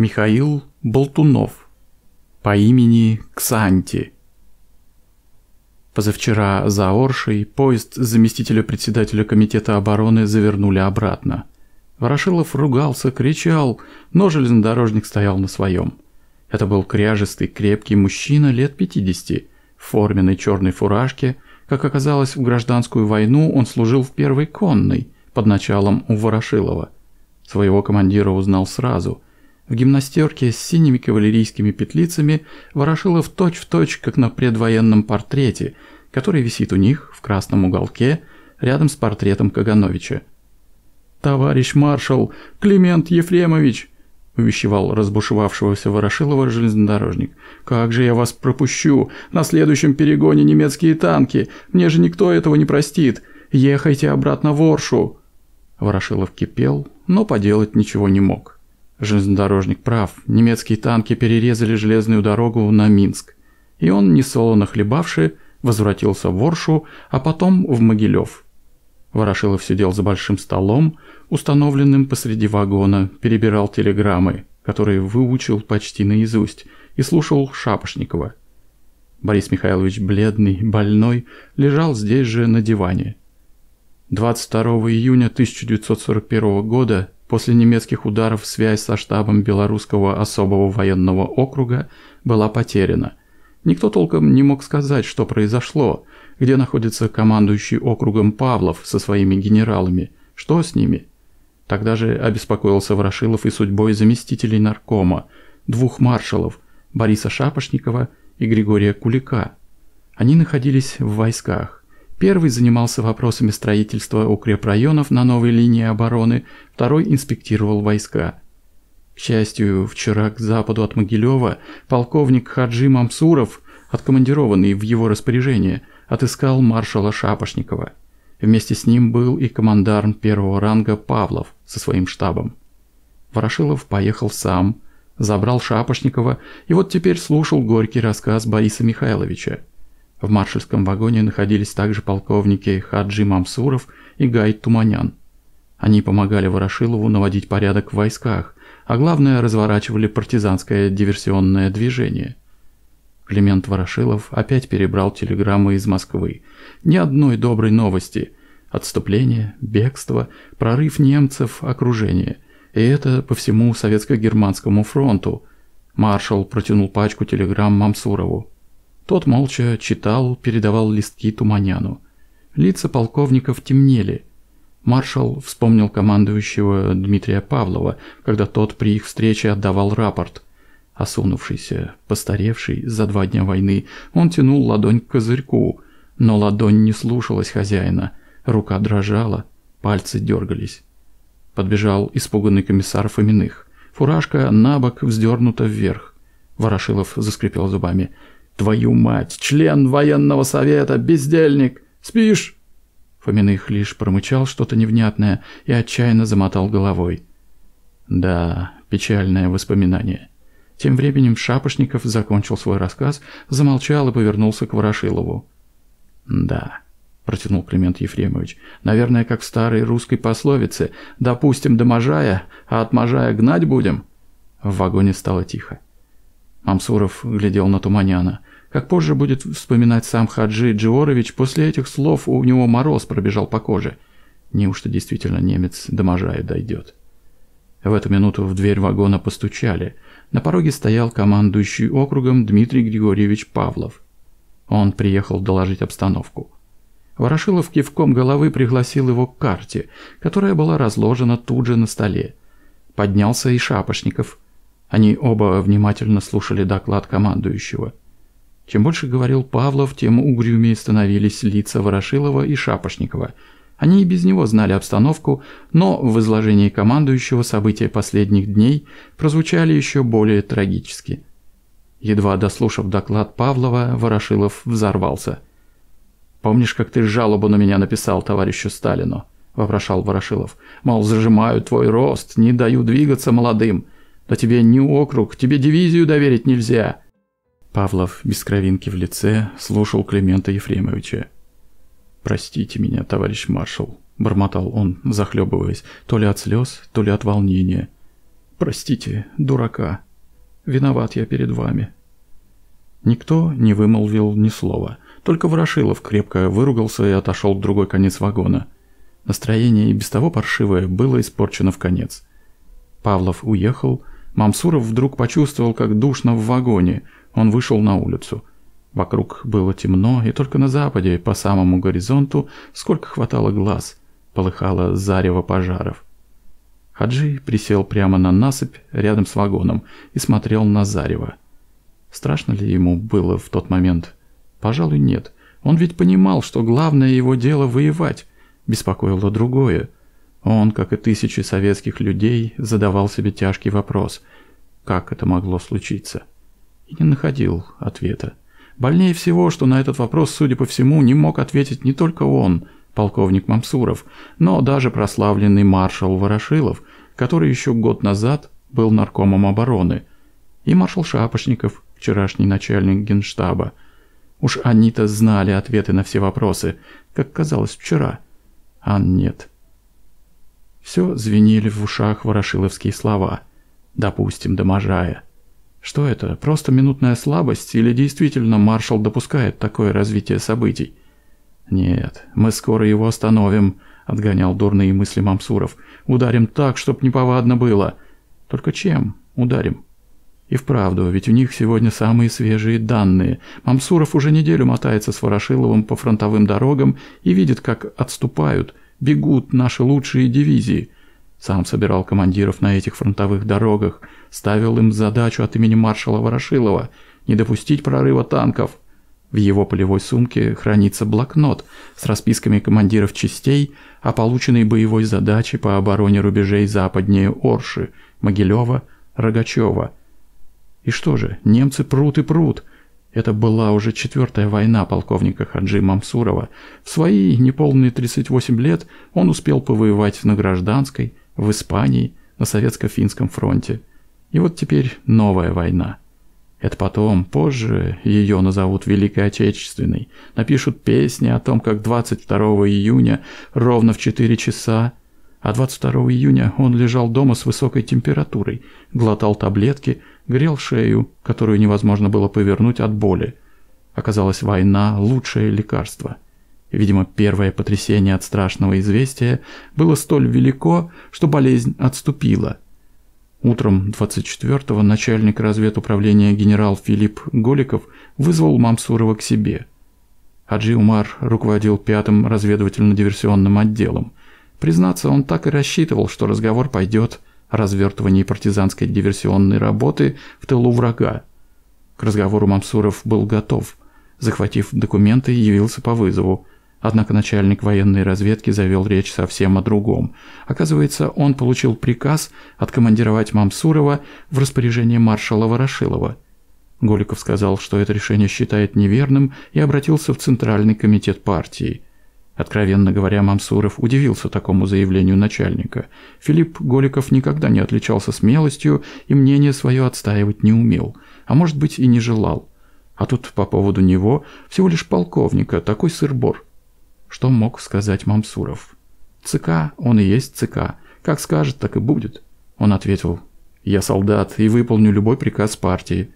Михаил Болтунов по имени Ксанти. Позавчера за Оршей поезд заместителя председателя комитета обороны завернули обратно. Ворошилов ругался, кричал, но железнодорожник стоял на своем. Это был кряжистый, крепкий мужчина лет 50, в форменной черной фуражке. Как оказалось, в гражданскую войну он служил в первой конной под началом у Ворошилова. Своего командира узнал сразу. В гимнастерке с синими кавалерийскими петлицами Ворошилов точь-в-точь, как на предвоенном портрете, который висит у них в красном уголке рядом с портретом Кагановича. «Товарищ маршал, Климент Ефремович!» – увещевал разбушевавшегося Ворошилова железнодорожник. «Как же я вас пропущу? На следующем перегоне немецкие танки! Мне же никто этого не простит! Ехайте обратно в Оршу!» Ворошилов кипел, но поделать ничего не мог. Железнодорожник прав, немецкие танки перерезали железную дорогу на Минск, и он, несолоно хлебавший, возвратился в Оршу, а потом в Могилев. Ворошилов сидел за большим столом, установленным посреди вагона, перебирал телеграммы, которые выучил почти наизусть, и слушал Шапошникова. Борис Михайлович, бледный, больной, лежал здесь же на диване. 22 июня 1941 года, после немецких ударов, связь со штабом Белорусского особого военного округа была потеряна. Никто толком не мог сказать, что произошло, где находится командующий округом Павлов со своими генералами, что с ними – Тогда же обеспокоился Ворошилов и судьбой заместителей наркома, двух маршалов, Бориса Шапошникова и Григория Кулика. Они находились в войсках. Первый занимался вопросами строительства укрепрайонов на новой линии обороны, второй инспектировал войска. К счастью, вчера к западу от Могилева полковник Хаджи Мамсуров, откомандированный в его распоряжение, отыскал маршала Шапошникова. Вместе с ним был и командарм первого ранга Павлов со своим штабом. Ворошилов поехал сам, забрал Шапошникова и вот теперь слушал горький рассказ Бориса Михайловича. В маршальском вагоне находились также полковники Хаджи Мамсуров и Гай Туманян. Они помогали Ворошилову наводить порядок в войсках, а главное разворачивали партизанское диверсионное движение. Климент Ворошилов опять перебрал телеграммы из Москвы. Ни одной доброй новости. Отступление, бегство, прорыв немцев, окружение. И это по всему советско-германскому фронту. Маршал протянул пачку телеграмм Мамсурову. Тот молча читал, передавал листки Туманяну. Лица полковников темнели. Маршал вспомнил командующего Дмитрия Павлова, когда тот при их встрече отдавал рапорт – Осунувшийся, постаревший за два дня войны, он тянул ладонь к козырьку, но ладонь не слушалась хозяина, рука дрожала, пальцы дергались. Подбежал испуганный комиссар Фоминых. Фуражка на бок вздернута вверх. Ворошилов заскрипел зубами. «Твою мать! Член военного совета! Бездельник! Спишь?» Фоминых лишь промычал что-то невнятное и отчаянно замотал головой. Да, печальное воспоминание. Тем временем Шапошников закончил свой рассказ, замолчал и повернулся к Ворошилову. «Да», – протянул Климент Ефремович, – «наверное, как в старой русской пословице «допустим до Можая, а от Можая гнать будем». В вагоне стало тихо. Мамсуров глядел на Туманяна. Как позже будет вспоминать сам Хаджи Джиорович, после этих слов у него мороз пробежал по коже. Неужто действительно немец до Можая дойдет? В эту минуту в дверь вагона постучали – на пороге стоял командующий округом Дмитрий Григорьевич Павлов. Он приехал доложить обстановку. Ворошилов кивком головы пригласил его к карте, которая была разложена тут же на столе. Поднялся и Шапошников. Они оба внимательно слушали доклад командующего. Чем больше говорил Павлов, тем угрюмее становились лица Ворошилова и Шапошникова – они и без него знали обстановку, но в изложении командующего события последних дней прозвучали еще более трагически. Едва дослушав доклад Павлова, Ворошилов взорвался. «Помнишь, как ты жалобу на меня написал товарищу Сталину?» – вопрошал Ворошилов. «Мол, зажимаю твой рост, не даю двигаться молодым. Да тебе не округ, тебе дивизию доверить нельзя». Павлов, без кровинки в лице, слушал Климента Ефремовича. «Простите меня, товарищ маршал», – бормотал он, захлебываясь, то ли от слез, то ли от волнения. Простите, дурака. Виноват я перед вами». Никто не вымолвил ни слова. Только Ворошилов крепко выругался и отошел в другой конец вагона. Настроение и без того паршивое было испорчено в конец. Павлов уехал. Мамсуров вдруг почувствовал, как душно в вагоне. Он вышел на улицу. Вокруг было темно, и только на западе, по самому горизонту, сколько хватало глаз, полыхало зарево пожаров. Хаджи присел прямо на насыпь рядом с вагоном и смотрел на зарево. Страшно ли ему было в тот момент? Пожалуй, нет. Он ведь понимал, что главное его дело воевать. Беспокоило другое. Он, как и тысячи советских людей, задавал себе тяжкий вопрос. Как это могло случиться? И не находил ответа. Больнее всего, что на этот вопрос, судя по всему, не мог ответить не только он, полковник Мамсуров, но даже прославленный маршал Ворошилов, который еще год назад был наркомом обороны, и маршал Шапошников, вчерашний начальник генштаба. Уж они-то знали ответы на все вопросы, как казалось вчера. А нет. Все звенели в ушах ворошиловские слова. Допустим, доможая. Что это, просто минутная слабость или действительно маршал допускает такое развитие событий? Нет, мы скоро его остановим, отгонял дурные мысли Мамсуров. Ударим так, чтоб неповадно было. Только чем ударим? И вправду, ведь у них сегодня самые свежие данные. Мамсуров уже неделю мотается с Ворошиловым по фронтовым дорогам и видит, как отступают, бегут наши лучшие дивизии. Сам собирал командиров на этих фронтовых дорогах, ставил им задачу от имени маршала Ворошилова не допустить прорыва танков. В его полевой сумке хранится блокнот с расписками командиров частей о полученной боевой задаче по обороне рубежей западнее Орши, Могилева, Рогачева – и что же, немцы прут и прут. Это была уже четвертая война полковника Хаджи Мамсурова. В свои неполные 38 лет он успел повоевать на гражданской, в Испании, на советско-финском фронте. И вот теперь новая война. Это потом, позже ее назовут Великой Отечественной. Напишут песни о том, как 22 июня ровно в 4 часа а 22 июня он лежал дома с высокой температурой, глотал таблетки, грел шею, которую невозможно было повернуть от боли. Оказалось, война – лучшее лекарство. Видимо, первое потрясение от страшного известия было столь велико, что болезнь отступила. Утром 24-го начальник разведуправления генерал Филипп Голиков вызвал Мамсурова к себе. Хаджи Умар руководил пятым разведывательно-диверсионным отделом. Признаться, он так и рассчитывал, что разговор пойдет развертывании партизанской диверсионной работы в тылу врага. К разговору Мамсуров был готов. Захватив документы, явился по вызову. Однако начальник военной разведки завел речь совсем о другом. Оказывается, он получил приказ откомандировать Мамсурова в распоряжение маршала Ворошилова. Голиков сказал, что это решение считает неверным и обратился в Центральный комитет партии – Откровенно говоря, Мамсуров удивился такому заявлению начальника. Филипп Голиков никогда не отличался смелостью и мнение свое отстаивать не умел, а может быть и не желал. А тут по поводу него всего лишь полковника, такой сыр-бор. Что мог сказать Мамсуров? ЦК, он и есть ЦК. Как скажет, так и будет. Он ответил, я солдат и выполню любой приказ партии.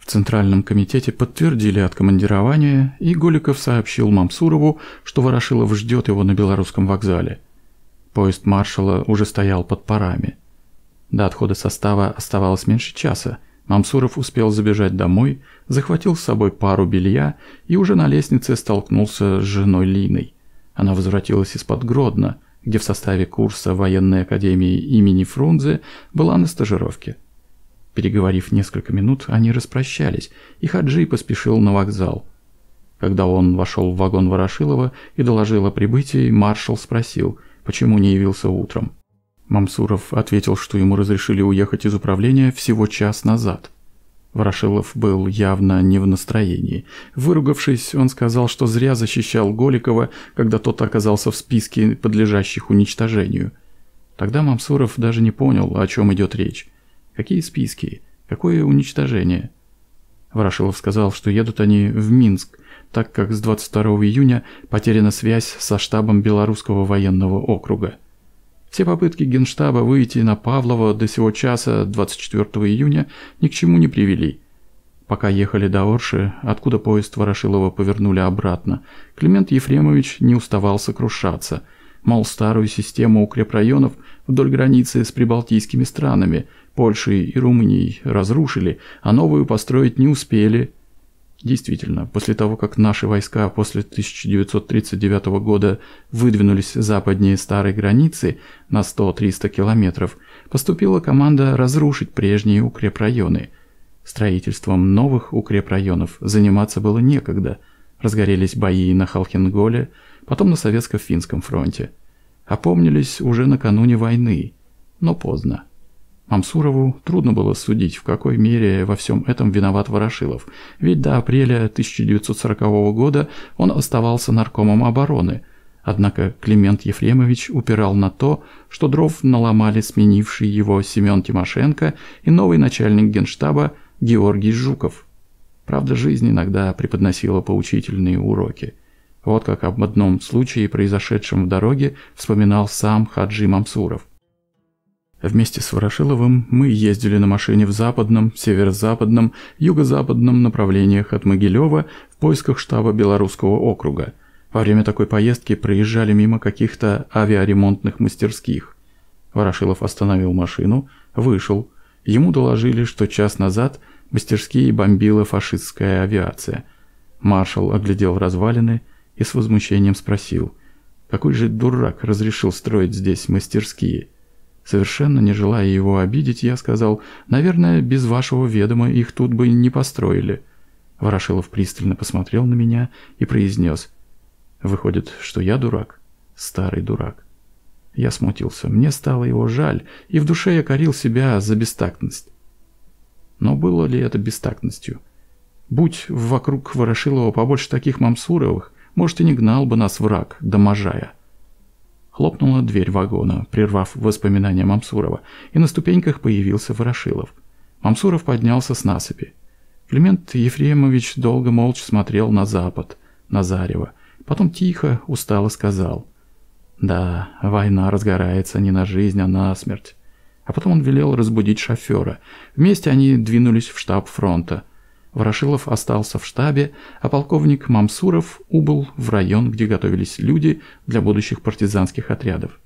В Центральном комитете подтвердили откомандирование, и Голиков сообщил Мамсурову, что Ворошилов ждет его на Белорусском вокзале. Поезд маршала уже стоял под парами. До отхода состава оставалось меньше часа. Мамсуров успел забежать домой, захватил с собой пару белья и уже на лестнице столкнулся с женой Линой. Она возвратилась из-под Гродно, где в составе курса военной академии имени Фрунзе была на стажировке. Переговорив несколько минут, они распрощались, и Хаджи поспешил на вокзал. Когда он вошел в вагон Ворошилова и доложил о прибытии, маршал спросил, почему не явился утром. Мамсуров ответил, что ему разрешили уехать из управления всего час назад. Ворошилов был явно не в настроении. Выругавшись, он сказал, что зря защищал Голикова, когда тот оказался в списке подлежащих уничтожению. Тогда Мамсуров даже не понял, о чем идет речь. Какие списки? Какое уничтожение? Ворошилов сказал, что едут они в Минск, так как с 22 июня потеряна связь со штабом Белорусского военного округа. Все попытки Генштаба выйти на Павлова до сего часа 24 июня ни к чему не привели. Пока ехали до Орши, откуда поезд Ворошилова повернули обратно, Климент Ефремович не уставал сокрушаться. Мол, старую систему укрепрайонов вдоль границы с прибалтийскими странами, Польшей и Румынией разрушили, а новую построить не успели – Действительно, после того, как наши войска после 1939 года выдвинулись западнее старой границы на 100-300 километров, поступила команда разрушить прежние укрепрайоны. Строительством новых укрепрайонов заниматься было некогда. Разгорелись бои на Халхенголе, потом на Советско-финском фронте. Опомнились уже накануне войны, но поздно. Мамсурову трудно было судить, в какой мере во всем этом виноват Ворошилов, ведь до апреля 1940 года он оставался наркомом обороны. Однако Климент Ефремович упирал на то, что дров наломали сменивший его Семен Тимошенко и новый начальник генштаба Георгий Жуков. Правда, жизнь иногда преподносила поучительные уроки. Вот как об одном случае, произошедшем в дороге, вспоминал сам Хаджи Мамсуров. Вместе с Ворошиловым мы ездили на машине в западном, северо-западном, юго-западном направлениях от Могилева в поисках штаба Белорусского округа. Во время такой поездки проезжали мимо каких-то авиаремонтных мастерских. Ворошилов остановил машину, вышел. Ему доложили, что час назад мастерские бомбила фашистская авиация. Маршал оглядел развалины и с возмущением спросил, «Какой же дурак разрешил строить здесь мастерские?» Совершенно не желая его обидеть, я сказал, «Наверное, без вашего ведома их тут бы не построили». Ворошилов пристально посмотрел на меня и произнес, «Выходит, что я дурак? Старый дурак». Я смутился. Мне стало его жаль, и в душе я корил себя за бестактность. Но было ли это бестактностью? Будь вокруг Ворошилова побольше таких Мамсуровых, может, и не гнал бы нас враг до Можая. Хлопнула дверь вагона, прервав воспоминания Мамсурова, и на ступеньках появился Ворошилов. Мамсуров поднялся с насыпи. Климент Ефремович долго молча смотрел на запад, на зарево. Потом тихо, устало сказал. «Да, война разгорается не на жизнь, а на смерть». А потом он велел разбудить шофера. Вместе они двинулись в штаб фронта – Ворошилов остался в штабе, а полковник Мамсуров убыл в район, где готовились люди для будущих партизанских отрядов.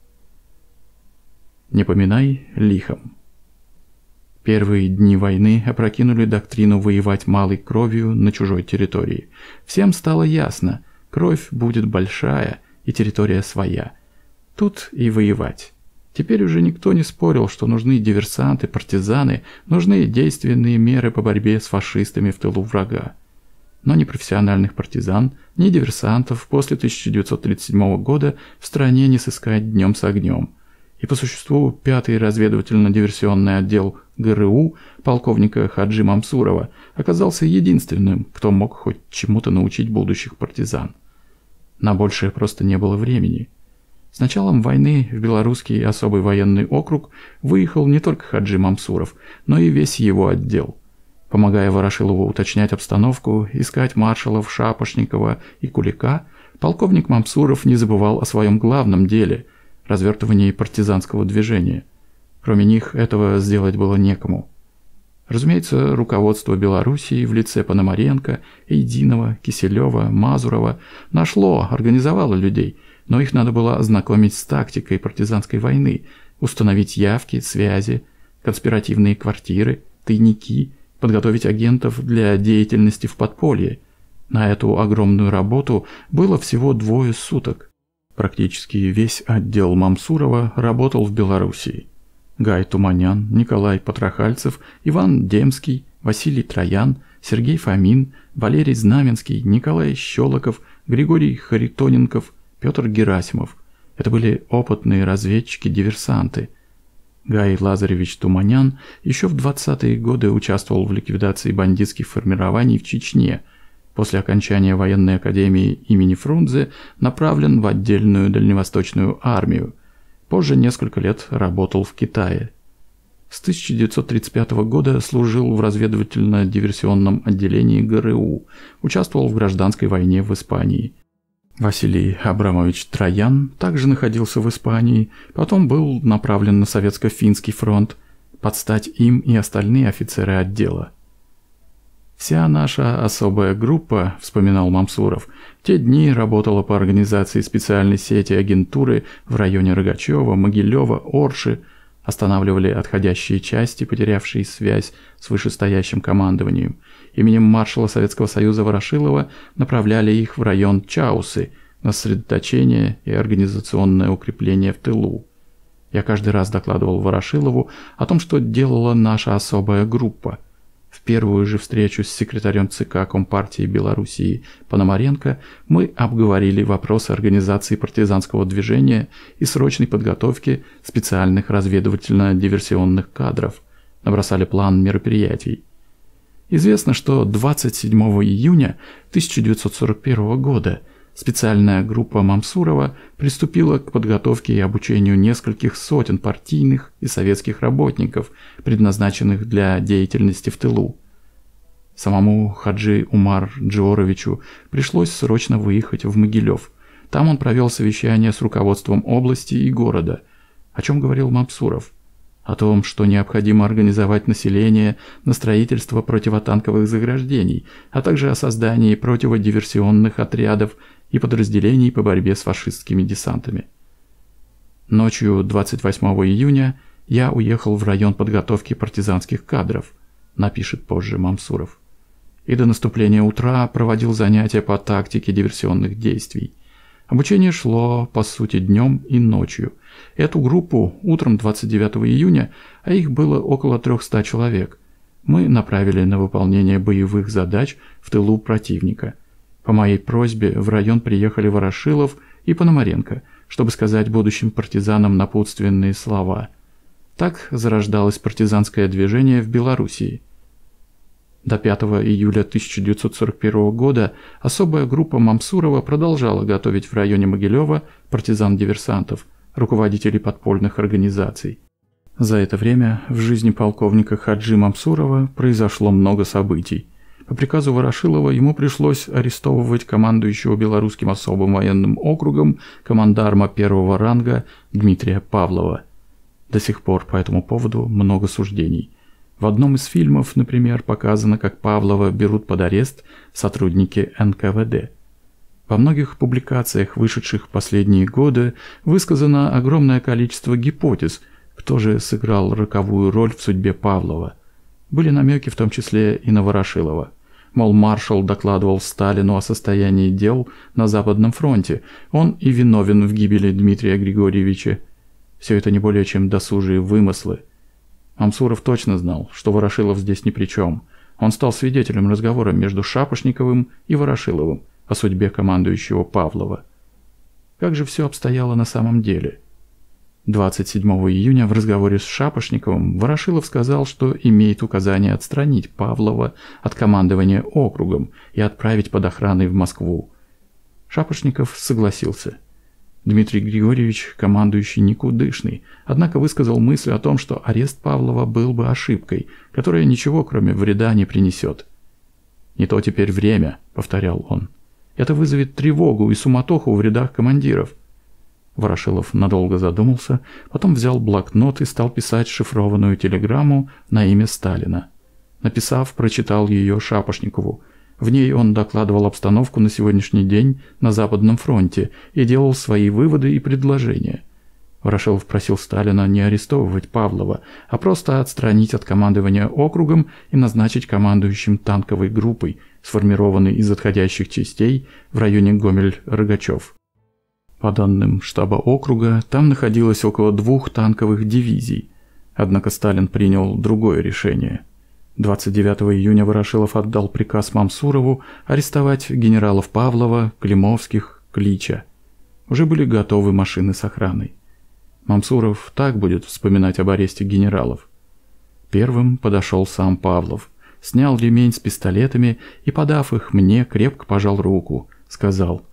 Не поминай лихом. Первые дни войны опрокинули доктрину воевать малой кровью на чужой территории. Всем стало ясно, кровь будет большая и территория своя. Тут и воевать. Теперь уже никто не спорил, что нужны диверсанты, партизаны, нужны действенные меры по борьбе с фашистами в тылу врага. Но ни профессиональных партизан, ни диверсантов после 1937 года в стране не сыскать днем с огнем. И по существу пятый разведывательно-диверсионный отдел ГРУ полковника Хаджи Мамсурова оказался единственным, кто мог хоть чему-то научить будущих партизан. На большее просто не было времени – с началом войны в Белорусский особый военный округ выехал не только Хаджи Мамсуров, но и весь его отдел. Помогая Ворошилову уточнять обстановку, искать маршалов Шапошникова и Кулика, полковник Мамсуров не забывал о своем главном деле – развертывании партизанского движения. Кроме них этого сделать было некому. Разумеется, руководство Белоруссии в лице Пономаренко, Эйдинова, Киселева, Мазурова нашло, организовало людей – но их надо было ознакомить с тактикой партизанской войны, установить явки, связи, конспиративные квартиры, тайники, подготовить агентов для деятельности в подполье. На эту огромную работу было всего двое суток. Практически весь отдел Мамсурова работал в Белоруссии. Гай Туманян, Николай Потрохальцев, Иван Демский, Василий Троян, Сергей Фомин, Валерий Знаменский, Николай Щелоков, Григорий Харитоненков – Петр Герасимов. Это были опытные разведчики-диверсанты. Гай Лазаревич Туманян еще в 20-е годы участвовал в ликвидации бандитских формирований в Чечне. После окончания военной академии имени Фрунзе направлен в отдельную дальневосточную армию. Позже несколько лет работал в Китае. С 1935 года служил в разведывательно-диверсионном отделении ГРУ, участвовал в гражданской войне в Испании. Василий Абрамович Троян также находился в Испании, потом был направлен на советско-финский фронт, под стать им и остальные офицеры отдела. «Вся наша особая группа», — вспоминал Мамсуров, — «те дни работала по организации специальной сети агентуры в районе Рогачева, Могилева, Орши, останавливали отходящие части, потерявшие связь с вышестоящим командованием. Именем маршала Советского Союза Ворошилова направляли их в район Чаусы на сосредоточение и организационное укрепление в тылу. Я каждый раз докладывал Ворошилову о том, что делала наша особая группа. В первую же встречу с секретарем ЦК Компартии Белоруссии Пономаренко мы обговорили вопросы организации партизанского движения и срочной подготовки специальных разведывательно-диверсионных кадров, набросали план мероприятий. Известно, что 27 июня 1941 года специальная группа Мамсурова приступила к подготовке и обучению нескольких сотен партийных и советских работников, предназначенных для деятельности в тылу. Самому Хаджи Умар Джоровичу пришлось срочно выехать в Могилев. Там он провел совещание с руководством области и города. О чем говорил Мамсуров? О том, что необходимо организовать население на строительство противотанковых заграждений, а также о создании противодиверсионных отрядов и подразделений по борьбе с фашистскими десантами. Ночью 28 июня я уехал в район подготовки партизанских кадров, напишет позже Мамсуров. И до наступления утра проводил занятия по тактике диверсионных действий. Обучение шло, по сути, днем и ночью. Эту группу утром 29 июня, а их было около 300 человек, мы направили на выполнение боевых задач в тылу противника – по моей просьбе в район приехали Ворошилов и Пономаренко, чтобы сказать будущим партизанам напутственные слова. Так зарождалось партизанское движение в Белоруссии. До 5 июля 1941 года особая группа Мамсурова продолжала готовить в районе Могилева партизан-диверсантов, руководителей подпольных организаций. За это время в жизни полковника Хаджи Мамсурова произошло много событий – по приказу Ворошилова ему пришлось арестовывать командующего Белорусским особым военным округом командарма первого ранга Дмитрия Павлова. До сих пор по этому поводу много суждений. В одном из фильмов, например, показано, как Павлова берут под арест сотрудники НКВД. Во многих публикациях, вышедших в последние годы, высказано огромное количество гипотез, кто же сыграл роковую роль в судьбе Павлова – были намеки в том числе и на Ворошилова. Мол, маршал докладывал Сталину о состоянии дел на Западном фронте. Он и виновен в гибели Дмитрия Григорьевича. Все это не более чем досужие вымыслы. Амсуров точно знал, что Ворошилов здесь ни при чем. Он стал свидетелем разговора между Шапошниковым и Ворошиловым о судьбе командующего Павлова. Как же все обстояло на самом деле – 27 июня в разговоре с Шапошниковым Ворошилов сказал, что имеет указание отстранить Павлова от командования округом и отправить под охраной в Москву. Шапошников согласился. Дмитрий Григорьевич, командующий никудышный, однако высказал мысль о том, что арест Павлова был бы ошибкой, которая ничего кроме вреда не принесет. «Не то теперь время», — повторял он. «Это вызовет тревогу и суматоху в рядах командиров». Ворошилов надолго задумался, потом взял блокнот и стал писать шифрованную телеграмму на имя Сталина. Написав, прочитал ее Шапошникову. В ней он докладывал обстановку на сегодняшний день на Западном фронте и делал свои выводы и предложения. Ворошилов просил Сталина не арестовывать Павлова, а просто отстранить от командования округом и назначить командующим танковой группой, сформированной из отходящих частей в районе Гомель-Рогачев. По данным штаба округа, там находилось около двух танковых дивизий. Однако Сталин принял другое решение. 29 июня Ворошилов отдал приказ Мамсурову арестовать генералов Павлова, Климовских, Клича. Уже были готовы машины с охраной. Мамсуров так будет вспоминать об аресте генералов. Первым подошел сам Павлов, снял ремень с пистолетами и, подав их мне, крепко пожал руку, сказал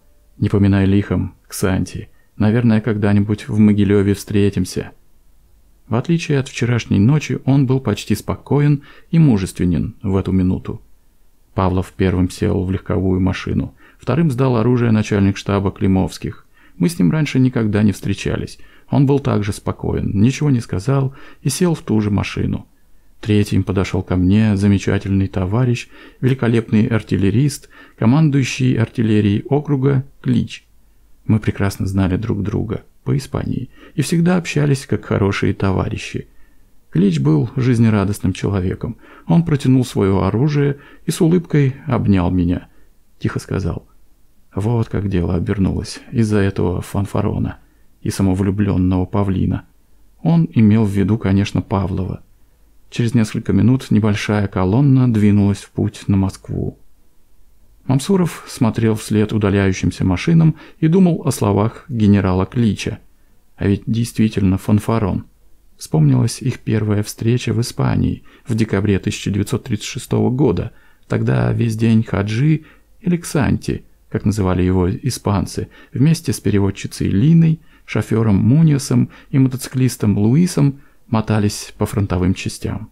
«Не поминай лихом, Ксанти. Наверное, когда-нибудь в Могилеве встретимся». В отличие от вчерашней ночи, он был почти спокоен и мужественен в эту минуту. Павлов первым сел в легковую машину. Вторым сдал оружие начальник штаба Климовских. Мы с ним раньше никогда не встречались. Он был также спокоен, ничего не сказал и сел в ту же машину. Третьим подошел ко мне замечательный товарищ, великолепный артиллерист, командующий артиллерией округа Клич. Мы прекрасно знали друг друга по Испании и всегда общались как хорошие товарищи. Клич был жизнерадостным человеком. Он протянул свое оружие и с улыбкой обнял меня. Тихо сказал. Вот как дело обернулось из-за этого фанфарона и самовлюбленного павлина. Он имел в виду, конечно, Павлова. Через несколько минут небольшая колонна двинулась в путь на Москву. Мамсуров смотрел вслед удаляющимся машинам и думал о словах генерала Клича. А ведь действительно фанфарон. Вспомнилась их первая встреча в Испании в декабре 1936 года. Тогда весь день Хаджи или Ксанти, как называли его испанцы, вместе с переводчицей Линой, шофером Муниосом и мотоциклистом Луисом мотались по фронтовым частям.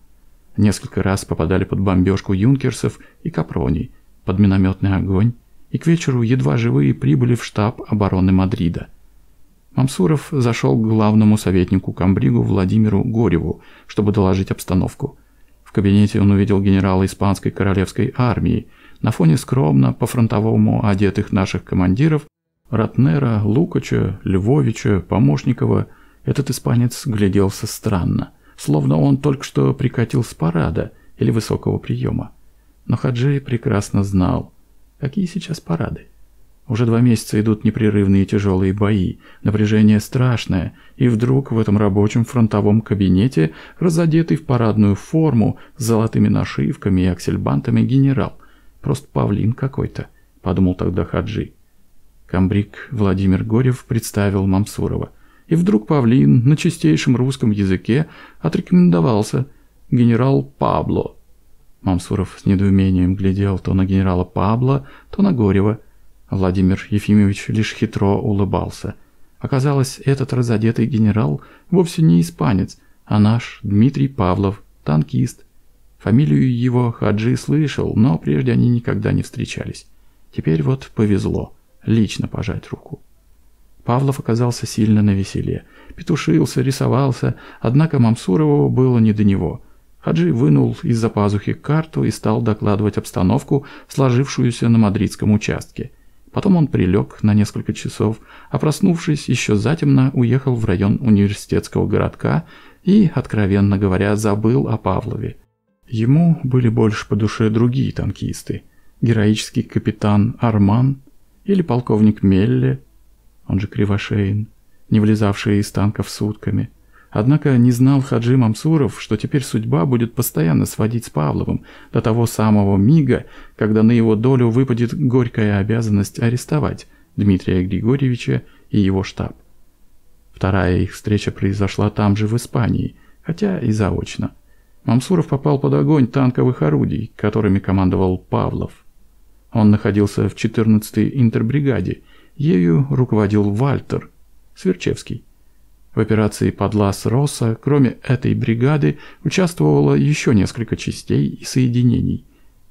Несколько раз попадали под бомбежку юнкерсов и капроний, под минометный огонь, и к вечеру едва живые прибыли в штаб обороны Мадрида. Мамсуров зашел к главному советнику Камбригу Владимиру Гореву, чтобы доложить обстановку. В кабинете он увидел генерала испанской королевской армии, на фоне скромно по-фронтовому одетых наших командиров Ратнера, Лукача, Львовича, Помощникова – этот испанец гляделся странно, словно он только что прикатил с парада или высокого приема. Но Хаджи прекрасно знал, какие сейчас парады. Уже два месяца идут непрерывные тяжелые бои, напряжение страшное, и вдруг в этом рабочем фронтовом кабинете, разодетый в парадную форму, с золотыми нашивками и аксельбантами генерал. Просто павлин какой-то, подумал тогда Хаджи. Камбрик Владимир Горев представил Мамсурова. И вдруг павлин на чистейшем русском языке отрекомендовался генерал Пабло. Мамсуров с недоумением глядел то на генерала Пабло, то на Горева. Владимир Ефимович лишь хитро улыбался. Оказалось, этот разодетый генерал вовсе не испанец, а наш Дмитрий Павлов, танкист. Фамилию его Хаджи слышал, но прежде они никогда не встречались. Теперь вот повезло лично пожать руку. Павлов оказался сильно навеселе. Петушился, рисовался, однако Мамсурову было не до него. Хаджи вынул из-за пазухи карту и стал докладывать обстановку, сложившуюся на мадридском участке. Потом он прилег на несколько часов, а проснувшись еще затемно, уехал в район университетского городка и, откровенно говоря, забыл о Павлове. Ему были больше по душе другие танкисты. Героический капитан Арман или полковник Мелле – он же Кривошеин, не влезавший из танков сутками. Однако не знал Хаджи Мамсуров, что теперь судьба будет постоянно сводить с Павловым до того самого мига, когда на его долю выпадет горькая обязанность арестовать Дмитрия Григорьевича и его штаб. Вторая их встреча произошла там же, в Испании, хотя и заочно. Мамсуров попал под огонь танковых орудий, которыми командовал Павлов. Он находился в 14-й интербригаде Ею руководил Вальтер Сверчевский. В операции «Подлас Росса» кроме этой бригады участвовало еще несколько частей и соединений.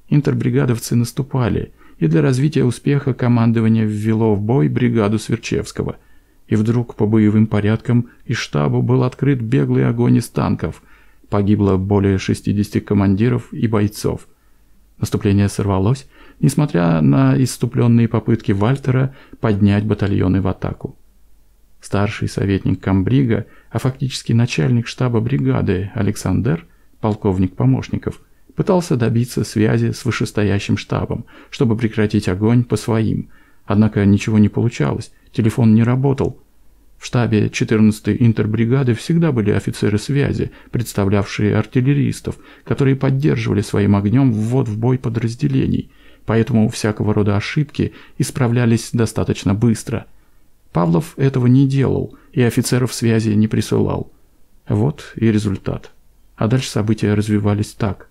Интербригадовцы наступали, и для развития успеха командование ввело в бой бригаду Сверчевского. И вдруг по боевым порядкам из штаба был открыт беглый огонь из танков. Погибло более 60 командиров и бойцов. Наступление сорвалось, несмотря на иступленные попытки Вальтера поднять батальоны в атаку. Старший советник Камбрига, а фактически начальник штаба бригады Александр, полковник помощников, пытался добиться связи с вышестоящим штабом, чтобы прекратить огонь по своим, однако ничего не получалось, телефон не работал. В штабе 14-й интербригады всегда были офицеры связи, представлявшие артиллеристов, которые поддерживали своим огнем ввод в бой подразделений – поэтому всякого рода ошибки исправлялись достаточно быстро. Павлов этого не делал и офицеров связи не присылал. Вот и результат. А дальше события развивались так.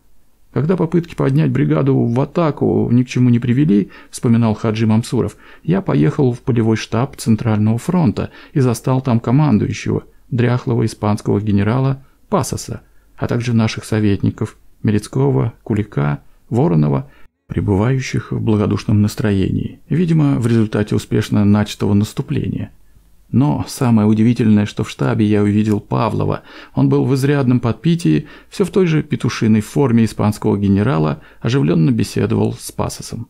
Когда попытки поднять бригаду в атаку ни к чему не привели, вспоминал Хаджи Мамсуров, я поехал в полевой штаб Центрального фронта и застал там командующего, дряхлого испанского генерала Пасоса, а также наших советников Мерецкого, Кулика, Воронова пребывающих в благодушном настроении, видимо, в результате успешно начатого наступления. Но самое удивительное, что в штабе я увидел Павлова. Он был в изрядном подпитии, все в той же петушиной форме испанского генерала, оживленно беседовал с Пасосом.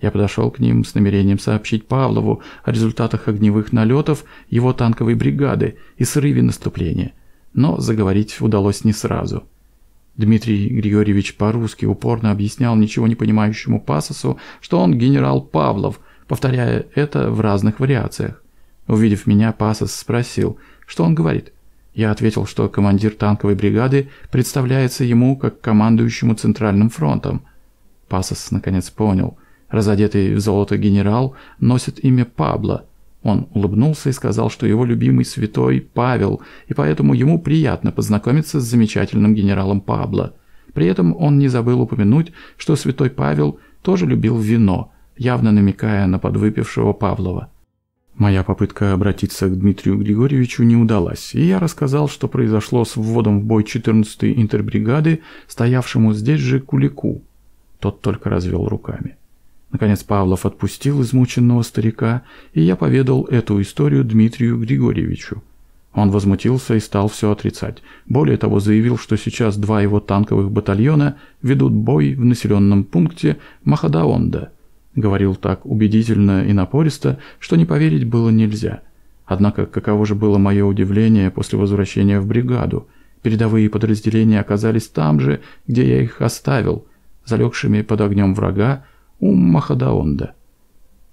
Я подошел к ним с намерением сообщить Павлову о результатах огневых налетов его танковой бригады и срыве наступления. Но заговорить удалось не сразу. Дмитрий Григорьевич по-русски упорно объяснял ничего не понимающему Пасосу, что он генерал Павлов, повторяя это в разных вариациях. Увидев меня, Пасос спросил, что он говорит. Я ответил, что командир танковой бригады представляется ему как командующему Центральным фронтом. Пасос наконец понял – Разодетый в золото генерал носит имя Пабло. Он улыбнулся и сказал, что его любимый святой Павел, и поэтому ему приятно познакомиться с замечательным генералом Пабло. При этом он не забыл упомянуть, что святой Павел тоже любил вино, явно намекая на подвыпившего Павлова. Моя попытка обратиться к Дмитрию Григорьевичу не удалась, и я рассказал, что произошло с вводом в бой 14-й интербригады, стоявшему здесь же Кулику. Тот только развел руками. Наконец Павлов отпустил измученного старика, и я поведал эту историю Дмитрию Григорьевичу. Он возмутился и стал все отрицать. Более того, заявил, что сейчас два его танковых батальона ведут бой в населенном пункте Махадаонда. Говорил так убедительно и напористо, что не поверить было нельзя. Однако каково же было мое удивление после возвращения в бригаду. Передовые подразделения оказались там же, где я их оставил, залегшими под огнем врага, у Махадаонда.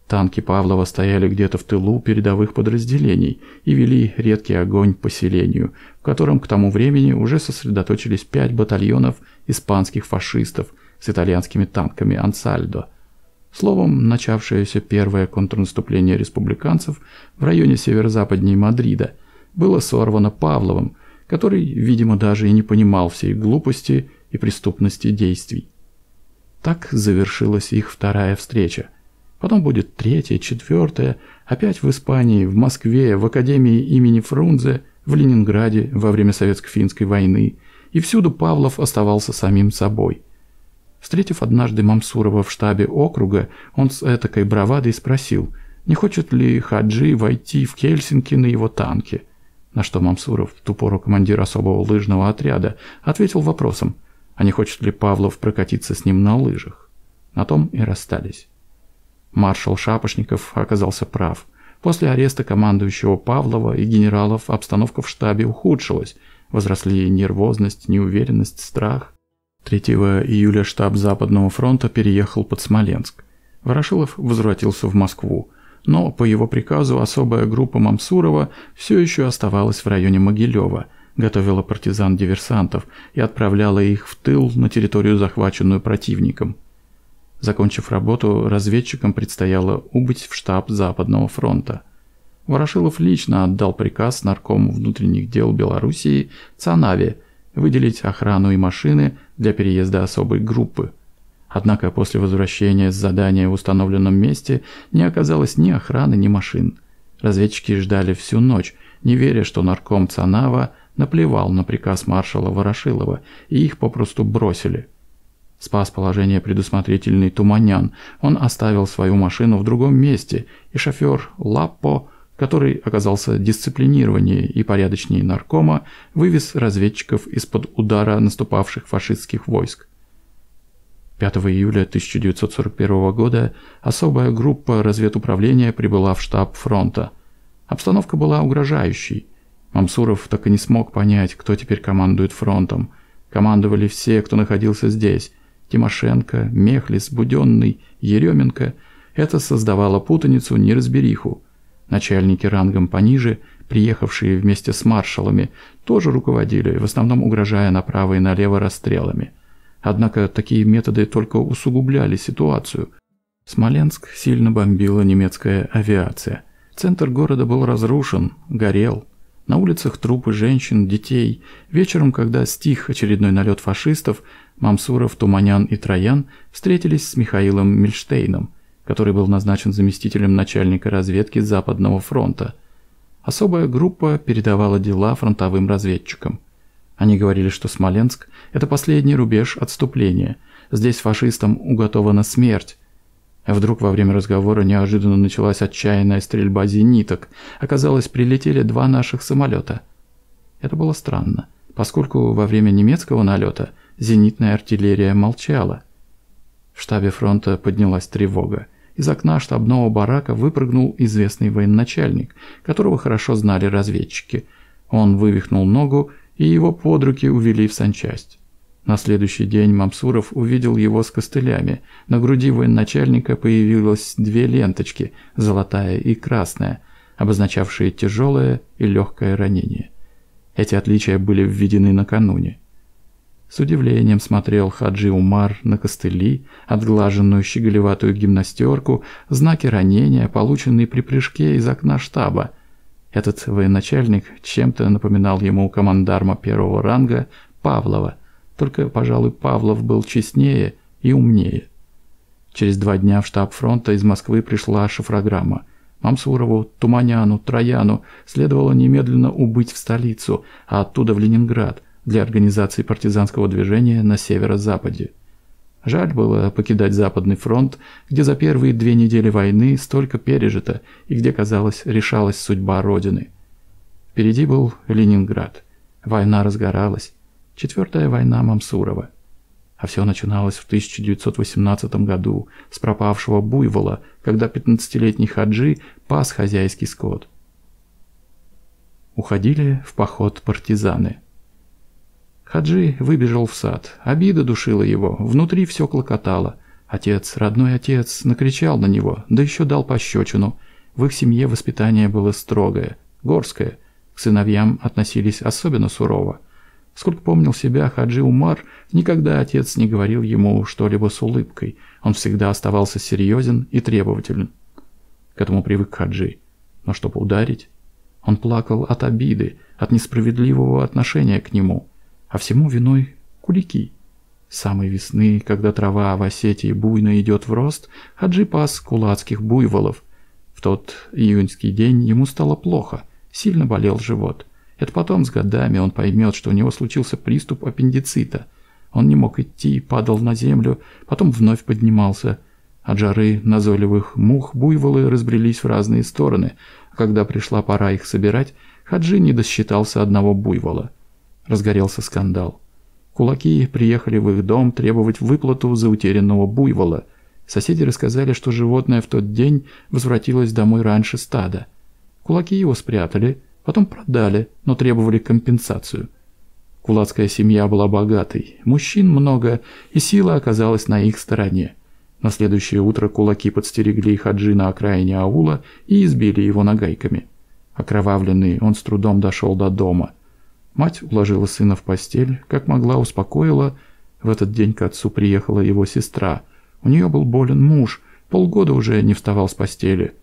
Танки Павлова стояли где-то в тылу передовых подразделений и вели редкий огонь по селению, в котором к тому времени уже сосредоточились пять батальонов испанских фашистов с итальянскими танками «Ансальдо». Словом, начавшееся первое контрнаступление республиканцев в районе северо-западней Мадрида было сорвано Павловым, который, видимо, даже и не понимал всей глупости и преступности действий. Так завершилась их вторая встреча. Потом будет третья, четвертая, опять в Испании, в Москве, в Академии имени Фрунзе, в Ленинграде во время Советско-финской войны. И всюду Павлов оставался самим собой. Встретив однажды Мамсурова в штабе округа, он с этакой бравадой спросил, не хочет ли Хаджи войти в Хельсинки на его танке. На что Мамсуров, в ту пору командир особого лыжного отряда, ответил вопросом – а не хочет ли Павлов прокатиться с ним на лыжах. На том и расстались. Маршал Шапошников оказался прав. После ареста командующего Павлова и генералов обстановка в штабе ухудшилась. Возросли нервозность, неуверенность, страх. 3 июля штаб Западного фронта переехал под Смоленск. Ворошилов возвратился в Москву, но по его приказу особая группа Мамсурова все еще оставалась в районе Могилева – готовила партизан-диверсантов и отправляла их в тыл на территорию, захваченную противником. Закончив работу, разведчикам предстояло убыть в штаб Западного фронта. Ворошилов лично отдал приказ наркому внутренних дел Белоруссии Цанаве выделить охрану и машины для переезда особой группы. Однако после возвращения с задания в установленном месте не оказалось ни охраны, ни машин. Разведчики ждали всю ночь, не веря, что нарком Цанава наплевал на приказ маршала Ворошилова, и их попросту бросили. Спас положение предусмотрительный Туманян. Он оставил свою машину в другом месте, и шофер Лаппо, который оказался дисциплинированнее и порядочнее наркома, вывез разведчиков из-под удара наступавших фашистских войск. 5 июля 1941 года особая группа разведуправления прибыла в штаб фронта. Обстановка была угрожающей. Мамсуров так и не смог понять, кто теперь командует фронтом. Командовали все, кто находился здесь. Тимошенко, Мехлис, Буденный, Еременко. Это создавало путаницу, неразбериху. Начальники рангом пониже, приехавшие вместе с маршалами, тоже руководили, в основном угрожая направо и налево расстрелами. Однако такие методы только усугубляли ситуацию. Смоленск сильно бомбила немецкая авиация. Центр города был разрушен, горел. На улицах трупы женщин, детей. Вечером, когда стих очередной налет фашистов, Мамсуров, Туманян и Троян встретились с Михаилом Мильштейном, который был назначен заместителем начальника разведки Западного фронта. Особая группа передавала дела фронтовым разведчикам. Они говорили, что Смоленск – это последний рубеж отступления. Здесь фашистам уготована смерть. А вдруг во время разговора неожиданно началась отчаянная стрельба зениток. Оказалось, прилетели два наших самолета. Это было странно, поскольку во время немецкого налета зенитная артиллерия молчала. В штабе фронта поднялась тревога. Из окна штабного барака выпрыгнул известный военачальник, которого хорошо знали разведчики. Он вывихнул ногу, и его под руки увели в санчасть. На следующий день Мамсуров увидел его с костылями. На груди военачальника появилось две ленточки, золотая и красная, обозначавшие тяжелое и легкое ранение. Эти отличия были введены накануне. С удивлением смотрел Хаджи Умар на костыли, отглаженную щеголеватую гимнастерку, знаки ранения, полученные при прыжке из окна штаба. Этот военачальник чем-то напоминал ему командарма первого ранга Павлова, только, пожалуй, Павлов был честнее и умнее. Через два дня в штаб фронта из Москвы пришла шифрограмма. Мамсурову, Туманяну, Трояну следовало немедленно убыть в столицу, а оттуда в Ленинград – для организации партизанского движения на северо-западе. Жаль было покидать Западный фронт, где за первые две недели войны столько пережито и где, казалось, решалась судьба Родины. Впереди был Ленинград. Война разгоралась. Четвертая война Мамсурова. А все начиналось в 1918 году с пропавшего буйвола, когда 15-летний Хаджи пас хозяйский скот. Уходили в поход партизаны – Хаджи выбежал в сад. Обида душила его, внутри все клокотало. Отец, родной отец, накричал на него, да еще дал пощечину. В их семье воспитание было строгое, горское. К сыновьям относились особенно сурово. Сколько помнил себя Хаджи Умар, никогда отец не говорил ему что-либо с улыбкой. Он всегда оставался серьезен и требователен. К этому привык Хаджи. Но чтобы ударить, он плакал от обиды, от несправедливого отношения к нему – а всему виной кулики. С самой весны, когда трава в Осетии буйно идет в рост, Хаджи пас кулацких буйволов. В тот июньский день ему стало плохо, сильно болел живот. Это потом с годами он поймет, что у него случился приступ аппендицита. Он не мог идти, падал на землю, потом вновь поднимался. От жары назойливых мух буйволы разбрелись в разные стороны, когда пришла пора их собирать, Хаджи не досчитался одного буйвола – разгорелся скандал. Кулаки приехали в их дом требовать выплату за утерянного буйвола. Соседи рассказали, что животное в тот день возвратилось домой раньше стада. Кулаки его спрятали, потом продали, но требовали компенсацию. Кулацкая семья была богатой, мужчин много, и сила оказалась на их стороне. На следующее утро кулаки подстерегли Хаджи на окраине аула и избили его нагайками. Окровавленный, он с трудом дошел до дома – Мать уложила сына в постель, как могла успокоила. В этот день к отцу приехала его сестра. У нее был болен муж, полгода уже не вставал с постели.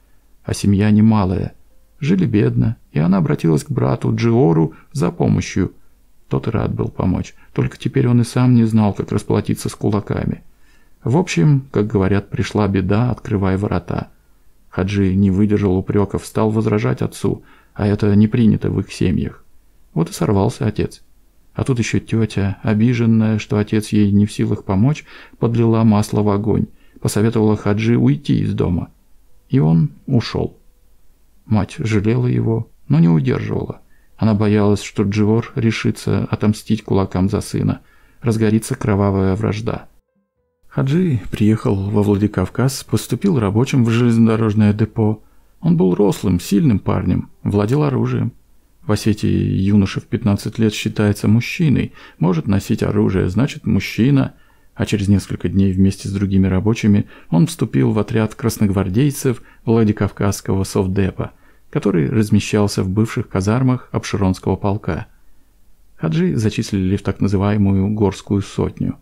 А семья немалая. Жили бедно, и она обратилась к брату Джиору за помощью. Тот и рад был помочь, только теперь он и сам не знал, как расплатиться с кулаками. В общем, как говорят, пришла беда, открывая ворота. Хаджи не выдержал упреков, стал возражать отцу, а это не принято в их семьях. Вот и сорвался отец. А тут еще тетя, обиженная, что отец ей не в силах помочь, подлила масло в огонь, посоветовала Хаджи уйти из дома. И он ушел. Мать жалела его, но не удерживала. Она боялась, что Джиор решится отомстить кулакам за сына. Разгорится кровавая вражда. Хаджи приехал во Владикавказ, поступил рабочим в железнодорожное депо. Он был рослым, сильным парнем, владел оружием. В Осетии юноша в 15 лет считается мужчиной, может носить оружие, значит мужчина. А через несколько дней вместе с другими рабочими он вступил в отряд красногвардейцев Владикавказского совдепа, который размещался в бывших казармах Обширонского полка. Хаджи зачислили в так называемую «горскую сотню».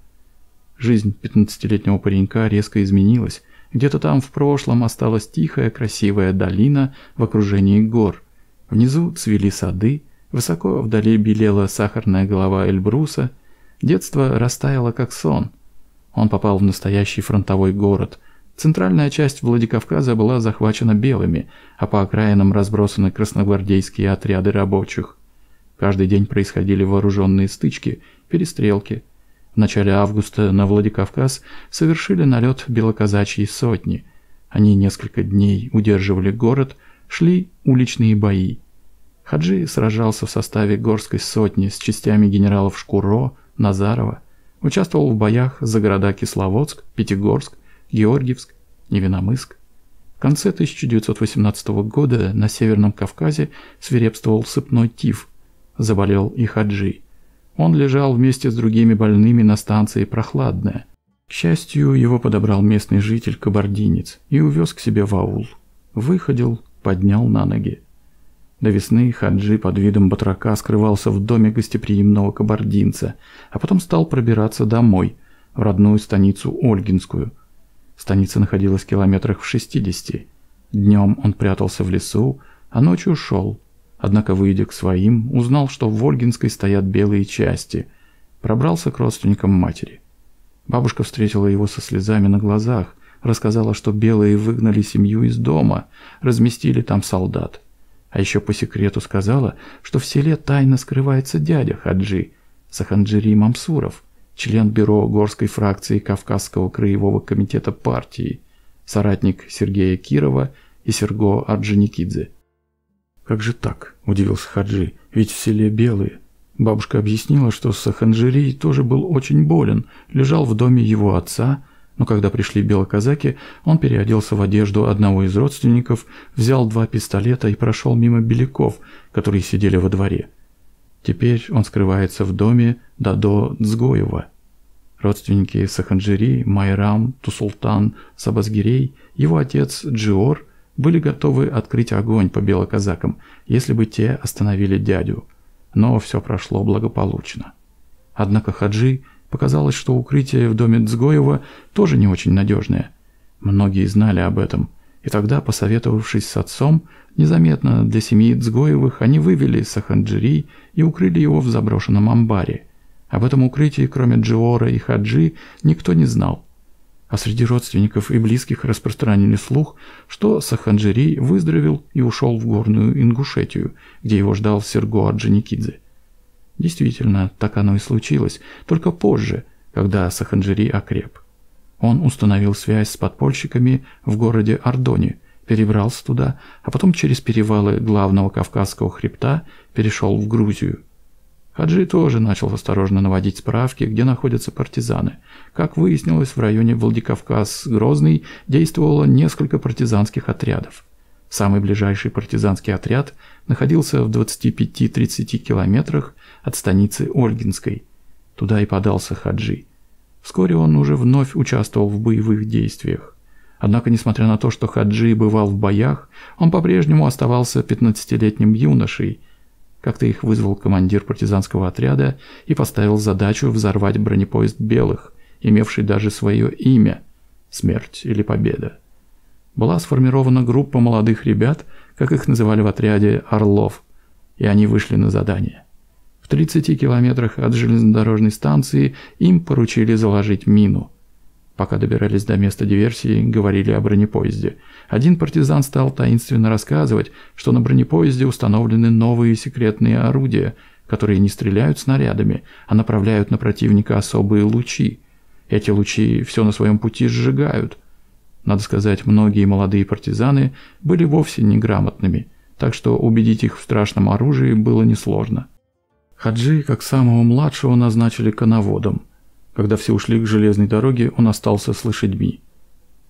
Жизнь 15-летнего паренька резко изменилась. Где-то там в прошлом осталась тихая, красивая долина в окружении гор. Внизу цвели сады, высоко вдали белела сахарная голова Эльбруса. Детство растаяло как сон. Он попал в настоящий фронтовой город. Центральная часть Владикавказа была захвачена белыми, а по окраинам разбросаны красногвардейские отряды рабочих. Каждый день происходили вооруженные стычки, перестрелки. В начале августа на Владикавказ совершили налет белоказачьей сотни. Они несколько дней удерживали город, шли уличные бои. Хаджи сражался в составе горской сотни с частями генералов Шкуро, Назарова, участвовал в боях за города Кисловодск, Пятигорск, Георгиевск, Невиномыск. В конце 1918 года на Северном Кавказе свирепствовал сыпной тиф. Заболел и Хаджи. Он лежал вместе с другими больными на станции Прохладная. К счастью, его подобрал местный житель кабардинец и увез к себе в аул. Выходил, поднял на ноги. До весны Хаджи под видом батрака скрывался в доме гостеприимного кабардинца, а потом стал пробираться домой, в родную станицу Ольгинскую. Станица находилась в километрах в 60. Днем он прятался в лесу, а ночью шел, Однако, выйдя к своим, узнал, что в Ольгинской стоят белые части. Пробрался к родственникам матери. Бабушка встретила его со слезами на глазах, рассказала, что белые выгнали семью из дома, разместили там солдат. А еще по секрету сказала, что в селе тайно скрывается дядя Хаджи, Саханджири Мамсуров, член бюро горской фракции Кавказского краевого комитета партии, соратник Сергея Кирова и Серго Орджоникидзе. «Как же так?» – удивился Хаджи. «Ведь в селе белые». Бабушка объяснила, что Саханджири тоже был очень болен, лежал в доме его отца, но когда пришли белоказаки, он переоделся в одежду одного из родственников, взял два пистолета и прошел мимо беляков, которые сидели во дворе. Теперь он скрывается в доме Дадо Дзгоева. Родственники Саханджири, Майрам, Тусултан, Сабазгирей, его отец Джиор – были готовы открыть огонь по белоказакам, если бы те остановили дядю. Но все прошло благополучно. Однако Хаджи показалось, что укрытие в доме Дзгоева тоже не очень надежное. Многие знали об этом, и тогда, посоветовавшись с отцом, незаметно для семьи Дзгоевых они вывели Саханджири и укрыли его в заброшенном амбаре. Об этом укрытии, кроме Джиора и Хаджи, никто не знал а среди родственников и близких распространили слух, что Саханджири выздоровел и ушел в горную Ингушетию, где его ждал Серго Орджоникидзе. Действительно, так оно и случилось, только позже, когда Саханджири окреп. Он установил связь с подпольщиками в городе Ордоне, перебрался туда, а потом через перевалы главного Кавказского хребта перешел в Грузию – Хаджи тоже начал осторожно наводить справки, где находятся партизаны. Как выяснилось, в районе Владикавказ-Грозный действовало несколько партизанских отрядов. Самый ближайший партизанский отряд находился в 25-30 километрах от станицы Ольгинской. Туда и подался Хаджи. Вскоре он уже вновь участвовал в боевых действиях. Однако, несмотря на то, что Хаджи бывал в боях, он по-прежнему оставался 15-летним юношей – как-то их вызвал командир партизанского отряда и поставил задачу взорвать бронепоезд белых, имевший даже свое имя – «Смерть» или «Победа». Была сформирована группа молодых ребят, как их называли в отряде «Орлов», и они вышли на задание. В 30 километрах от железнодорожной станции им поручили заложить мину – Пока добирались до места диверсии, говорили о бронепоезде. Один партизан стал таинственно рассказывать, что на бронепоезде установлены новые секретные орудия, которые не стреляют снарядами, а направляют на противника особые лучи. Эти лучи все на своем пути сжигают. Надо сказать, многие молодые партизаны были вовсе неграмотными, так что убедить их в страшном оружии было несложно. Хаджи, как самого младшего, назначили коноводом – когда все ушли к железной дороге, он остался с лошадьми.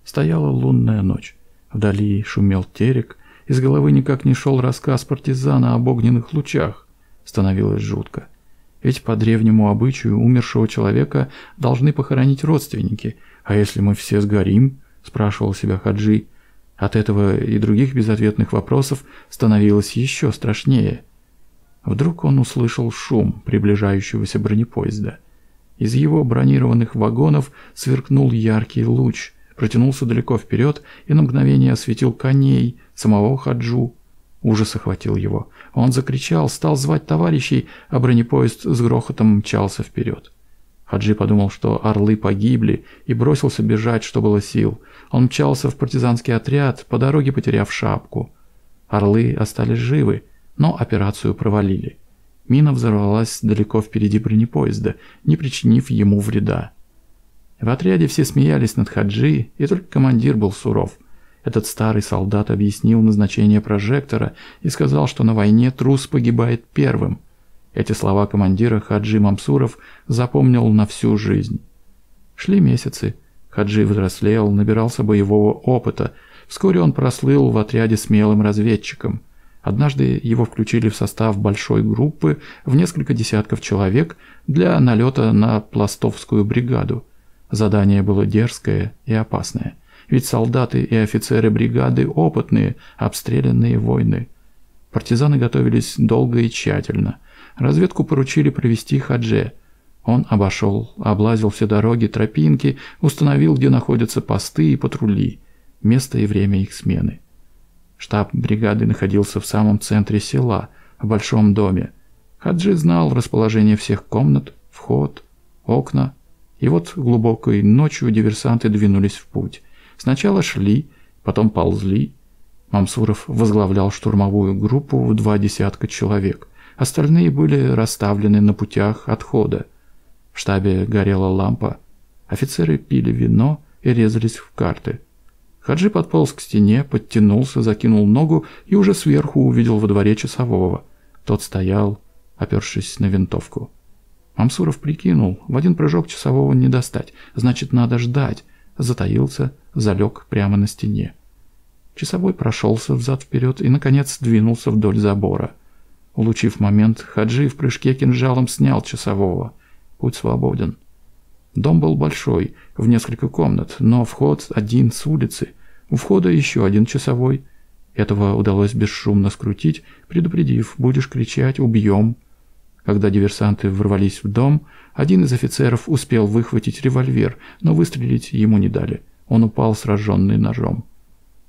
Стояла лунная ночь. Вдали шумел терек, из головы никак не шел рассказ партизана об огненных лучах. Становилось жутко. Ведь по древнему обычаю умершего человека должны похоронить родственники, а если мы все сгорим, спрашивал себя Хаджи. От этого и других безответных вопросов становилось еще страшнее. Вдруг он услышал шум приближающегося бронепоезда. Из его бронированных вагонов сверкнул яркий луч, протянулся далеко вперед и на мгновение осветил коней, самого Хаджу. Ужас охватил его. Он закричал, стал звать товарищей, а бронепоезд с грохотом мчался вперед. Хаджи подумал, что орлы погибли, и бросился бежать, что было сил. Он мчался в партизанский отряд, по дороге потеряв шапку. Орлы остались живы, но операцию провалили. Мина взорвалась далеко впереди бронепоезда, не причинив ему вреда. В отряде все смеялись над Хаджи, и только командир был суров. Этот старый солдат объяснил назначение прожектора и сказал, что на войне трус погибает первым. Эти слова командира Хаджи Мамсуров запомнил на всю жизнь. Шли месяцы. Хаджи взрослел, набирался боевого опыта. Вскоре он прослыл в отряде смелым разведчиком. Однажды его включили в состав большой группы в несколько десятков человек для налета на пластовскую бригаду. Задание было дерзкое и опасное. Ведь солдаты и офицеры бригады опытные, обстрелянные войны. Партизаны готовились долго и тщательно. Разведку поручили провести Хадже. Он обошел, облазил все дороги, тропинки, установил, где находятся посты и патрули, место и время их смены. Штаб бригады находился в самом центре села, в большом доме. Хаджи знал расположение всех комнат, вход, окна. И вот глубокой ночью диверсанты двинулись в путь. Сначала шли, потом ползли. Мамсуров возглавлял штурмовую группу в два десятка человек. Остальные были расставлены на путях отхода. В штабе горела лампа. Офицеры пили вино и резались в карты. Хаджи подполз к стене, подтянулся, закинул ногу и уже сверху увидел во дворе часового. Тот стоял, опершись на винтовку. Мамсуров прикинул, в один прыжок часового не достать, значит надо ждать. Затаился, залег прямо на стене. Часовой прошелся взад-вперед и, наконец, двинулся вдоль забора. Улучив момент, Хаджи в прыжке кинжалом снял часового. Путь свободен. Дом был большой, в несколько комнат, но вход один с улицы. У входа еще один часовой. Этого удалось бесшумно скрутить, предупредив, будешь кричать «убьем». Когда диверсанты ворвались в дом, один из офицеров успел выхватить револьвер, но выстрелить ему не дали. Он упал сраженный ножом.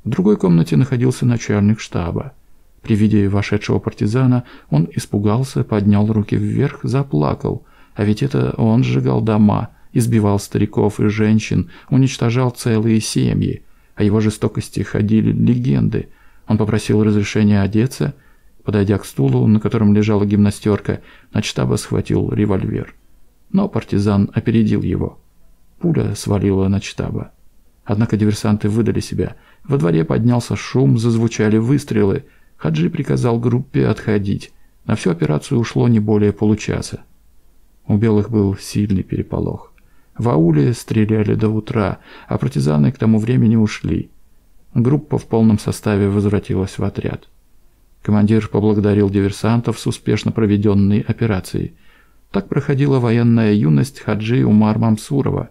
В другой комнате находился начальник штаба. При виде вошедшего партизана он испугался, поднял руки вверх, заплакал. А ведь это он сжигал дома, избивал стариков и женщин, уничтожал целые семьи. О его жестокости ходили легенды. Он попросил разрешения одеться. Подойдя к стулу, на котором лежала гимнастерка, начтаба схватил револьвер. Но партизан опередил его. Пуля свалила начтаба. Однако диверсанты выдали себя. Во дворе поднялся шум, зазвучали выстрелы – Хаджи приказал группе отходить. На всю операцию ушло не более получаса. У белых был сильный переполох. В ауле стреляли до утра, а партизаны к тому времени ушли. Группа в полном составе возвратилась в отряд. Командир поблагодарил диверсантов с успешно проведенной операцией. Так проходила военная юность Хаджи Умар Мамсурова.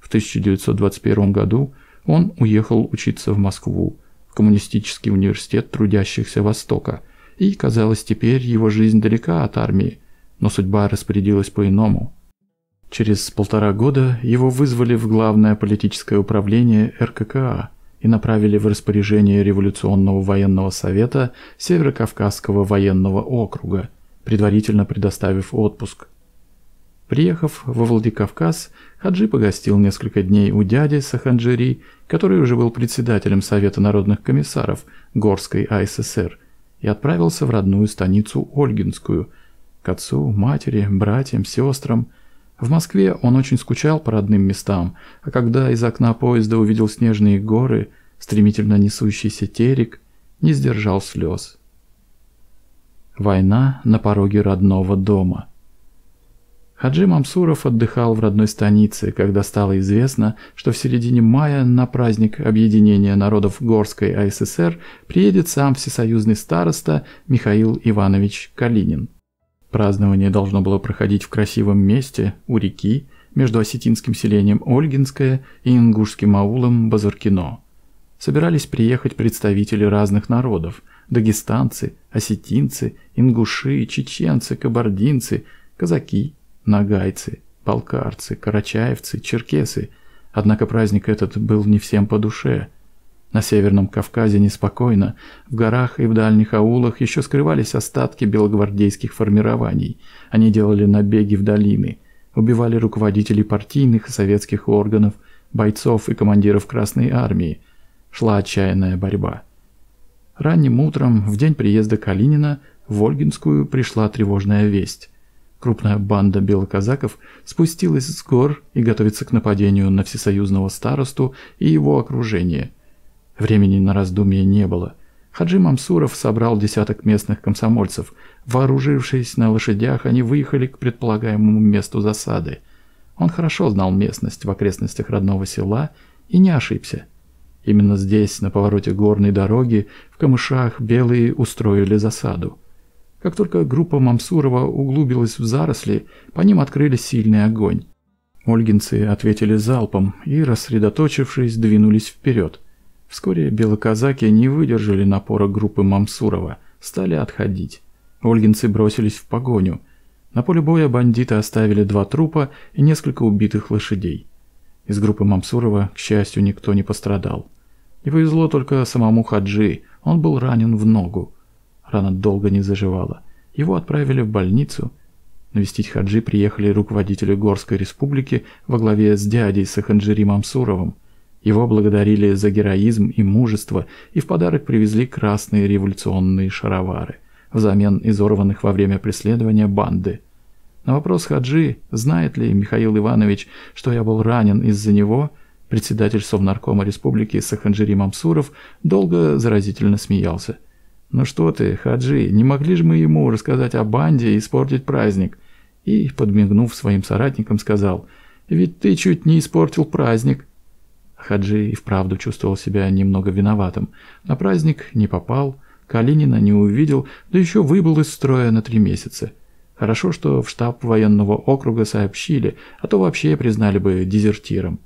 В 1921 году он уехал учиться в Москву. Коммунистический университет трудящихся Востока, и, казалось, теперь его жизнь далека от армии, но судьба распорядилась по-иному. Через полтора года его вызвали в главное политическое управление РККА и направили в распоряжение Революционного военного совета Северокавказского военного округа, предварительно предоставив отпуск. Приехав во Владикавказ, Хаджи погостил несколько дней у дяди Саханджири, который уже был председателем Совета народных комиссаров Горской АССР, и отправился в родную станицу Ольгинскую, к отцу, матери, братьям, сестрам. В Москве он очень скучал по родным местам, а когда из окна поезда увидел снежные горы, стремительно несущийся терек, не сдержал слез. Война на пороге родного дома – Хаджи Мамсуров отдыхал в родной станице, когда стало известно, что в середине мая на праздник Объединения народов Горской АССР приедет сам всесоюзный староста Михаил Иванович Калинин. Празднование должно было проходить в красивом месте, у реки, между осетинским селением Ольгинское и ингушским аулом Базаркино. Собирались приехать представители разных народов – дагестанцы, осетинцы, ингуши, чеченцы, кабардинцы, казаки – нагайцы, балкарцы, карачаевцы, черкесы. Однако праздник этот был не всем по душе. На Северном Кавказе неспокойно, в горах и в дальних аулах еще скрывались остатки белогвардейских формирований. Они делали набеги в долины, убивали руководителей партийных и советских органов, бойцов и командиров Красной Армии. Шла отчаянная борьба. Ранним утром, в день приезда Калинина, В Ольгинскую пришла тревожная весть. Крупная банда белоказаков спустилась с гор и готовится к нападению на всесоюзного старосту и его окружение. Времени на раздумье не было. Хаджи Мамсуров собрал десяток местных комсомольцев. Вооружившись на лошадях, они выехали к предполагаемому месту засады. Он хорошо знал местность в окрестностях родного села и не ошибся. Именно здесь, на повороте горной дороги, в камышах белые устроили засаду. Как только группа Мамсурова углубилась в заросли, по ним открыли сильный огонь. Ольгинцы ответили залпом и, рассредоточившись, двинулись вперед. Вскоре белоказаки не выдержали напора группы Мамсурова, стали отходить. Ольгинцы бросились в погоню. На поле боя бандиты оставили два трупа и несколько убитых лошадей. Из группы Мамсурова, к счастью, никто не пострадал. Не повезло только самому Хаджи, он был ранен в ногу. Рана долго не заживала. Его отправили в больницу. Навестить Хаджи приехали руководители Горской республики во главе с дядей Саханджири Мамсуровым. Его благодарили за героизм и мужество и в подарок привезли красные революционные шаровары, взамен изорванных во время преследования банды. На вопрос Хаджи, знает ли Михаил Иванович, что я был ранен из-за него, председатель Совнаркома республики Саханджири Мамсуров долго заразительно смеялся. «Ну что ты, Хаджи, не могли же мы ему рассказать о банде и испортить праздник?» И, подмигнув своим соратникам, сказал, «Ведь ты чуть не испортил праздник». Хаджи и вправду чувствовал себя немного виноватым. На праздник не попал, Калинина не увидел, да еще выбыл из строя на три месяца. Хорошо, что в штаб военного округа сообщили, а то вообще признали бы дезертиром.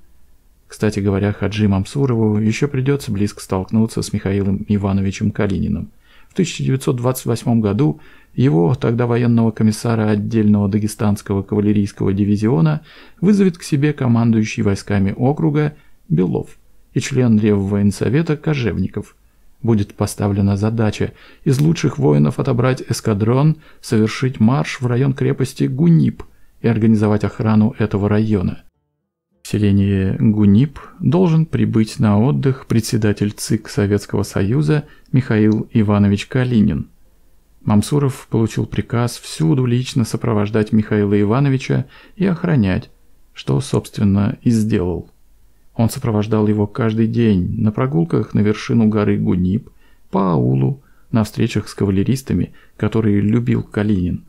Кстати говоря, Хаджи Мамсурову еще придется близко столкнуться с Михаилом Ивановичем Калининым. В 1928 году его, тогда военного комиссара отдельного дагестанского кавалерийского дивизиона, вызовет к себе командующий войсками округа Белов и член Реввоенсовета Кожевников. Будет поставлена задача из лучших воинов отобрать эскадрон, совершить марш в район крепости Гунип и организовать охрану этого района – селение Гунип должен прибыть на отдых председатель ЦИК Советского Союза Михаил Иванович Калинин. Мамсуров получил приказ всюду лично сопровождать Михаила Ивановича и охранять, что, собственно, и сделал. Он сопровождал его каждый день на прогулках на вершину горы Гунип, по аулу, на встречах с кавалеристами, которые любил Калинин.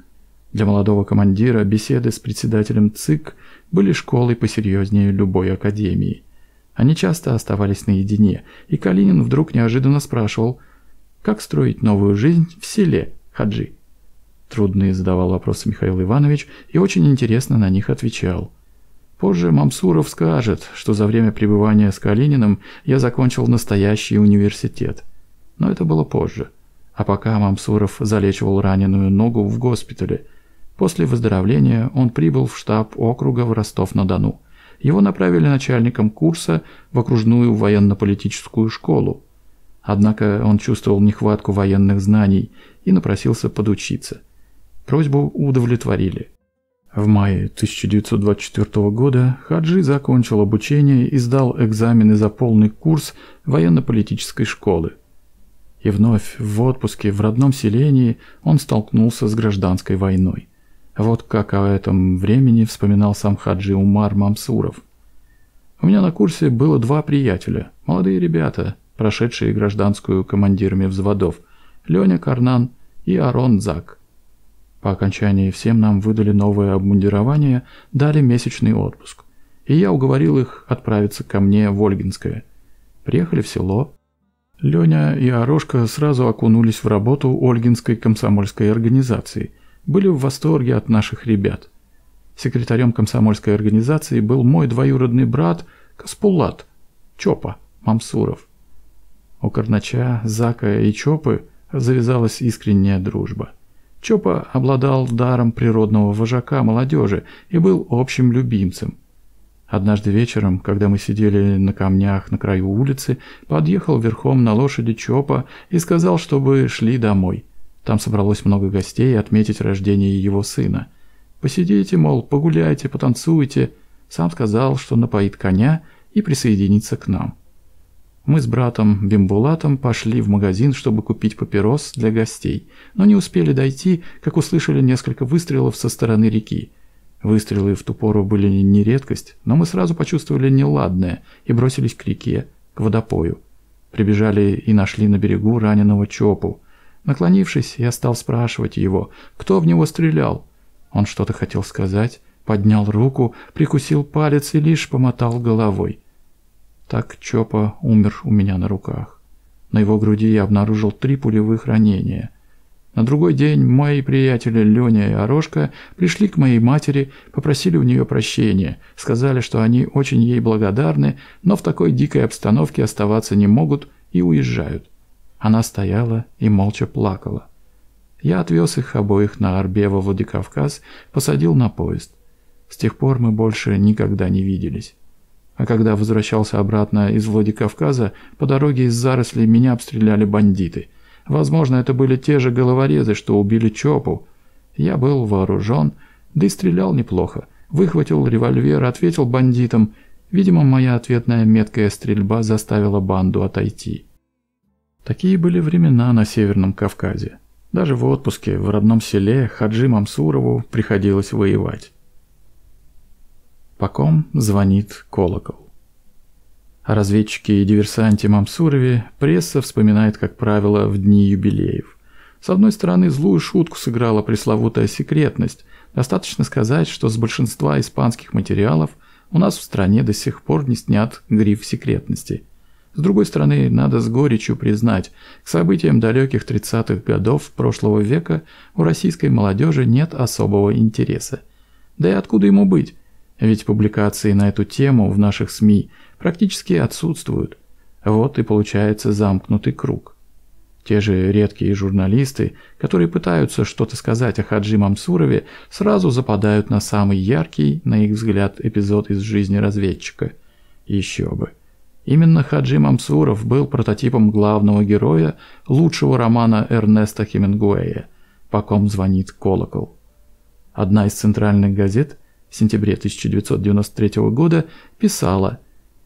Для молодого командира беседы с председателем ЦИК – были школой посерьезнее любой академии. Они часто оставались наедине, и Калинин вдруг неожиданно спрашивал, как строить новую жизнь в селе Хаджи. Трудные задавал вопросы Михаил Иванович и очень интересно на них отвечал. Позже Мамсуров скажет, что за время пребывания с Калининым я закончил настоящий университет. Но это было позже. А пока Мамсуров залечивал раненую ногу в госпитале – После выздоровления он прибыл в штаб округа в Ростов-на-Дону. Его направили начальником курса в окружную военно-политическую школу. Однако он чувствовал нехватку военных знаний и напросился подучиться. Просьбу удовлетворили. В мае 1924 года Хаджи закончил обучение и сдал экзамены за полный курс военно-политической школы. И вновь в отпуске в родном селении он столкнулся с гражданской войной. Вот как о этом времени вспоминал сам Хаджи Умар Мамсуров. У меня на курсе было два приятеля, молодые ребята, прошедшие гражданскую командирами взводов, Леня Карнан и Арон Зак. По окончании всем нам выдали новое обмундирование, дали месячный отпуск. И я уговорил их отправиться ко мне в Ольгинское. Приехали в село. Леня и Орошка сразу окунулись в работу Ольгинской комсомольской организации – были в восторге от наших ребят. Секретарем комсомольской организации был мой двоюродный брат Каспулат, Чопа, Мамсуров. У Карнача, Зака и Чопы завязалась искренняя дружба. Чопа обладал даром природного вожака молодежи и был общим любимцем. Однажды вечером, когда мы сидели на камнях на краю улицы, подъехал верхом на лошади Чопа и сказал, чтобы шли домой. Там собралось много гостей отметить рождение его сына. Посидите, мол, погуляйте, потанцуйте. Сам сказал, что напоит коня и присоединится к нам. Мы с братом Бимбулатом пошли в магазин, чтобы купить папирос для гостей, но не успели дойти, как услышали несколько выстрелов со стороны реки. Выстрелы в ту пору были не редкость, но мы сразу почувствовали неладное и бросились к реке, к водопою. Прибежали и нашли на берегу раненого Чопу. Наклонившись, я стал спрашивать его, кто в него стрелял. Он что-то хотел сказать, поднял руку, прикусил палец и лишь помотал головой. Так Чопа умер у меня на руках. На его груди я обнаружил три пулевых ранения. На другой день мои приятели Леня и Орошка пришли к моей матери, попросили у нее прощения, сказали, что они очень ей благодарны, но в такой дикой обстановке оставаться не могут и уезжают. Она стояла и молча плакала. Я отвез их обоих на Арбе во Владикавказ, посадил на поезд. С тех пор мы больше никогда не виделись. А когда возвращался обратно из Владикавказа, по дороге из зарослей меня обстреляли бандиты. Возможно, это были те же головорезы, что убили Чопу. Я был вооружен, да и стрелял неплохо. Выхватил револьвер, ответил бандитам. Видимо, моя ответная меткая стрельба заставила банду отойти. Такие были времена на Северном Кавказе. Даже в отпуске в родном селе Хаджи Мамсурову приходилось воевать. По ком звонит колокол. О разведчике и диверсанте Мамсурове пресса вспоминает, как правило, в дни юбилеев. С одной стороны, злую шутку сыграла пресловутая секретность. Достаточно сказать, что с большинства испанских материалов у нас в стране до сих пор не снят гриф секретности. С другой стороны, надо с горечью признать, к событиям далеких 30-х годов прошлого века у российской молодежи нет особого интереса. Да и откуда ему быть? Ведь публикации на эту тему в наших СМИ практически отсутствуют. Вот и получается замкнутый круг. Те же редкие журналисты, которые пытаются что-то сказать о Хаджи Мамсурове, сразу западают на самый яркий, на их взгляд, эпизод из жизни разведчика. Еще бы. Именно Хаджи Мамсуров был прототипом главного героя лучшего романа Эрнеста Хемингуэя «По ком звонит колокол». Одна из центральных газет – в сентябре 1993 года писала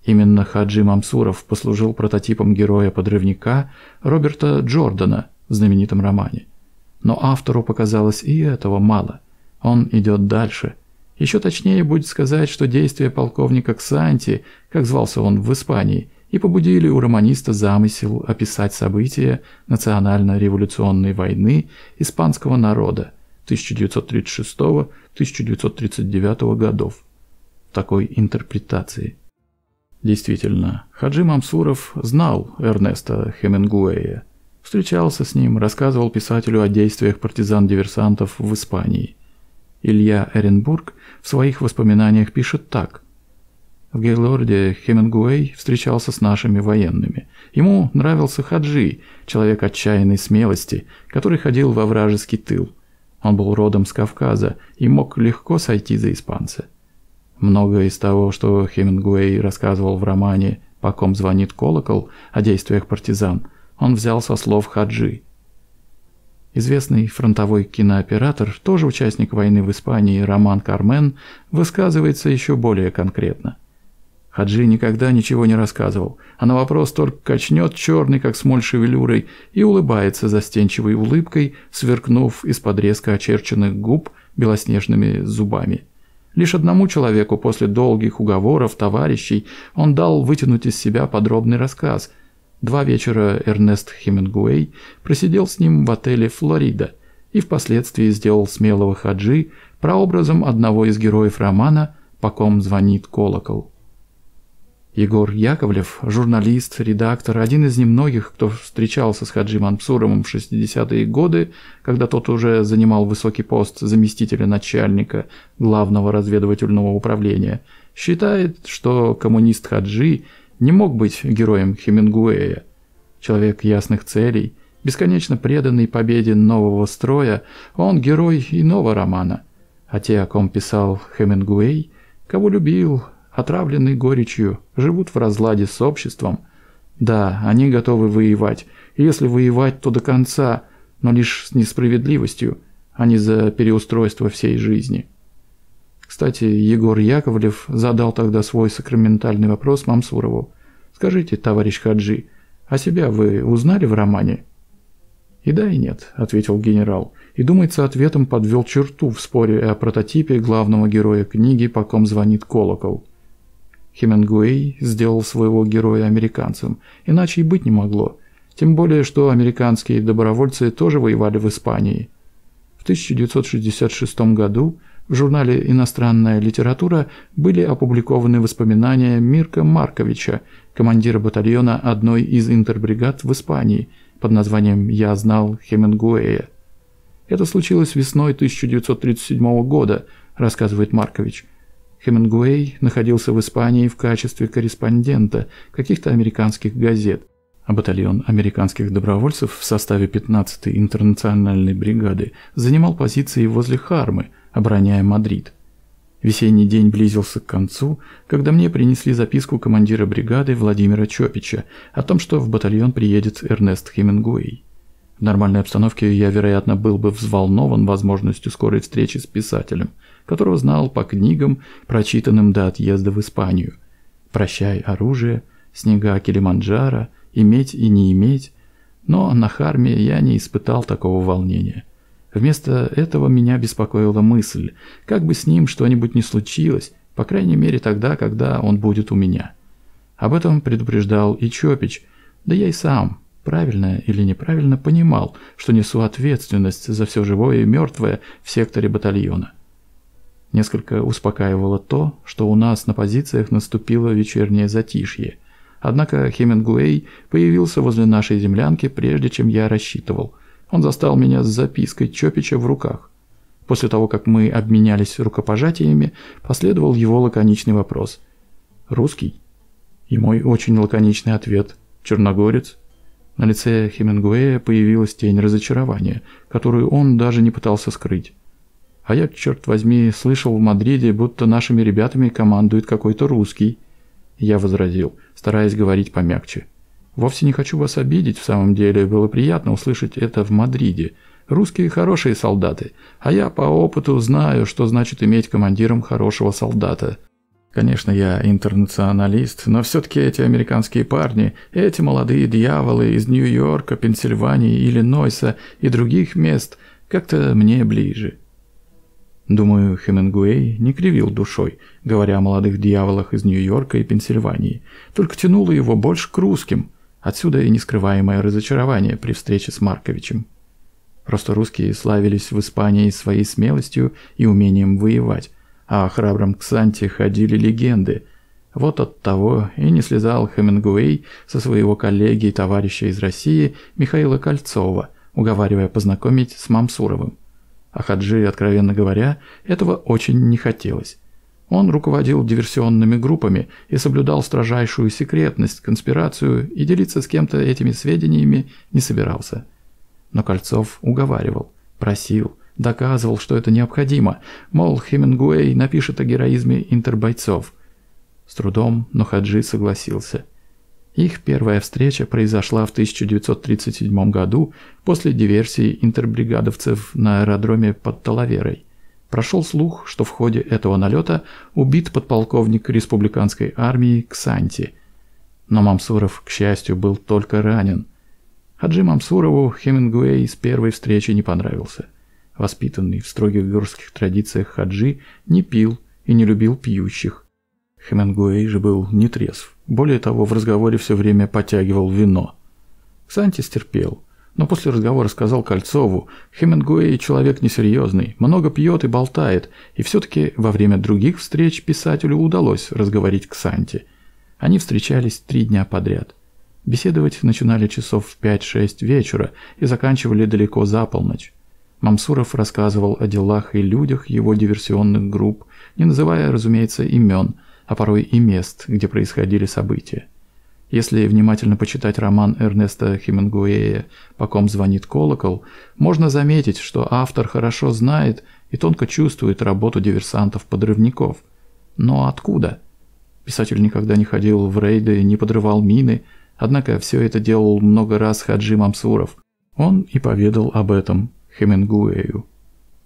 Именно Хаджи Мамсуров послужил прототипом героя-подрывника Роберта Джордана в знаменитом романе. Но автору показалось и этого мало. Он идет дальше. Еще точнее будет сказать, что действия полковника Ксанти, как звался он в Испании, и побудили у романиста замысел описать события национально-революционной войны испанского народа 1936-1939 годов такой интерпретации. Действительно, Хаджи Мамсуров знал Эрнеста Хемингуэя, встречался с ним, рассказывал писателю о действиях партизан-диверсантов в Испании. Илья Эренбург в своих воспоминаниях пишет так. В Гейлорде Хемингуэй встречался с нашими военными. Ему нравился Хаджи, человек отчаянной смелости, который ходил во вражеский тыл – он был родом с Кавказа и мог легко сойти за испанца. Многое из того, что Хемингуэй рассказывал в романе «По ком звонит колокол» о действиях партизан, он взял со слов Хаджи. Известный фронтовой кинооператор, тоже участник войны в Испании, Роман Кармен, высказывается еще более конкретно. Хаджи никогда ничего не рассказывал, а на вопрос только качнет черный, как смоль шевелюрой, и улыбается застенчивой улыбкой, сверкнув из-под резко очерченных губ белоснежными зубами. Лишь одному человеку после долгих уговоров товарищей он дал вытянуть из себя подробный рассказ. Два вечера Эрнест Хемингуэй просидел с ним в отеле «Флорида» и впоследствии сделал смелого Хаджи прообразом одного из героев романа «По ком звонит колокол». Егор Яковлев, журналист, редактор, один из немногих, кто встречался с Хаджи Мансуровым в 60-е годы, когда тот уже занимал высокий пост заместителя начальника главного разведывательного управления, считает, что коммунист Хаджи не мог быть героем Хемингуэя. Человек ясных целей, бесконечно преданный победе нового строя, он герой иного романа. А те, о ком писал Хемингуэй, кого любил, отравленный горечью, живут в разладе с обществом. Да, они готовы воевать, и если воевать, то до конца, но лишь с несправедливостью, а не за переустройство всей жизни. Кстати, Егор Яковлев задал тогда свой сакраментальный вопрос Мамсурову. Скажите, товарищ Хаджи, а себя вы узнали в романе?» «И да, и нет», — ответил генерал. И, думается, ответом подвел черту в споре о прототипе главного героя книги «По ком звонит колокол». Хемингуэй сделал своего героя американцем, иначе и быть не могло. Тем более, что американские добровольцы тоже воевали в Испании. В 1966 году в журнале «Иностранная литература» были опубликованы воспоминания Мирка Марковича, командира батальона одной из интербригад в Испании под названием «Я знал Хемингуэя». Это случилось весной 1937 года, рассказывает Маркович. Хемингуэй находился в Испании в качестве корреспондента каких-то американских газет, а батальон американских добровольцев в составе 15-й интернациональной бригады занимал позиции возле Хармы – обороняя Мадрид. Весенний день близился к концу, когда мне принесли записку командира бригады Владимира Чопича о том, что в батальон приедет Эрнест Хемингуэй. В нормальной обстановке я, вероятно, был бы взволнован возможностью скорой встречи с писателем, которого знал по книгам, прочитанным до отъезда в Испанию. «Прощай, оружие», «Снега Килиманджаро», «Иметь и не иметь». Но на Харме я не испытал такого волнения – Вместо этого меня беспокоила мысль, как бы с ним что-нибудь не случилось, по крайней мере тогда, когда он будет у меня. Об этом предупреждал и Чопич, да я и сам, правильно или неправильно, понимал, что несу ответственность за все живое и мертвое в секторе батальона. Несколько успокаивало то, что у нас на позициях наступило вечернее затишье. Однако Хемингуэй появился возле нашей землянки, прежде чем я рассчитывал – он застал меня с запиской Чопича в руках. После того, как мы обменялись рукопожатиями, последовал его лаконичный вопрос. «Русский?» И мой очень лаконичный ответ. «Черногорец?» На лице Хемингуэя появилась тень разочарования, которую он даже не пытался скрыть. А я, черт возьми, слышал в Мадриде, будто нашими ребятами командует какой-то русский. Я возразил, стараясь говорить помягче. Вовсе не хочу вас обидеть, в самом деле было приятно услышать это в Мадриде. Русские хорошие солдаты, а я по опыту знаю, что значит иметь командиром хорошего солдата. Конечно, я интернационалист, но все-таки эти американские парни, эти молодые дьяволы из Нью-Йорка, Пенсильвании, Иллинойса и других мест как-то мне ближе. Думаю, Хемингуэй не кривил душой, говоря о молодых дьяволах из Нью-Йорка и Пенсильвании, только тянуло его больше к русским – Отсюда и нескрываемое разочарование при встрече с Марковичем. Просто русские славились в Испании своей смелостью и умением воевать, а о храбром Ксанте ходили легенды. Вот от того и не слезал Хемингуэй со своего коллеги и товарища из России Михаила Кольцова, уговаривая познакомить с Мамсуровым. А Хаджи, откровенно говоря, этого очень не хотелось. Он руководил диверсионными группами и соблюдал строжайшую секретность, конспирацию и делиться с кем-то этими сведениями не собирался. Но Кольцов уговаривал, просил, доказывал, что это необходимо, мол, Хемингуэй напишет о героизме интербойцов. С трудом, но Хаджи согласился. Их первая встреча произошла в 1937 году после диверсии интербригадовцев на аэродроме под Талаверой. Прошел слух, что в ходе этого налета убит подполковник республиканской армии Ксанти. Но Мамсуров, к счастью, был только ранен. Хаджи Мамсурову Хемингуэй с первой встречи не понравился. Воспитанный в строгих горских традициях Хаджи не пил и не любил пьющих. Хемингуэй же был нетрезв. Более того, в разговоре все время подтягивал вино. Ксанти стерпел – но после разговора сказал Кольцову, Хемингуэй человек несерьезный, много пьет и болтает, и все-таки во время других встреч писателю удалось разговорить к Санте. Они встречались три дня подряд. Беседовать начинали часов в 5-6 вечера и заканчивали далеко за полночь. Мамсуров рассказывал о делах и людях его диверсионных групп, не называя, разумеется, имен, а порой и мест, где происходили события. Если внимательно почитать роман Эрнеста Хемингуэя «По ком звонит колокол», можно заметить, что автор хорошо знает и тонко чувствует работу диверсантов-подрывников. Но откуда? Писатель никогда не ходил в рейды, не подрывал мины, однако все это делал много раз Хаджи Мамсуров. Он и поведал об этом Хемингуэю.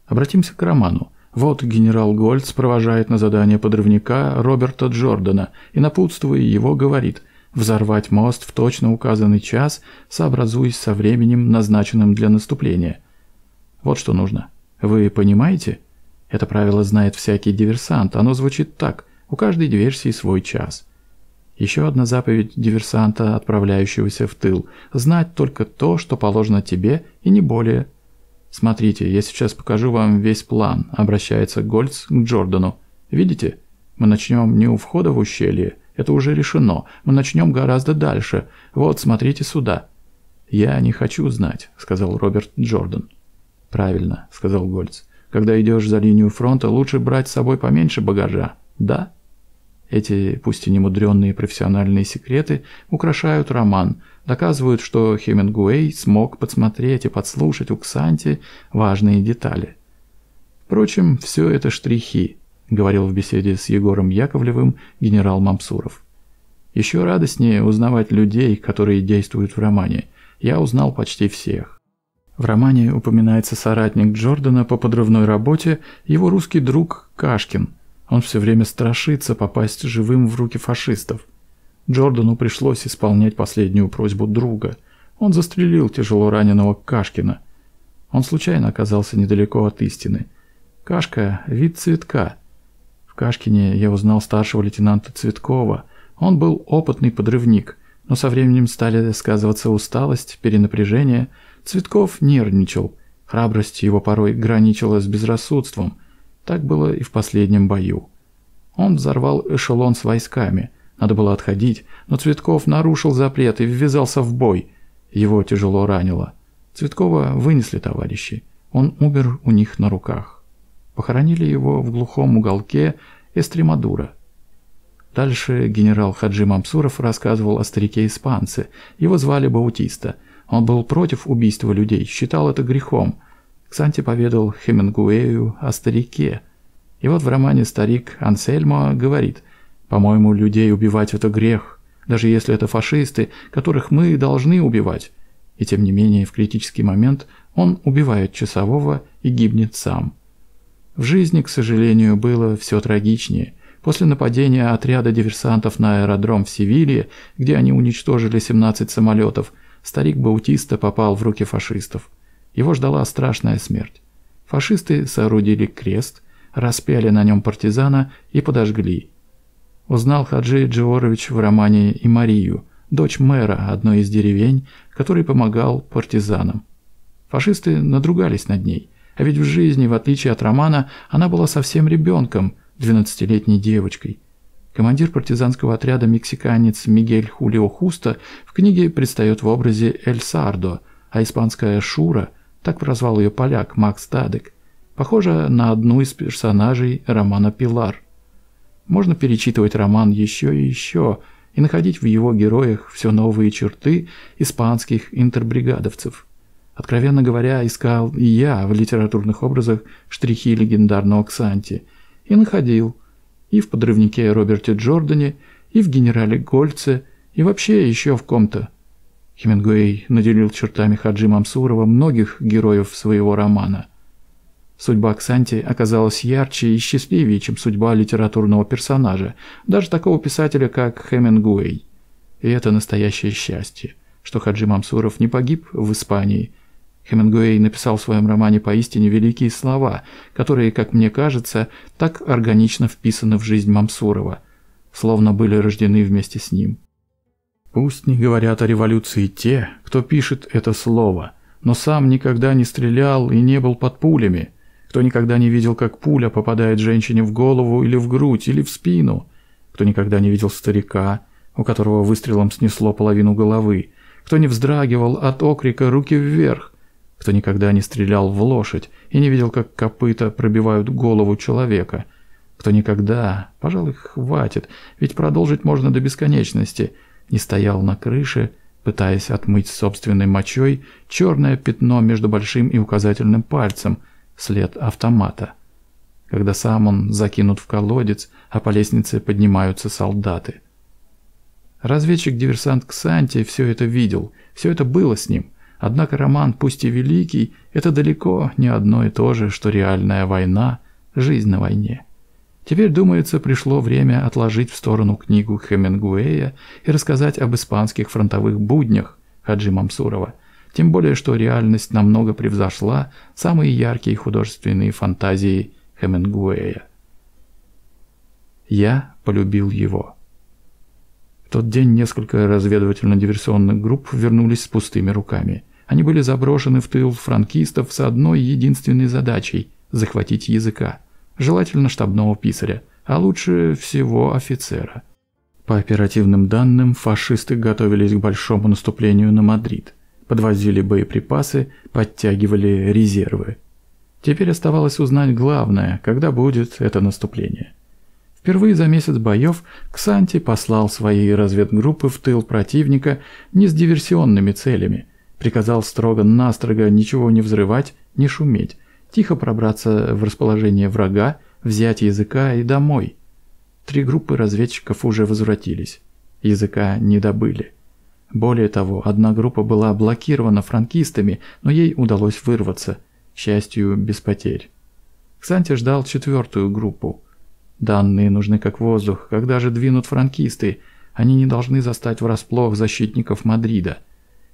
Обратимся к роману. Вот генерал Гольц провожает на задание подрывника Роберта Джордана и, напутствуя его, говорит – взорвать мост в точно указанный час, сообразуясь со временем, назначенным для наступления. Вот что нужно. Вы понимаете? Это правило знает всякий диверсант. Оно звучит так. У каждой диверсии свой час. Еще одна заповедь диверсанта, отправляющегося в тыл – знать только то, что положено тебе, и не более. «Смотрите, я сейчас покажу вам весь план», – обращается Гольц к Джордану. «Видите? Мы начнем не у входа в ущелье, это уже решено. Мы начнем гораздо дальше. Вот, смотрите сюда». «Я не хочу знать», – сказал Роберт Джордан. «Правильно», – сказал Гольц. «Когда идешь за линию фронта, лучше брать с собой поменьше багажа. Да?» Эти, пусть и немудренные профессиональные секреты, украшают роман, доказывают, что Хемингуэй смог подсмотреть и подслушать у Ксанти важные детали. Впрочем, все это штрихи, говорил в беседе с Егором Яковлевым генерал Мамсуров. Еще радостнее узнавать людей, которые действуют в романе. Я узнал почти всех. В романе упоминается соратник Джордана по подрывной работе, его русский друг Кашкин – он все время страшится попасть живым в руки фашистов. Джордану пришлось исполнять последнюю просьбу друга. Он застрелил тяжело раненого Кашкина. Он случайно оказался недалеко от истины. Кашка – вид цветка. В Кашкине я узнал старшего лейтенанта Цветкова. Он был опытный подрывник, но со временем стали сказываться усталость, перенапряжение. Цветков нервничал. Храбрость его порой граничила с безрассудством – так было и в последнем бою. Он взорвал эшелон с войсками. Надо было отходить, но Цветков нарушил запрет и ввязался в бой. Его тяжело ранило. Цветкова вынесли товарищи. Он умер у них на руках. Похоронили его в глухом уголке Эстремадура. Дальше генерал Хаджи Мамсуров рассказывал о старике-испанце. Его звали Баутиста. Он был против убийства людей, считал это грехом – Ксанти поведал Хемингуэю о старике. И вот в романе старик Ансельмо говорит, «По-моему, людей убивать – это грех, даже если это фашисты, которых мы должны убивать». И тем не менее, в критический момент он убивает часового и гибнет сам. В жизни, к сожалению, было все трагичнее. После нападения отряда диверсантов на аэродром в Севилье, где они уничтожили 17 самолетов, старик Баутиста попал в руки фашистов. Его ждала страшная смерть. Фашисты соорудили крест, распяли на нем партизана и подожгли. Узнал Хаджи Джиорович в романе и Марию, дочь мэра одной из деревень, который помогал партизанам. Фашисты надругались над ней, а ведь в жизни, в отличие от романа, она была совсем ребенком, 12-летней девочкой. Командир партизанского отряда мексиканец Мигель Хулио Хуста в книге предстает в образе Эль Сардо, а испанская Шура так прозвал ее поляк Макс Тадек, похожа на одну из персонажей романа «Пилар». Можно перечитывать роман еще и еще и находить в его героях все новые черты испанских интербригадовцев. Откровенно говоря, искал и я в литературных образах штрихи легендарного Ксанти. И находил. И в подрывнике Роберте Джордане, и в генерале Гольце, и вообще еще в ком-то. Хемингуэй наделил чертами Хаджи Мамсурова многих героев своего романа. Судьба Ксанти оказалась ярче и счастливее, чем судьба литературного персонажа, даже такого писателя, как Хемингуэй. И это настоящее счастье, что Хаджи Мамсуров не погиб в Испании. Хемингуэй написал в своем романе поистине великие слова, которые, как мне кажется, так органично вписаны в жизнь Мамсурова, словно были рождены вместе с ним. Пусть не говорят о революции те, кто пишет это слово, но сам никогда не стрелял и не был под пулями, кто никогда не видел, как пуля попадает женщине в голову или в грудь или в спину, кто никогда не видел старика, у которого выстрелом снесло половину головы, кто не вздрагивал от окрика «руки вверх», кто никогда не стрелял в лошадь и не видел, как копыта пробивают голову человека, кто никогда, пожалуй, хватит, ведь продолжить можно до бесконечности – не стоял на крыше, пытаясь отмыть собственной мочой черное пятно между большим и указательным пальцем, след автомата. Когда сам он закинут в колодец, а по лестнице поднимаются солдаты. Разведчик-диверсант Ксанти все это видел, все это было с ним. Однако роман, пусть и великий, это далеко не одно и то же, что реальная война, жизнь на войне. Теперь, думается, пришло время отложить в сторону книгу Хемингуэя и рассказать об испанских фронтовых буднях Хаджи Мамсурова, тем более, что реальность намного превзошла самые яркие художественные фантазии Хемингуэя. Я полюбил его. В тот день несколько разведывательно-диверсионных групп вернулись с пустыми руками. Они были заброшены в тыл франкистов с одной единственной задачей – захватить языка. Желательно штабного писаря, а лучше всего офицера. По оперативным данным, фашисты готовились к большому наступлению на Мадрид. Подвозили боеприпасы, подтягивали резервы. Теперь оставалось узнать главное, когда будет это наступление. Впервые за месяц боев Ксанти послал свои разведгруппы в тыл противника не с диверсионными целями. Приказал строго-настрого ничего не взрывать, не шуметь, тихо пробраться в расположение врага, взять языка и домой. Три группы разведчиков уже возвратились. Языка не добыли. Более того, одна группа была блокирована франкистами, но ей удалось вырваться, к счастью, без потерь. Ксанти ждал четвертую группу – Данные нужны как воздух. Когда же двинут франкисты? Они не должны застать врасплох защитников Мадрида.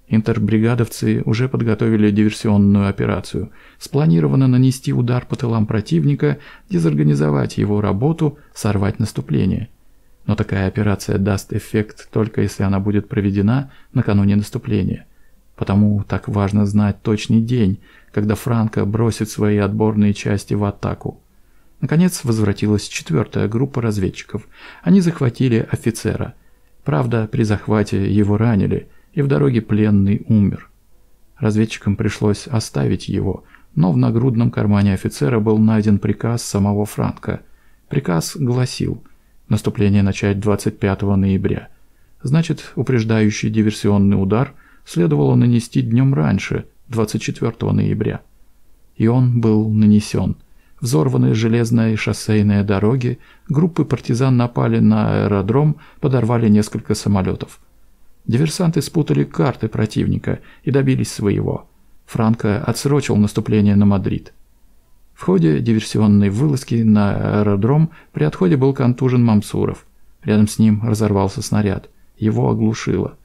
Интербригадовцы уже подготовили диверсионную операцию. Спланировано нанести удар по тылам противника, дезорганизовать его работу, сорвать наступление. Но такая операция даст эффект только если она будет проведена накануне наступления. Потому так важно знать точный день, когда Франко бросит свои отборные части в атаку. Наконец возвратилась четвертая группа разведчиков. Они захватили офицера. Правда, при захвате его ранили, и в дороге пленный умер. Разведчикам пришлось оставить его, но в нагрудном кармане офицера был найден приказ самого Франка. Приказ гласил наступление начать 25 ноября. Значит, упреждающий диверсионный удар следовало нанести днем раньше, 24 ноября. И он был нанесен – взорваны железные шоссейные дороги, группы партизан напали на аэродром, подорвали несколько самолетов. Диверсанты спутали карты противника и добились своего. Франко отсрочил наступление на Мадрид. В ходе диверсионной вылазки на аэродром при отходе был контужен Мамсуров. Рядом с ним разорвался снаряд. Его оглушило.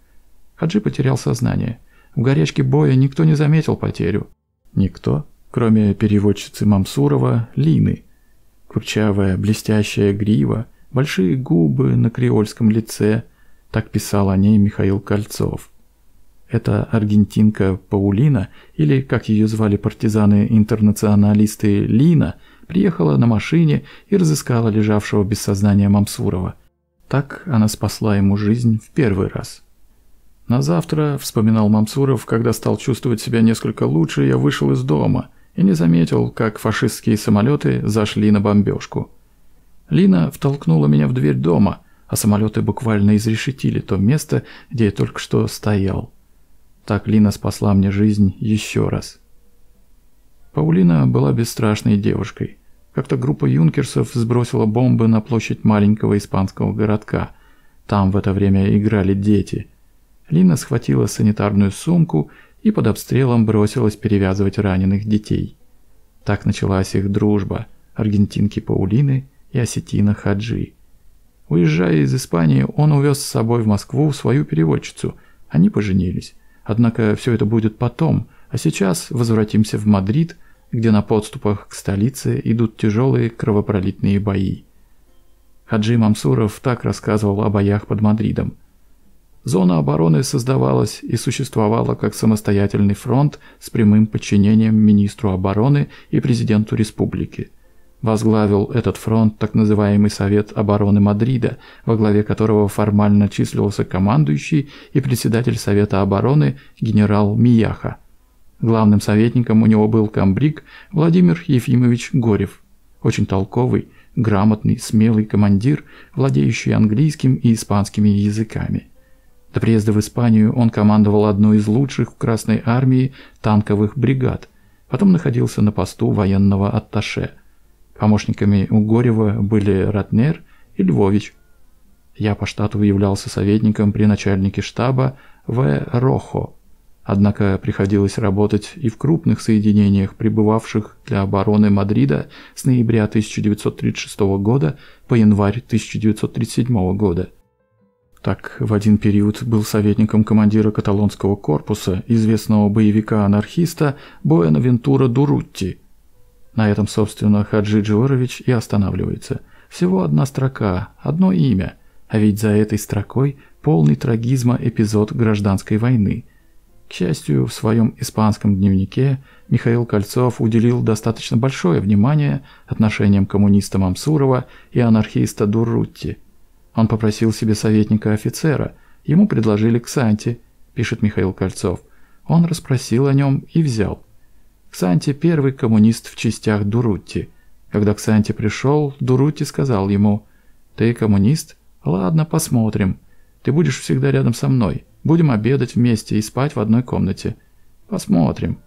Хаджи потерял сознание. В горячке боя никто не заметил потерю. Никто кроме переводчицы Мамсурова, Лины. Курчавая, блестящая грива, большие губы на креольском лице, так писал о ней Михаил Кольцов. Эта аргентинка Паулина, или, как ее звали партизаны-интернационалисты, Лина, приехала на машине и разыскала лежавшего без сознания Мамсурова. Так она спасла ему жизнь в первый раз. На завтра, вспоминал Мамсуров, когда стал чувствовать себя несколько лучше, я вышел из дома – и не заметил, как фашистские самолеты зашли на бомбежку. Лина втолкнула меня в дверь дома, а самолеты буквально изрешетили то место, где я только что стоял. Так Лина спасла мне жизнь еще раз. Паулина была бесстрашной девушкой. Как-то группа юнкерсов сбросила бомбы на площадь маленького испанского городка. Там в это время играли дети. Лина схватила санитарную сумку и под обстрелом бросилась перевязывать раненых детей. Так началась их дружба аргентинки Паулины и осетина Хаджи. Уезжая из Испании, он увез с собой в Москву свою переводчицу. Они поженились. Однако все это будет потом, а сейчас возвратимся в Мадрид, где на подступах к столице идут тяжелые кровопролитные бои. Хаджи Мамсуров так рассказывал о боях под Мадридом – Зона обороны создавалась и существовала как самостоятельный фронт с прямым подчинением министру обороны и президенту республики. Возглавил этот фронт так называемый Совет обороны Мадрида, во главе которого формально числился командующий и председатель Совета обороны генерал Мияха. Главным советником у него был комбриг Владимир Ефимович Горев, очень толковый, грамотный, смелый командир, владеющий английским и испанскими языками. До приезда в Испанию он командовал одной из лучших в Красной армии танковых бригад, потом находился на посту военного атташе. Помощниками у Горева были Ратнер и Львович. Я по штату являлся советником при начальнике штаба В. Рохо, Однако приходилось работать и в крупных соединениях, прибывавших для обороны Мадрида с ноября 1936 года по январь 1937 года. Так, в один период был советником командира каталонского корпуса, известного боевика-анархиста Буэнавентура Дурутти. На этом, собственно, Хаджи Джорович и останавливается. Всего одна строка, одно имя, а ведь за этой строкой полный трагизма эпизод гражданской войны – к счастью, в своем испанском дневнике Михаил Кольцов уделил достаточно большое внимание отношениям коммуниста Мамсурова и анархиста Дуррутти. Он попросил себе советника-офицера, ему предложили Ксанти, пишет Михаил Кольцов. Он расспросил о нем и взял. Ксанти – первый коммунист в частях Дурутти. Когда Ксанти пришел, Дурутти сказал ему, «Ты коммунист? Ладно, посмотрим. Ты будешь всегда рядом со мной. Будем обедать вместе и спать в одной комнате. Посмотрим.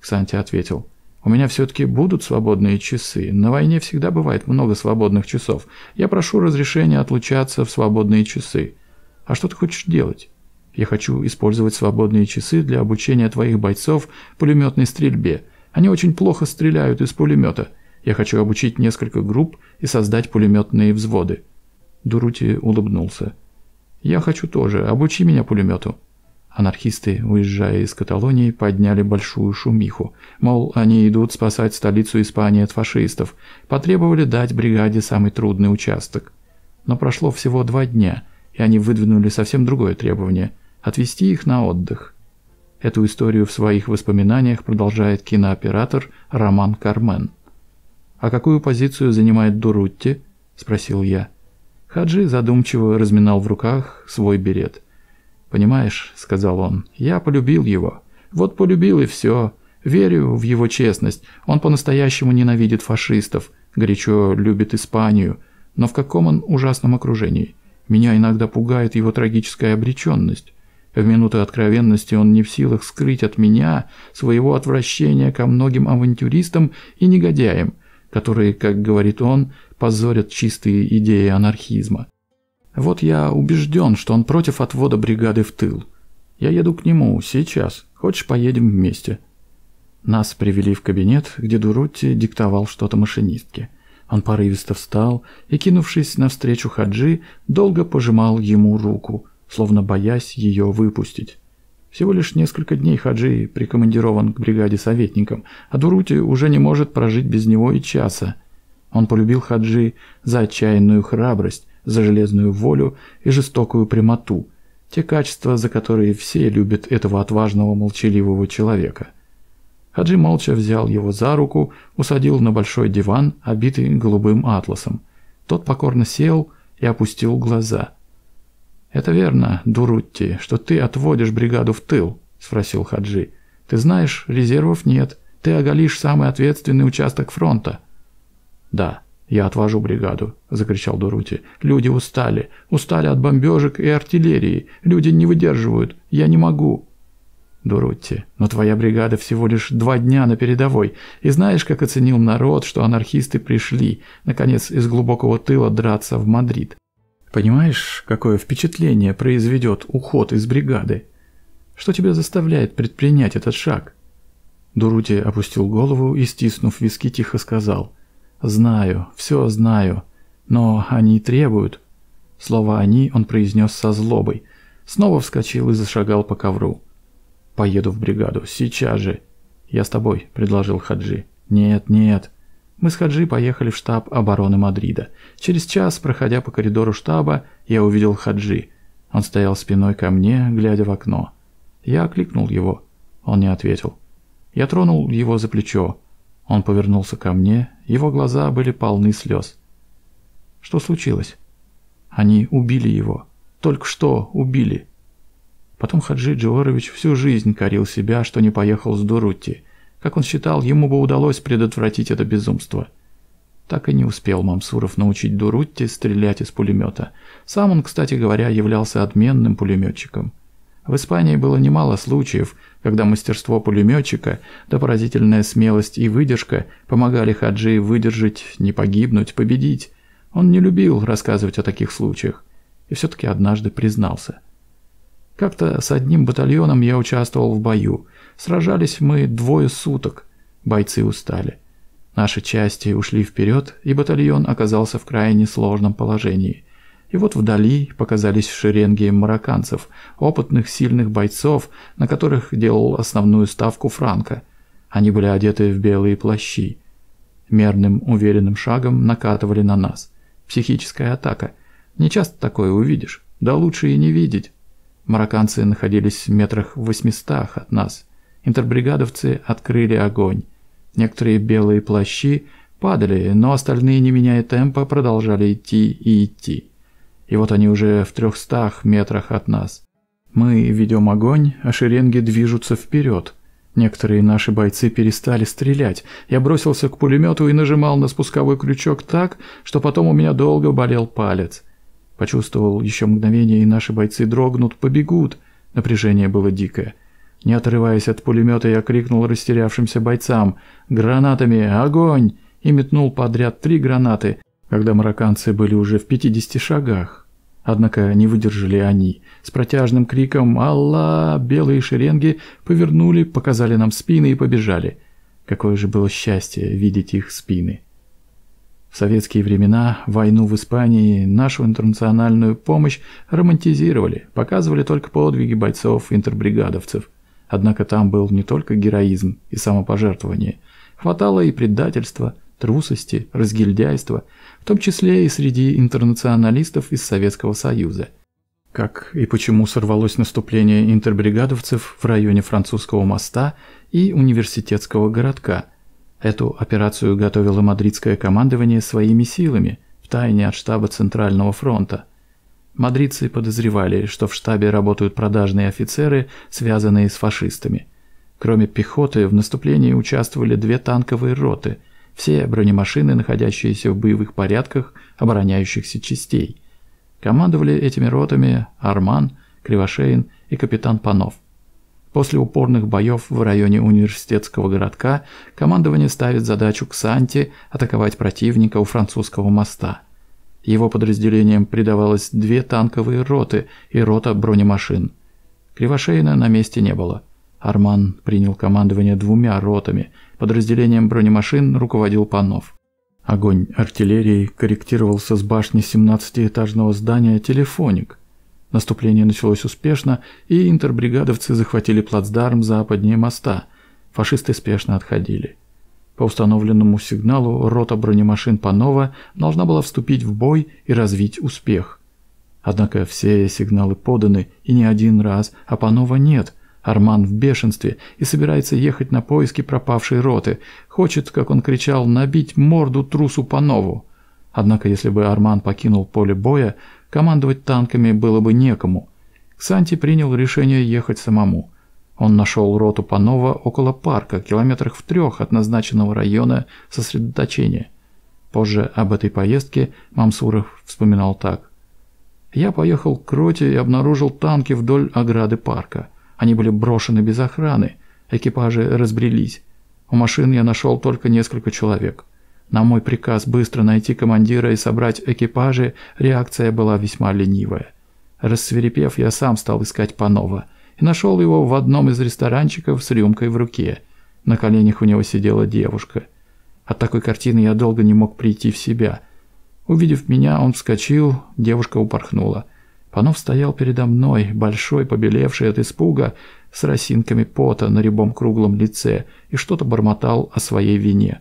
Ксанти ответил. У меня все-таки будут свободные часы. На войне всегда бывает много свободных часов. Я прошу разрешения отлучаться в свободные часы. А что ты хочешь делать? Я хочу использовать свободные часы для обучения твоих бойцов пулеметной стрельбе. Они очень плохо стреляют из пулемета. Я хочу обучить несколько групп и создать пулеметные взводы. Дурути улыбнулся. «Я хочу тоже. Обучи меня пулемету». Анархисты, уезжая из Каталонии, подняли большую шумиху. Мол, они идут спасать столицу Испании от фашистов. Потребовали дать бригаде самый трудный участок. Но прошло всего два дня, и они выдвинули совсем другое требование – отвезти их на отдых. Эту историю в своих воспоминаниях продолжает кинооператор Роман Кармен. «А какую позицию занимает Дурутти?» – спросил я. Хаджи задумчиво разминал в руках свой берет. «Понимаешь», — сказал он, — «я полюбил его. Вот полюбил и все. Верю в его честность. Он по-настоящему ненавидит фашистов, горячо любит Испанию. Но в каком он ужасном окружении? Меня иногда пугает его трагическая обреченность. В минуты откровенности он не в силах скрыть от меня своего отвращения ко многим авантюристам и негодяям, которые, как говорит он, позорят чистые идеи анархизма. Вот я убежден, что он против отвода бригады в тыл. Я еду к нему сейчас. Хочешь, поедем вместе?» Нас привели в кабинет, где Дурутти диктовал что-то машинистке. Он порывисто встал и, кинувшись навстречу Хаджи, долго пожимал ему руку, словно боясь ее выпустить. Всего лишь несколько дней Хаджи прикомандирован к бригаде советником, а Дурути уже не может прожить без него и часа. Он полюбил Хаджи за отчаянную храбрость, за железную волю и жестокую прямоту, те качества, за которые все любят этого отважного молчаливого человека. Хаджи молча взял его за руку, усадил на большой диван, обитый голубым атласом. Тот покорно сел и опустил глаза. «Это верно, Дурутти, что ты отводишь бригаду в тыл?» – спросил Хаджи. «Ты знаешь, резервов нет. Ты оголишь самый ответственный участок фронта». «Да, я отвожу бригаду», – закричал Дурути. «Люди устали. Устали от бомбежек и артиллерии. Люди не выдерживают. Я не могу». Дурутти, но твоя бригада всего лишь два дня на передовой. И знаешь, как оценил народ, что анархисты пришли, наконец, из глубокого тыла драться в Мадрид? Понимаешь, какое впечатление произведет уход из бригады? Что тебя заставляет предпринять этот шаг?» Дурути опустил голову и, стиснув виски, тихо сказал – «Знаю, все знаю, но они требуют». Слово «они» он произнес со злобой. Снова вскочил и зашагал по ковру. «Поеду в бригаду, сейчас же». «Я с тобой», — предложил Хаджи. «Нет, нет». Мы с Хаджи поехали в штаб обороны Мадрида. Через час, проходя по коридору штаба, я увидел Хаджи. Он стоял спиной ко мне, глядя в окно. Я окликнул его. Он не ответил. Я тронул его за плечо. Он повернулся ко мне, его глаза были полны слез. Что случилось? Они убили его. Только что убили. Потом Хаджи Джорович всю жизнь корил себя, что не поехал с Дурутти. Как он считал, ему бы удалось предотвратить это безумство. Так и не успел Мамсуров научить Дурутти стрелять из пулемета. Сам он, кстати говоря, являлся отменным пулеметчиком. В Испании было немало случаев, когда мастерство пулеметчика, да поразительная смелость и выдержка помогали Хаджи выдержать, не погибнуть, победить. Он не любил рассказывать о таких случаях и все-таки однажды признался. Как-то с одним батальоном я участвовал в бою. Сражались мы двое суток. Бойцы устали. Наши части ушли вперед, и батальон оказался в крайне сложном положении. И вот вдали показались шеренги марокканцев, опытных, сильных бойцов, на которых делал основную ставку Франко. Они были одеты в белые плащи. Мерным, уверенным шагом накатывали на нас. Психическая атака. Не часто такое увидишь. Да лучше и не видеть. Марокканцы находились в метрах в восьмистах от нас. Интербригадовцы открыли огонь. Некоторые белые плащи падали, но остальные, не меняя темпа, продолжали идти и идти. И вот они уже в трехстах метрах от нас. Мы ведем огонь, а шеренги движутся вперед. Некоторые наши бойцы перестали стрелять. Я бросился к пулемету и нажимал на спусковой крючок так, что потом у меня долго болел палец. Почувствовал еще мгновение, и наши бойцы дрогнут, побегут. Напряжение было дикое. Не отрываясь от пулемета, я крикнул растерявшимся бойцам «Гранатами! Огонь!» и метнул подряд три гранаты, когда марокканцы были уже в 50 шагах. Однако не выдержали они. С протяжным криком «Алла!» белые шеренги повернули, показали нам спины и побежали. Какое же было счастье видеть их спины. В советские времена войну в Испании, нашу интернациональную помощь романтизировали, показывали только подвиги бойцов-интербригадовцев. Однако там был не только героизм и самопожертвование. Хватало и предательства, трусости, разгильдяйства, в том числе и среди интернационалистов из Советского Союза. Как и почему сорвалось наступление интербригадовцев в районе французского моста и университетского городка – Эту операцию готовило мадридское командование своими силами, втайне от штаба Центрального фронта. Мадридцы подозревали, что в штабе работают продажные офицеры, связанные с фашистами. Кроме пехоты, в наступлении участвовали две танковые роты, все бронемашины, находящиеся в боевых порядках обороняющихся частей. Командовали этими ротами Арман, Кривошеин и капитан Панов – После упорных боев в районе университетского городка командование ставит задачу к Санте атаковать противника у французского моста. Его подразделениям придавалось две танковые роты и рота бронемашин. Кривошейна на месте не было. Арман принял командование двумя ротами, подразделением бронемашин руководил Панов. Огонь артиллерии корректировался с башни 17-этажного здания «Телефоник», Наступление началось успешно, и интербригадовцы захватили плацдарм западнее моста. Фашисты спешно отходили. По установленному сигналу рота бронемашин Панова должна была вступить в бой и развить успех. Однако все сигналы поданы, и не один раз, а Панова нет. Арман в бешенстве и собирается ехать на поиски пропавшей роты. Хочет, как он кричал, набить морду трусу Панову. Однако, если бы Арман покинул поле боя, командовать танками было бы некому. Ксанти принял решение ехать самому. Он нашел роту Панова около парка, километрах в трех от назначенного района сосредоточения. Позже об этой поездке Мамсуров вспоминал так. «Я поехал к роте и обнаружил танки вдоль ограды парка. Они были брошены без охраны, экипажи разбрелись. У машин я нашел только несколько человек. На мой приказ быстро найти командира и собрать экипажи, реакция была весьма ленивая. Рассверепев, я сам стал искать Панова и нашел его в одном из ресторанчиков с рюмкой в руке. На коленях у него сидела девушка. От такой картины я долго не мог прийти в себя. Увидев меня, он вскочил, девушка упорхнула. Панов стоял передо мной, большой, побелевший от испуга, с росинками пота на рябом круглом лице и что-то бормотал о своей вине.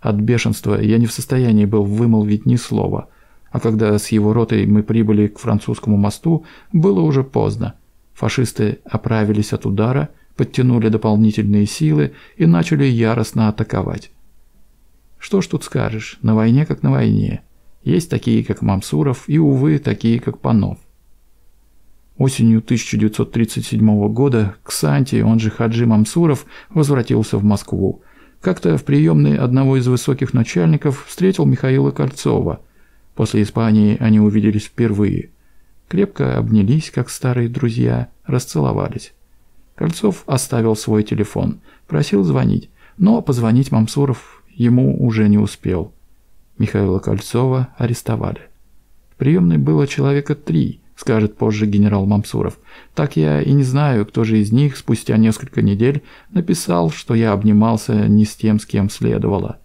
От бешенства я не в состоянии был вымолвить ни слова, а когда с его ротой мы прибыли к французскому мосту, было уже поздно. Фашисты оправились от удара, подтянули дополнительные силы и начали яростно атаковать. Что ж тут скажешь, на войне как на войне. Есть такие, как Мамсуров, и, увы, такие, как Панов. Осенью 1937 года Ксанти, он же Хаджи Мамсуров, возвратился в Москву, как-то в приемной одного из высоких начальников встретил Михаила Кольцова. После Испании они увиделись впервые. Крепко обнялись, как старые друзья, расцеловались. Кольцов оставил свой телефон, просил звонить, но позвонить Мамсуров ему уже не успел. Михаила Кольцова арестовали. В приемной было человека три, скажет позже генерал Мамсуров. Так я и не знаю, кто же из них спустя несколько недель написал, что я обнимался не с тем, с кем следовало.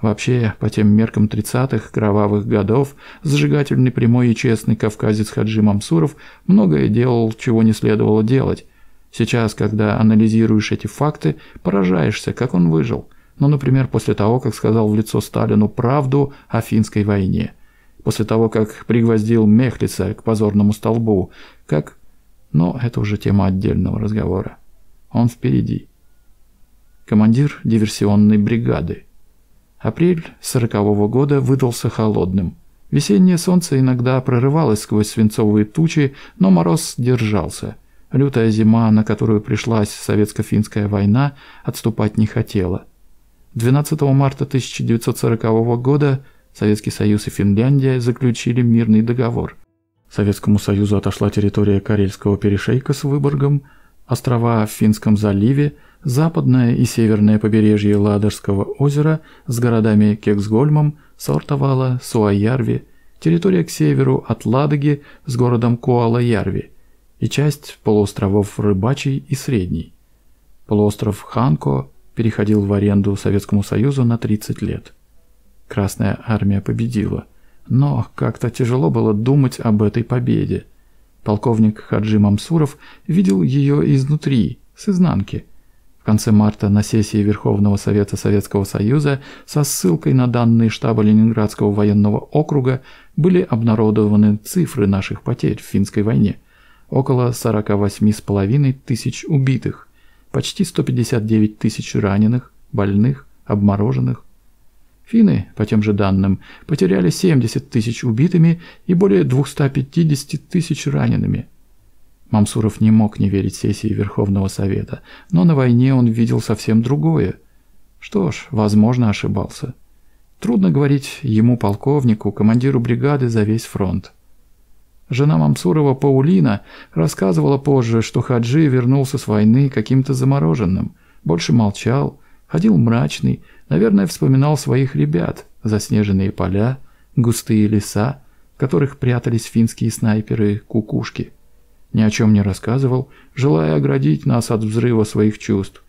Вообще, по тем меркам 30-х кровавых годов, зажигательный прямой и честный кавказец Хаджи Мамсуров многое делал, чего не следовало делать. Сейчас, когда анализируешь эти факты, поражаешься, как он выжил. Ну, например, после того, как сказал в лицо Сталину правду о финской войне. После того, как пригвоздил Мехлица к позорному столбу. Как... Но это уже тема отдельного разговора. Он впереди. Командир диверсионной бригады. Апрель сорокового года выдался холодным. Весеннее солнце иногда прорывалось сквозь свинцовые тучи, но мороз держался. Лютая зима, на которую пришлась советско-финская война, отступать не хотела. 12 марта 1940 года Советский Союз и Финляндия заключили мирный договор. Советскому Союзу отошла территория Карельского перешейка с Выборгом, острова в Финском заливе – западное и северное побережье Ладожского озера с городами Кексгольмом, Сортовала, Суаярви, территория к северу от Ладоги с городом Куала-Ярви и часть полуостровов Рыбачий и Средний. Полуостров Ханко переходил в аренду Советскому Союзу на 30 лет. Красная армия победила, но как-то тяжело было думать об этой победе. Полковник Хаджи Мамсуров видел ее изнутри, с изнанки – в конце марта на сессии Верховного Совета Советского Союза со ссылкой на данные штаба Ленинградского военного округа были обнародованы цифры наших потерь в финской войне. Около 48,5 тысяч убитых, почти 159 тысяч раненых, больных, обмороженных. Финны, по тем же данным, потеряли 70 тысяч убитыми и более 250 тысяч ранеными – Мамсуров не мог не верить сессии Верховного Совета, но на войне он видел совсем другое. Что ж, возможно, ошибался. Трудно говорить ему, полковнику, командиру бригады за весь фронт. Жена Мамсурова, Паулина, рассказывала позже, что Хаджи вернулся с войны каким-то замороженным, больше молчал, ходил мрачный, наверное, вспоминал своих ребят, заснеженные поля, густые леса, в которых прятались финские снайперы-кукушки ни о чем не рассказывал, желая оградить нас от взрыва своих чувств.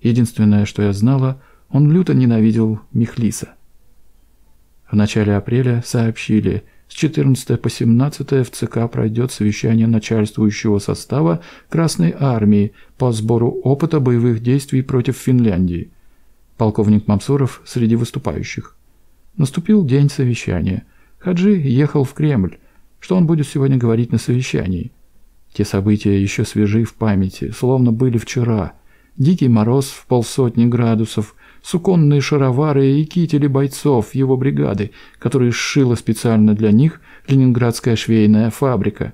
Единственное, что я знала, он люто ненавидел Михлиса. В начале апреля сообщили, с 14 по 17 в ЦК пройдет совещание начальствующего состава Красной Армии по сбору опыта боевых действий против Финляндии. Полковник Мамсуров среди выступающих. Наступил день совещания. Хаджи ехал в Кремль. Что он будет сегодня говорить на совещании? Те события еще свежи в памяти, словно были вчера. Дикий мороз в полсотни градусов, суконные шаровары и кители бойцов его бригады, которые сшила специально для них ленинградская швейная фабрика.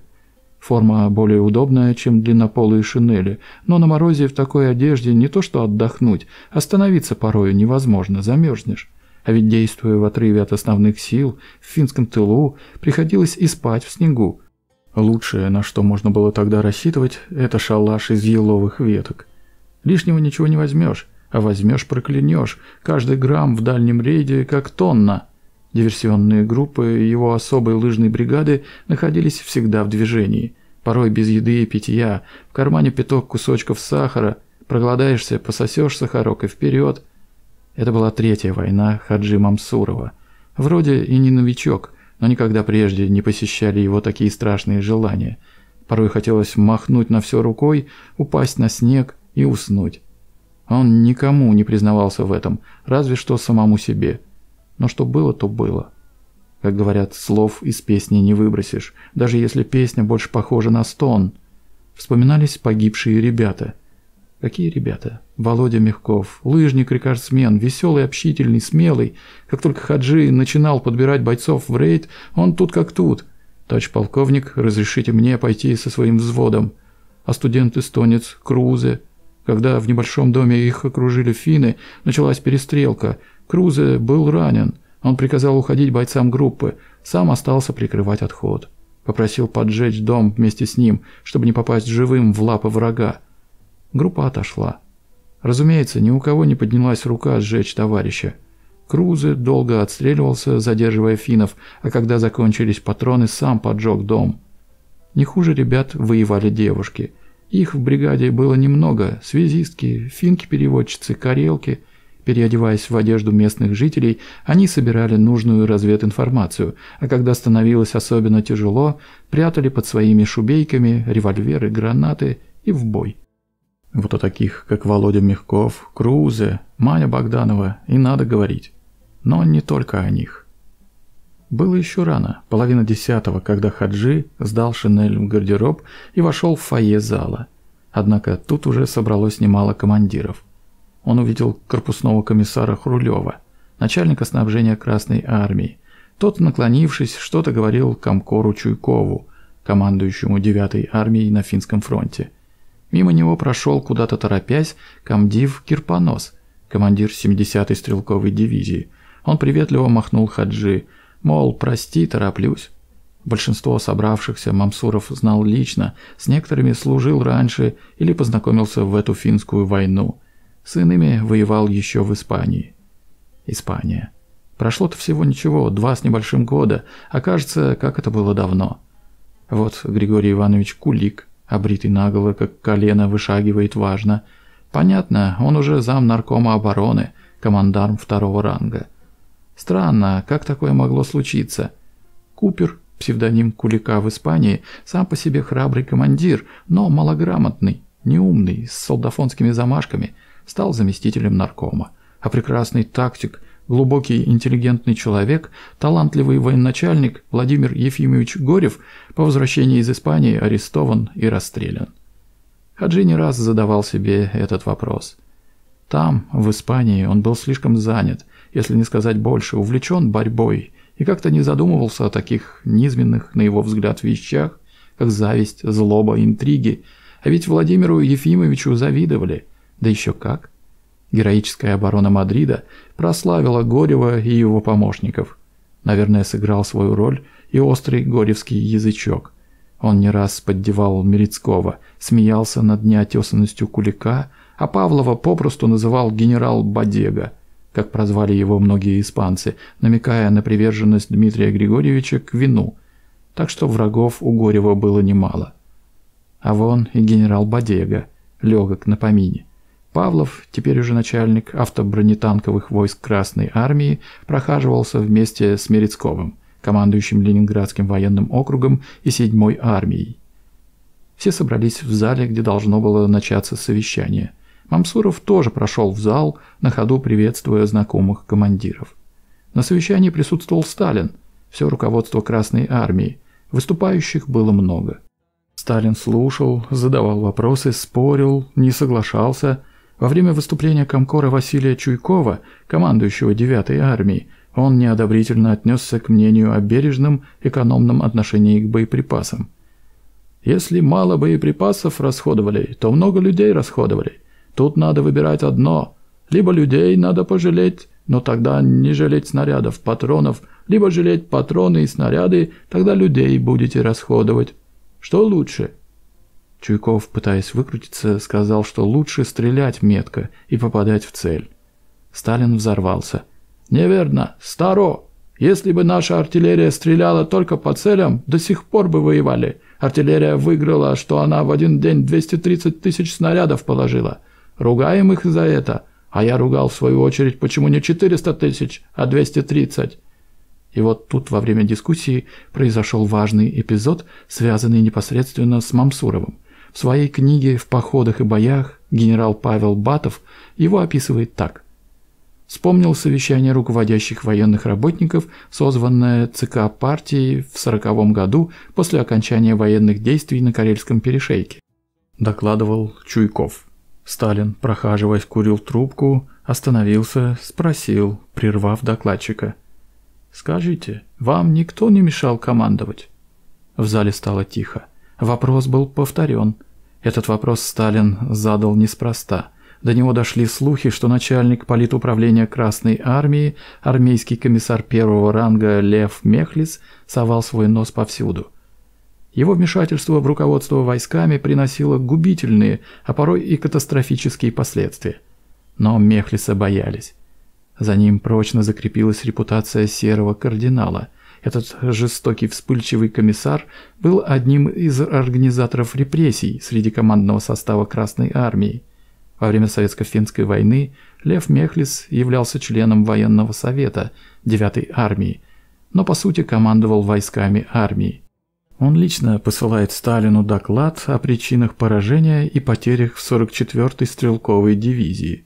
Форма более удобная, чем длиннополые шинели, но на морозе в такой одежде не то что отдохнуть, остановиться порою невозможно, замерзнешь. А ведь действуя в отрыве от основных сил, в финском тылу, приходилось и спать в снегу, Лучшее, на что можно было тогда рассчитывать, это шалаш из еловых веток. Лишнего ничего не возьмешь, а возьмешь проклянешь. Каждый грамм в дальнем рейде как тонна. Диверсионные группы его особой лыжной бригады находились всегда в движении. Порой без еды и питья, в кармане пяток кусочков сахара, проголодаешься, пососешь сахарок и вперед. Это была третья война Хаджи Мамсурова. Вроде и не новичок, но никогда прежде не посещали его такие страшные желания. Порой хотелось махнуть на все рукой, упасть на снег и уснуть. Он никому не признавался в этом, разве что самому себе. Но что было, то было. Как говорят, слов из песни не выбросишь, даже если песня больше похожа на стон. Вспоминались погибшие ребята – Какие ребята? Володя Мягков, лыжник-рекордсмен, веселый, общительный, смелый. Как только Хаджи начинал подбирать бойцов в рейд, он тут как тут. Тач полковник, разрешите мне пойти со своим взводом. А студент-эстонец Крузе. Когда в небольшом доме их окружили финны, началась перестрелка. Крузе был ранен. Он приказал уходить бойцам группы, сам остался прикрывать отход. Попросил поджечь дом вместе с ним, чтобы не попасть живым в лапы врага. Группа отошла. Разумеется, ни у кого не поднялась рука сжечь товарища. Крузе долго отстреливался, задерживая финнов, а когда закончились патроны, сам поджег дом. Не хуже ребят воевали девушки. Их в бригаде было немного – связистки, финки-переводчицы, карелки. Переодеваясь в одежду местных жителей, они собирали нужную развединформацию, а когда становилось особенно тяжело, прятали под своими шубейками револьверы, гранаты и в бой. Вот о таких, как Володя Мягков, Крузе, Маня Богданова и надо говорить. Но не только о них. Было еще рано, половина десятого, когда Хаджи сдал шинель в гардероб и вошел в фойе зала. Однако тут уже собралось немало командиров. Он увидел корпусного комиссара Хрулева, начальника снабжения Красной Армии. Тот, наклонившись, что-то говорил Комкору Чуйкову, командующему 9-й армией на Финском фронте. Мимо него прошел, куда-то торопясь, комдив Кирпонос, командир 70-й стрелковой дивизии. Он приветливо махнул Хаджи – Мол, прости, тороплюсь. Большинство собравшихся Мамсуров знал лично, с некоторыми служил раньше или познакомился в эту финскую войну. С иными воевал еще в Испании. Испания. Прошло-то всего ничего, два с небольшим года, а кажется, как это было давно. Вот Григорий Иванович Кулик, обритый наголо, как колено, вышагивает важно. Понятно, он уже зам наркома обороны, командарм второго ранга. Странно, как такое могло случиться? Купер, псевдоним Кулика в Испании, сам по себе храбрый командир, но малограмотный, неумный, с солдафонскими замашками, стал заместителем наркома. А прекрасный тактик, глубокий интеллигентный человек, талантливый военачальник Владимир Ефимович Горев по возвращении из Испании арестован и расстрелян. Хаджи не раз задавал себе этот вопрос. Там, в Испании, он был слишком занят – если не сказать больше, увлечен борьбой и как-то не задумывался о таких низменных, на его взгляд, вещах, как зависть, злоба, интриги. А ведь Владимиру Ефимовичу завидовали. Да еще как. Героическая оборона Мадрида прославила Горева и его помощников. Наверное, сыграл свою роль и острый горевский язычок. Он не раз поддевал Мерецкого, смеялся над неотесанностью Кулика, а Павлова попросту называл генерал Бодега – как прозвали его многие испанцы, намекая на приверженность Дмитрия Григорьевича к вину. Так что врагов у Горева было немало. А вон и генерал Бодега, легок на помине. Павлов, теперь уже начальник автобронетанковых войск Красной Армии, прохаживался вместе с Мерецковым, командующим Ленинградским военным округом и 7-й армией. Все собрались в зале, где должно было начаться совещание – Мамсуров тоже прошел в зал, на ходу приветствуя знакомых командиров. На совещании присутствовал Сталин, все руководство Красной Армии. Выступающих было много. Сталин слушал, задавал вопросы, спорил, не соглашался. Во время выступления комкора Василия Чуйкова, командующего 9-й армией, он неодобрительно отнесся к мнению о бережном, экономном отношении к боеприпасам. «Если мало боеприпасов расходовали, то много людей расходовали. Тут надо выбирать одно. Либо людей надо пожалеть, но тогда не жалеть снарядов, патронов, либо жалеть патроны и снаряды, тогда людей будете расходовать. Что лучше?» Чуйков, пытаясь выкрутиться, сказал, что лучше стрелять метко и попадать в цель. Сталин взорвался. «Неверно! Старо! Если бы наша артиллерия стреляла только по целям, до сих пор бы воевали. Артиллерия выиграла, что она в один день 230 тысяч снарядов положила. Ругаем их за это. А я ругал, в свою очередь, почему не 400 тысяч, а 230. И вот тут во время дискуссии произошел важный эпизод, связанный непосредственно с Мамсуровым. В своей книге «В походах и боях» генерал Павел Батов его описывает так. Вспомнил совещание руководящих военных работников, созванное ЦК партии в 1940 году после окончания военных действий на Карельском перешейке. Докладывал Чуйков. Сталин, прохаживаясь, курил трубку, остановился, спросил, прервав докладчика. «Скажите, вам никто не мешал командовать?» В зале стало тихо. Вопрос был повторен. Этот вопрос Сталин задал неспроста. До него дошли слухи, что начальник политуправления Красной Армии, армейский комиссар первого ранга Лев Мехлис, совал свой нос повсюду. Его вмешательство в руководство войсками приносило губительные, а порой и катастрофические последствия. Но Мехлиса боялись. За ним прочно закрепилась репутация серого кардинала, Этот жестокий вспыльчивый комиссар был одним из организаторов репрессий среди командного состава Красной Армии. Во время Советско-финской войны Лев Мехлис являлся членом военного совета 9-й армии, но по сути командовал войсками армии. Он лично посылает Сталину доклад о причинах поражения и потерях в 44-й стрелковой дивизии.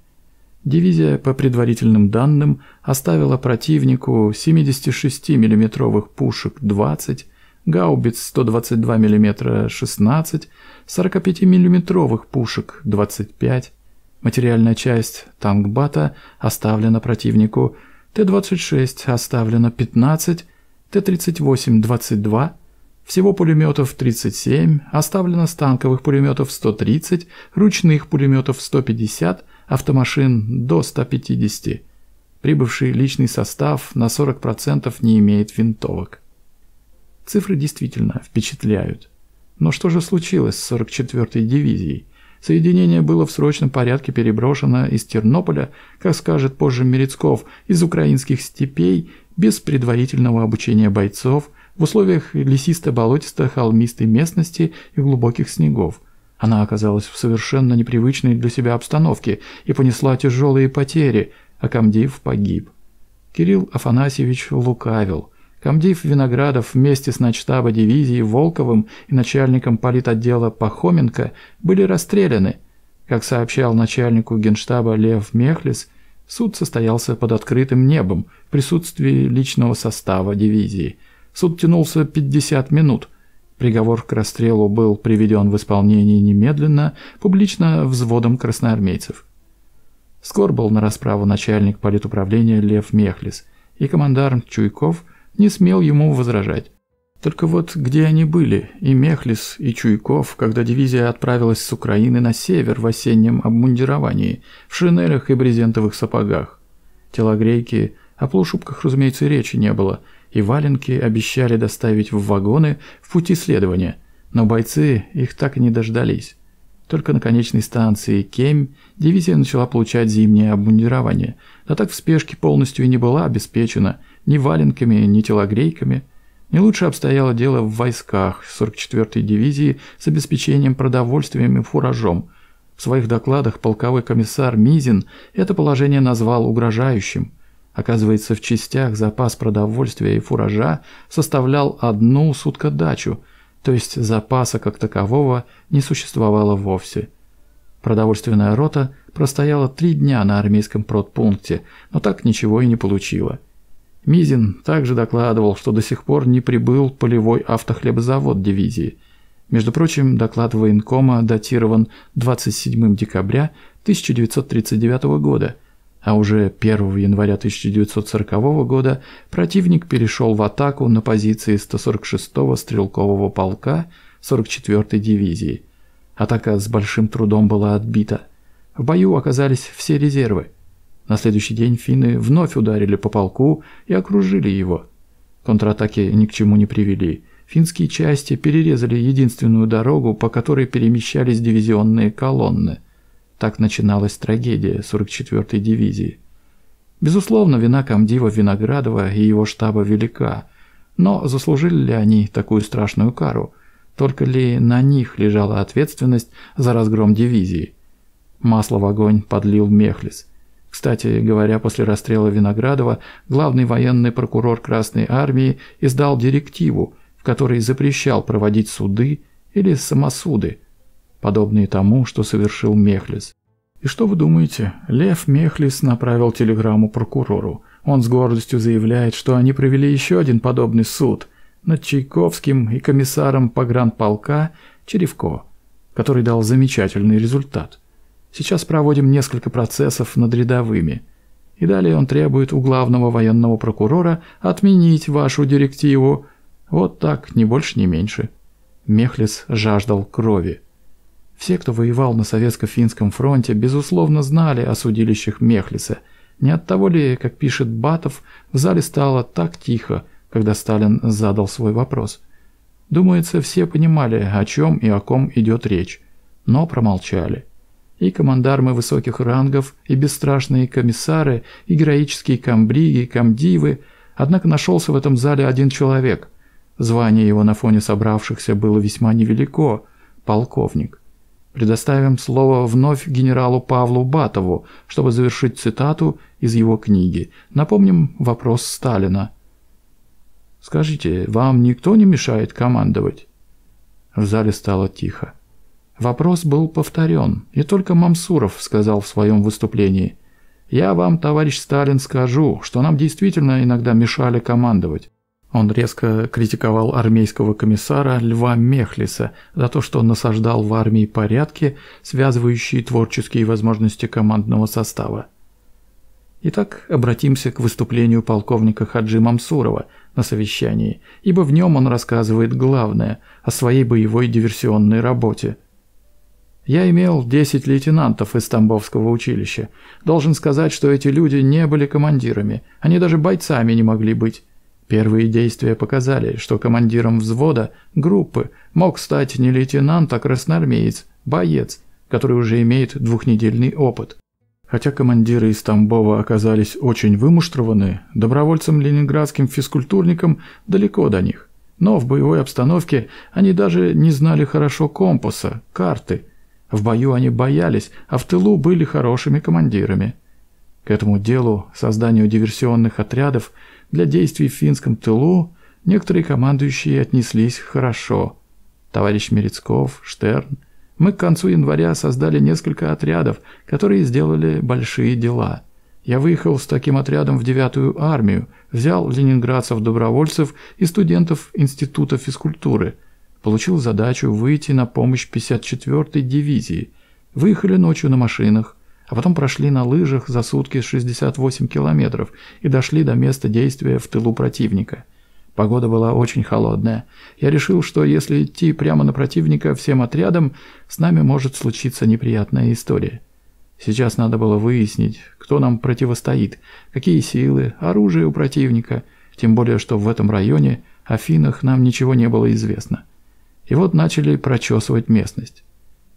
Дивизия, по предварительным данным, оставила противнику 76 миллиметровых пушек 20, гаубиц 122 мм 16, 45 миллиметровых пушек 25. Материальная часть танкбата оставлена противнику, Т-26 оставлено 15, Т-38 22, всего пулеметов 37, оставлено станковых пулеметов 130, ручных пулеметов 150, автомашин до 150. Прибывший личный состав на 40% не имеет винтовок. Цифры действительно впечатляют. Но что же случилось с 44-й дивизией? Соединение было в срочном порядке переброшено из Тернополя, как скажет позже Мерецков, из украинских степей, без предварительного обучения бойцов – в условиях лесисто-болотисто холмистой местности и глубоких снегов. Она оказалась в совершенно непривычной для себя обстановке и понесла тяжелые потери, а Камдив погиб. Кирилл Афанасьевич лукавил. Камдив Виноградов вместе с начштаба дивизии Волковым и начальником политотдела Пахоменко были расстреляны. Как сообщал начальнику генштаба Лев Мехлис, суд состоялся под открытым небом в присутствии личного состава дивизии – Суд тянулся 50 минут. Приговор к расстрелу был приведен в исполнение немедленно, публично взводом красноармейцев. Скоро был на расправу начальник политуправления Лев Мехлис, и командарм Чуйков не смел ему возражать. Только вот где они были, и Мехлис, и Чуйков, когда дивизия отправилась с Украины на север в осеннем обмундировании, в шинелях и брезентовых сапогах? Телогрейки, о полушубках, разумеется, речи не было – и валенки обещали доставить в вагоны в пути следования, но бойцы их так и не дождались. Только на конечной станции Кемь дивизия начала получать зимнее обмундирование, да так в спешке полностью и не была обеспечена ни валенками, ни телогрейками. Не лучше обстояло дело в войсках 44-й дивизии с обеспечением продовольствием и фуражом. В своих докладах полковой комиссар Мизин это положение назвал угрожающим – Оказывается, в частях запас продовольствия и фуража составлял одну суткодачу, то есть запаса как такового не существовало вовсе. Продовольственная рота простояла три дня на армейском продпункте, но так ничего и не получила. Мизин также докладывал, что до сих пор не прибыл полевой автохлебозавод дивизии. Между прочим, доклад военкома датирован 27 декабря 1939 года – а уже 1 января 1940 года противник перешел в атаку на позиции 146-го стрелкового полка 44-й дивизии. Атака с большим трудом была отбита. В бою оказались все резервы. На следующий день финны вновь ударили по полку и окружили его. Контратаки ни к чему не привели. Финские части перерезали единственную дорогу, по которой перемещались дивизионные колонны – так начиналась трагедия 44-й дивизии. Безусловно, вина комдива Виноградова и его штаба велика, но заслужили ли они такую страшную кару? Только ли на них лежала ответственность за разгром дивизии? Масло в огонь подлил Мехлис. Кстати говоря, после расстрела Виноградова главный военный прокурор Красной Армии издал директиву, в которой запрещал проводить суды или самосуды, подобные тому, что совершил Мехлис. И что вы думаете? Лев Мехлис направил телеграмму прокурору. Он с гордостью заявляет, что они провели еще один подобный суд над Чайковским и комиссаром погранполка Черевко, который дал замечательный результат. Сейчас проводим несколько процессов над рядовыми. И далее он требует у главного военного прокурора отменить вашу директиву. Вот так, ни больше, ни меньше. Мехлис жаждал крови. Все, кто воевал на советско-финском фронте, безусловно знали о судилищах Мехлиса. Не от того ли, как пишет Батов, в зале стало так тихо, когда Сталин задал свой вопрос. Думается, все понимали, о чем и о ком идет речь, но промолчали. И командармы высоких рангов, и бесстрашные комиссары, и героические комбриги, комдивы, Однако нашелся в этом зале один человек. Звание его на фоне собравшихся было весьма невелико – полковник. Предоставим слово вновь генералу Павлу Батову, чтобы завершить цитату из его книги. Напомним вопрос Сталина. «Скажите, вам никто не мешает командовать?» В зале стало тихо. Вопрос был повторен, и только Мамсуров сказал в своем выступлении. «Я вам, товарищ Сталин, скажу, что нам действительно иногда мешали командовать. Он резко критиковал армейского комиссара Льва Мехлиса за то, что он насаждал в армии порядки, связывающие творческие возможности командного состава. Итак, обратимся к выступлению полковника Хаджи Мамсурова на совещании, ибо в нем он рассказывает главное о своей боевой диверсионной работе. Я имел 10 лейтенантов из Тамбовского училища. Должен сказать, что эти люди не были командирами, они даже бойцами не могли быть. Первые действия показали, что командиром взвода, группы, мог стать не лейтенант, а красноармеец, боец, который уже имеет двухнедельный опыт. Хотя командиры из Тамбова оказались очень вымуштрованы, добровольцам ленинградским физкультурникам далеко до них. Но в боевой обстановке они даже не знали хорошо компаса, карты. В бою они боялись, а в тылу были хорошими командирами. К этому делу, созданию диверсионных отрядов, для действий в финском тылу некоторые командующие отнеслись хорошо. Товарищ Мерецков, Штерн. Мы к концу января создали несколько отрядов, которые сделали большие дела. Я выехал с таким отрядом в девятую армию, взял ленинградцев-добровольцев и студентов Института физкультуры. Получил задачу выйти на помощь 54-й дивизии. Выехали ночью на машинах, а потом прошли на лыжах за сутки 68 километров и дошли до места действия в тылу противника. Погода была очень холодная. Я решил, что если идти прямо на противника всем отрядом, с нами может случиться неприятная история. Сейчас надо было выяснить, кто нам противостоит, какие силы, оружие у противника, тем более, что в этом районе о финнах нам ничего не было известно. И вот начали прочесывать местность.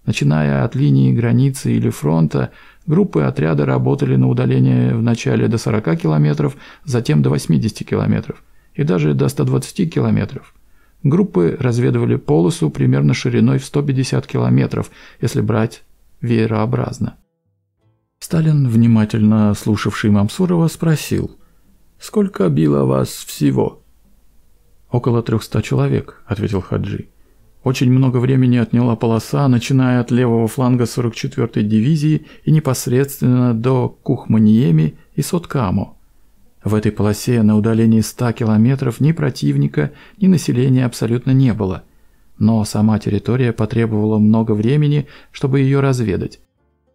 Начиная от линии границы или фронта, группы отряда работали на удаление вначале до 40 километров, затем до 80 километров и даже до 120 километров. Группы разведывали полосу примерно шириной в 150 километров, если брать веерообразно. Сталин, внимательно слушавший Мамсурова, спросил, «Сколько било вас всего?» «Около 300 человек», — ответил Хаджи. Очень много времени отняла полоса, начиная от левого фланга 44-й дивизии и непосредственно до Кухманиеми и Соткамо. В этой полосе на удалении 100 километров ни противника, ни населения абсолютно не было. Но сама территория потребовала много времени, чтобы ее разведать.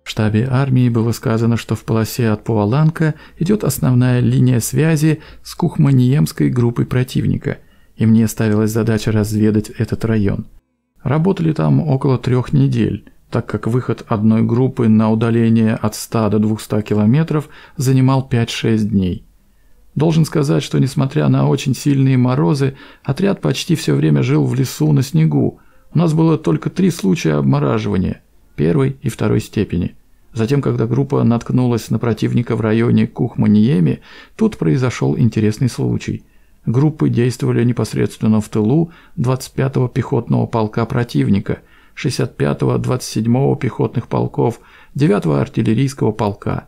В штабе армии было сказано, что в полосе от Пуаланка идет основная линия связи с Кухманиемской группой противника, и мне ставилась задача разведать этот район. Работали там около трех недель, так как выход одной группы на удаление от 100 до 200 километров занимал 5-6 дней. Должен сказать, что несмотря на очень сильные морозы, отряд почти все время жил в лесу на снегу. У нас было только три случая обмораживания – первой и второй степени. Затем, когда группа наткнулась на противника в районе Кухманиеми, тут произошел интересный случай – Группы действовали непосредственно в тылу 25-го пехотного полка противника, 65-го, 27-го пехотных полков, 9-го артиллерийского полка.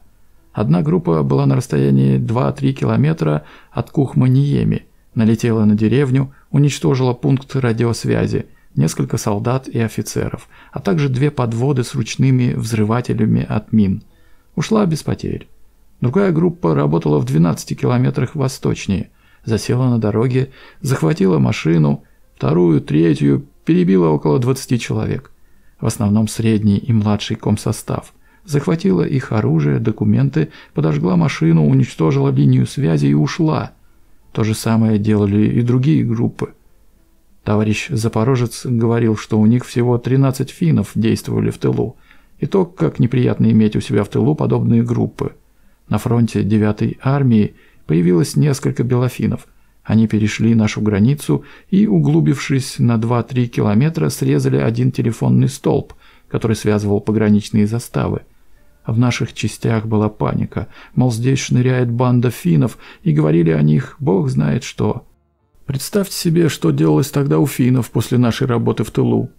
Одна группа была на расстоянии 2-3 километра от Кухманиеми, налетела на деревню, уничтожила пункт радиосвязи, несколько солдат и офицеров, а также две подводы с ручными взрывателями от мин. Ушла без потерь. Другая группа работала в 12 километрах восточнее – засела на дороге, захватила машину, вторую, третью, перебила около 20 человек. В основном средний и младший комсостав. Захватила их оружие, документы, подожгла машину, уничтожила линию связи и ушла. То же самое делали и другие группы. Товарищ Запорожец говорил, что у них всего 13 финнов действовали в тылу. И то, как неприятно иметь у себя в тылу подобные группы. На фронте 9-й армии появилось несколько белофинов. Они перешли нашу границу и, углубившись на 2-3 километра, срезали один телефонный столб, который связывал пограничные заставы. в наших частях была паника, мол, здесь шныряет банда финнов, и говорили о них бог знает что. Представьте себе, что делалось тогда у финнов после нашей работы в тылу.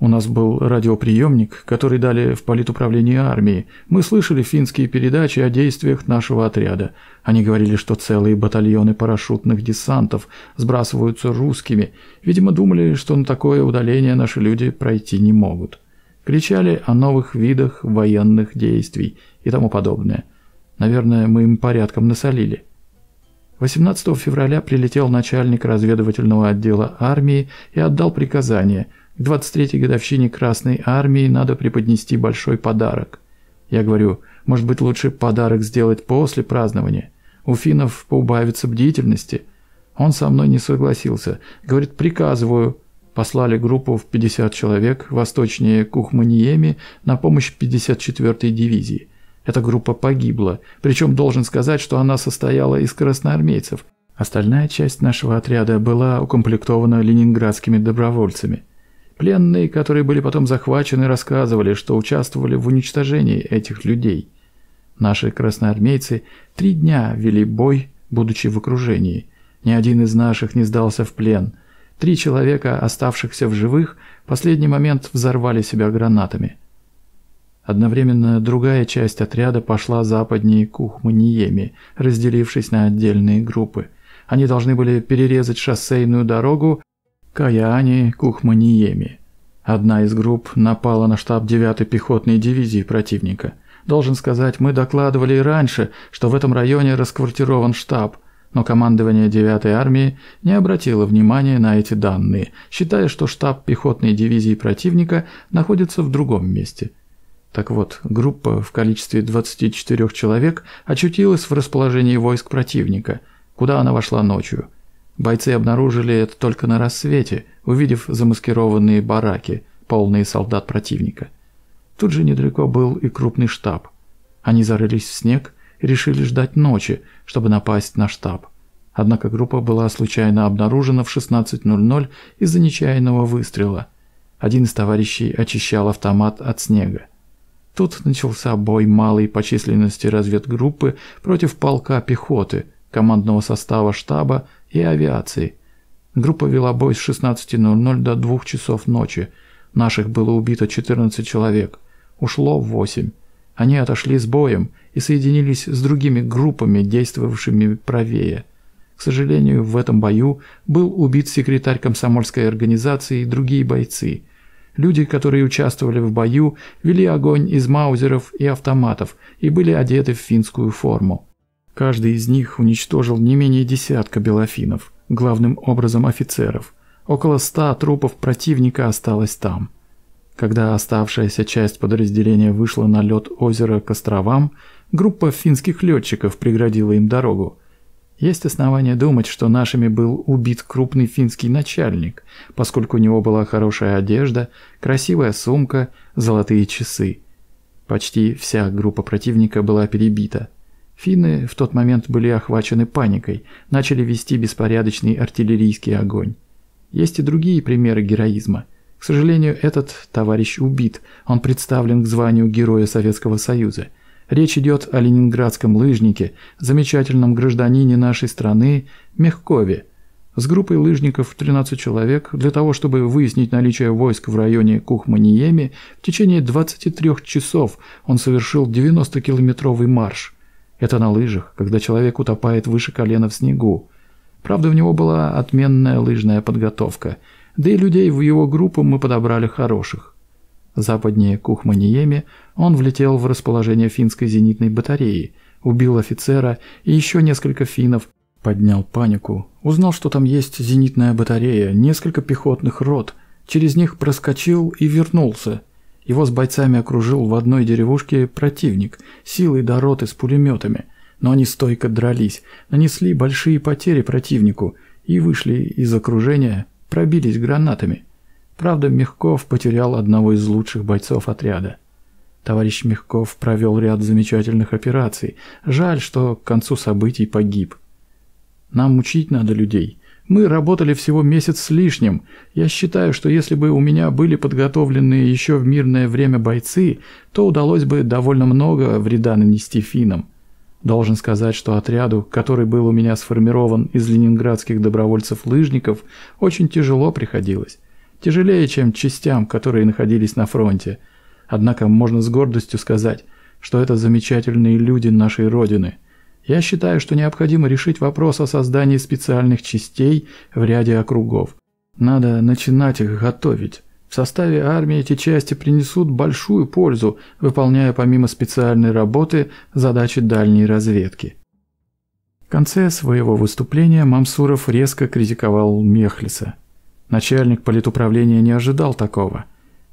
У нас был радиоприемник, который дали в политуправление армии. Мы слышали финские передачи о действиях нашего отряда. Они говорили, что целые батальоны парашютных десантов сбрасываются русскими. Видимо, думали, что на такое удаление наши люди пройти не могут. Кричали о новых видах военных действий и тому подобное. Наверное, мы им порядком насолили. 18 февраля прилетел начальник разведывательного отдела армии и отдал приказание – к 23-й годовщине Красной Армии надо преподнести большой подарок. Я говорю, может быть лучше подарок сделать после празднования. У финнов поубавится бдительности. Он со мной не согласился. Говорит, приказываю. Послали группу в 50 человек восточнее Кухманиеми на помощь 54-й дивизии. Эта группа погибла, причем должен сказать, что она состояла из красноармейцев. Остальная часть нашего отряда была укомплектована ленинградскими добровольцами. Пленные, которые были потом захвачены, рассказывали, что участвовали в уничтожении этих людей. Наши красноармейцы три дня вели бой, будучи в окружении. Ни один из наших не сдался в плен. Три человека, оставшихся в живых, в последний момент взорвали себя гранатами. Одновременно другая часть отряда пошла западнее Кухманиеми, разделившись на отдельные группы. Они должны были перерезать шоссейную дорогу Каяани Кухманиеми. Одна из групп напала на штаб 9-й пехотной дивизии противника. Должен сказать, мы докладывали и раньше, что в этом районе расквартирован штаб, но командование 9-й армии не обратило внимания на эти данные, считая, что штаб пехотной дивизии противника находится в другом месте. Так вот, группа в количестве 24 человек очутилась в расположении войск противника, куда она вошла ночью – Бойцы обнаружили это только на рассвете, увидев замаскированные бараки, полные солдат противника. Тут же недалеко был и крупный штаб. Они зарылись в снег и решили ждать ночи, чтобы напасть на штаб. Однако группа была случайно обнаружена в 16.00 из-за нечаянного выстрела. Один из товарищей очищал автомат от снега. Тут начался бой малой по численности разведгруппы против полка пехоты, командного состава штаба и авиации. Группа вела бой с 16.00 до 2 часов ночи. Наших было убито 14 человек. Ушло 8. Они отошли с боем и соединились с другими группами, действовавшими правее. К сожалению, в этом бою был убит секретарь комсомольской организации и другие бойцы. Люди, которые участвовали в бою, вели огонь из маузеров и автоматов и были одеты в финскую форму. Каждый из них уничтожил не менее десятка белофинов, главным образом офицеров. Около ста трупов противника осталось там. Когда оставшаяся часть подразделения вышла на лед озера к островам, группа финских летчиков преградила им дорогу. Есть основания думать, что нашими был убит крупный финский начальник, поскольку у него была хорошая одежда, красивая сумка, золотые часы. Почти вся группа противника была перебита – Финны в тот момент были охвачены паникой, начали вести беспорядочный артиллерийский огонь. Есть и другие примеры героизма. К сожалению, этот товарищ убит, он представлен к званию Героя Советского Союза. Речь идет о ленинградском лыжнике, замечательном гражданине нашей страны Мехкове. С группой лыжников 13 человек для того, чтобы выяснить наличие войск в районе Кухманиеми, в течение 23 часов он совершил 90-километровый марш – это на лыжах, когда человек утопает выше колена в снегу. Правда, у него была отменная лыжная подготовка, да и людей в его группу мы подобрали хороших. Западнее Кухманиеме он влетел в расположение финской зенитной батареи, убил офицера и еще несколько финнов, поднял панику, узнал, что там есть зенитная батарея, несколько пехотных рот, через них проскочил и вернулся – его с бойцами окружил в одной деревушке противник, силой до роты с пулеметами, но они стойко дрались, нанесли большие потери противнику и вышли из окружения, пробились гранатами. Правда, Мягков потерял одного из лучших бойцов отряда. Товарищ Мягков провел ряд замечательных операций. Жаль, что к концу событий погиб. Нам учить надо людей. Мы работали всего месяц с лишним. Я считаю, что если бы у меня были подготовленные еще в мирное время бойцы, то удалось бы довольно много вреда нанести финнам. Должен сказать, что отряду, который был у меня сформирован из ленинградских добровольцев-лыжников, очень тяжело приходилось. Тяжелее, чем частям, которые находились на фронте. Однако можно с гордостью сказать, что это замечательные люди нашей Родины – я считаю, что необходимо решить вопрос о создании специальных частей в ряде округов. Надо начинать их готовить. В составе армии эти части принесут большую пользу, выполняя помимо специальной работы задачи дальней разведки. В конце своего выступления Мамсуров резко критиковал Мехлиса. Начальник политуправления не ожидал такого.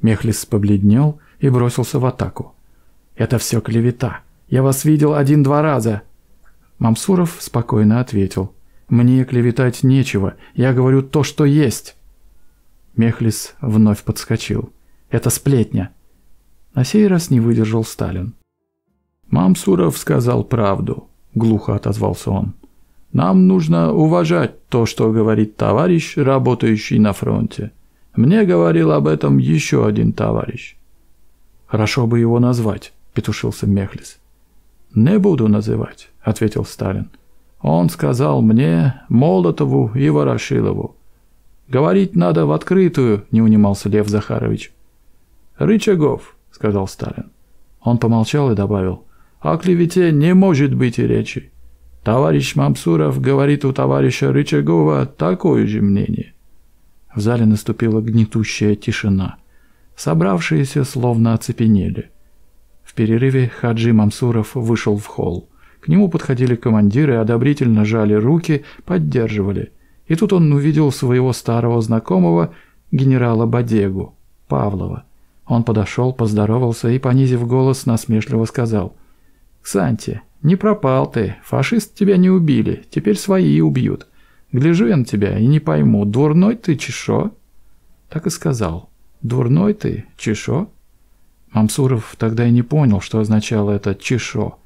Мехлис побледнел и бросился в атаку. «Это все клевета. Я вас видел один-два раза. Мамсуров спокойно ответил. «Мне клеветать нечего, я говорю то, что есть». Мехлис вновь подскочил. «Это сплетня». На сей раз не выдержал Сталин. «Мамсуров сказал правду», — глухо отозвался он. «Нам нужно уважать то, что говорит товарищ, работающий на фронте. Мне говорил об этом еще один товарищ». «Хорошо бы его назвать», — петушился Мехлис. «Не буду называть», — ответил Сталин. «Он сказал мне, Молотову и Ворошилову. Говорить надо в открытую», — не унимался Лев Захарович. «Рычагов», — сказал Сталин. Он помолчал и добавил, «О клевете не может быть и речи. Товарищ Мамсуров говорит у товарища Рычагова такое же мнение». В зале наступила гнетущая тишина. Собравшиеся словно оцепенели перерыве Хаджи Мамсуров вышел в холл. К нему подходили командиры, одобрительно жали руки, поддерживали. И тут он увидел своего старого знакомого, генерала Бадегу, Павлова. Он подошел, поздоровался и, понизив голос, насмешливо сказал. «Ксанти, не пропал ты, фашист тебя не убили, теперь свои убьют. Гляжу я на тебя и не пойму, дурной ты, чешо?» Так и сказал. «Дурной ты, чешо?» Мамсуров тогда и не понял, что означало это «чешо».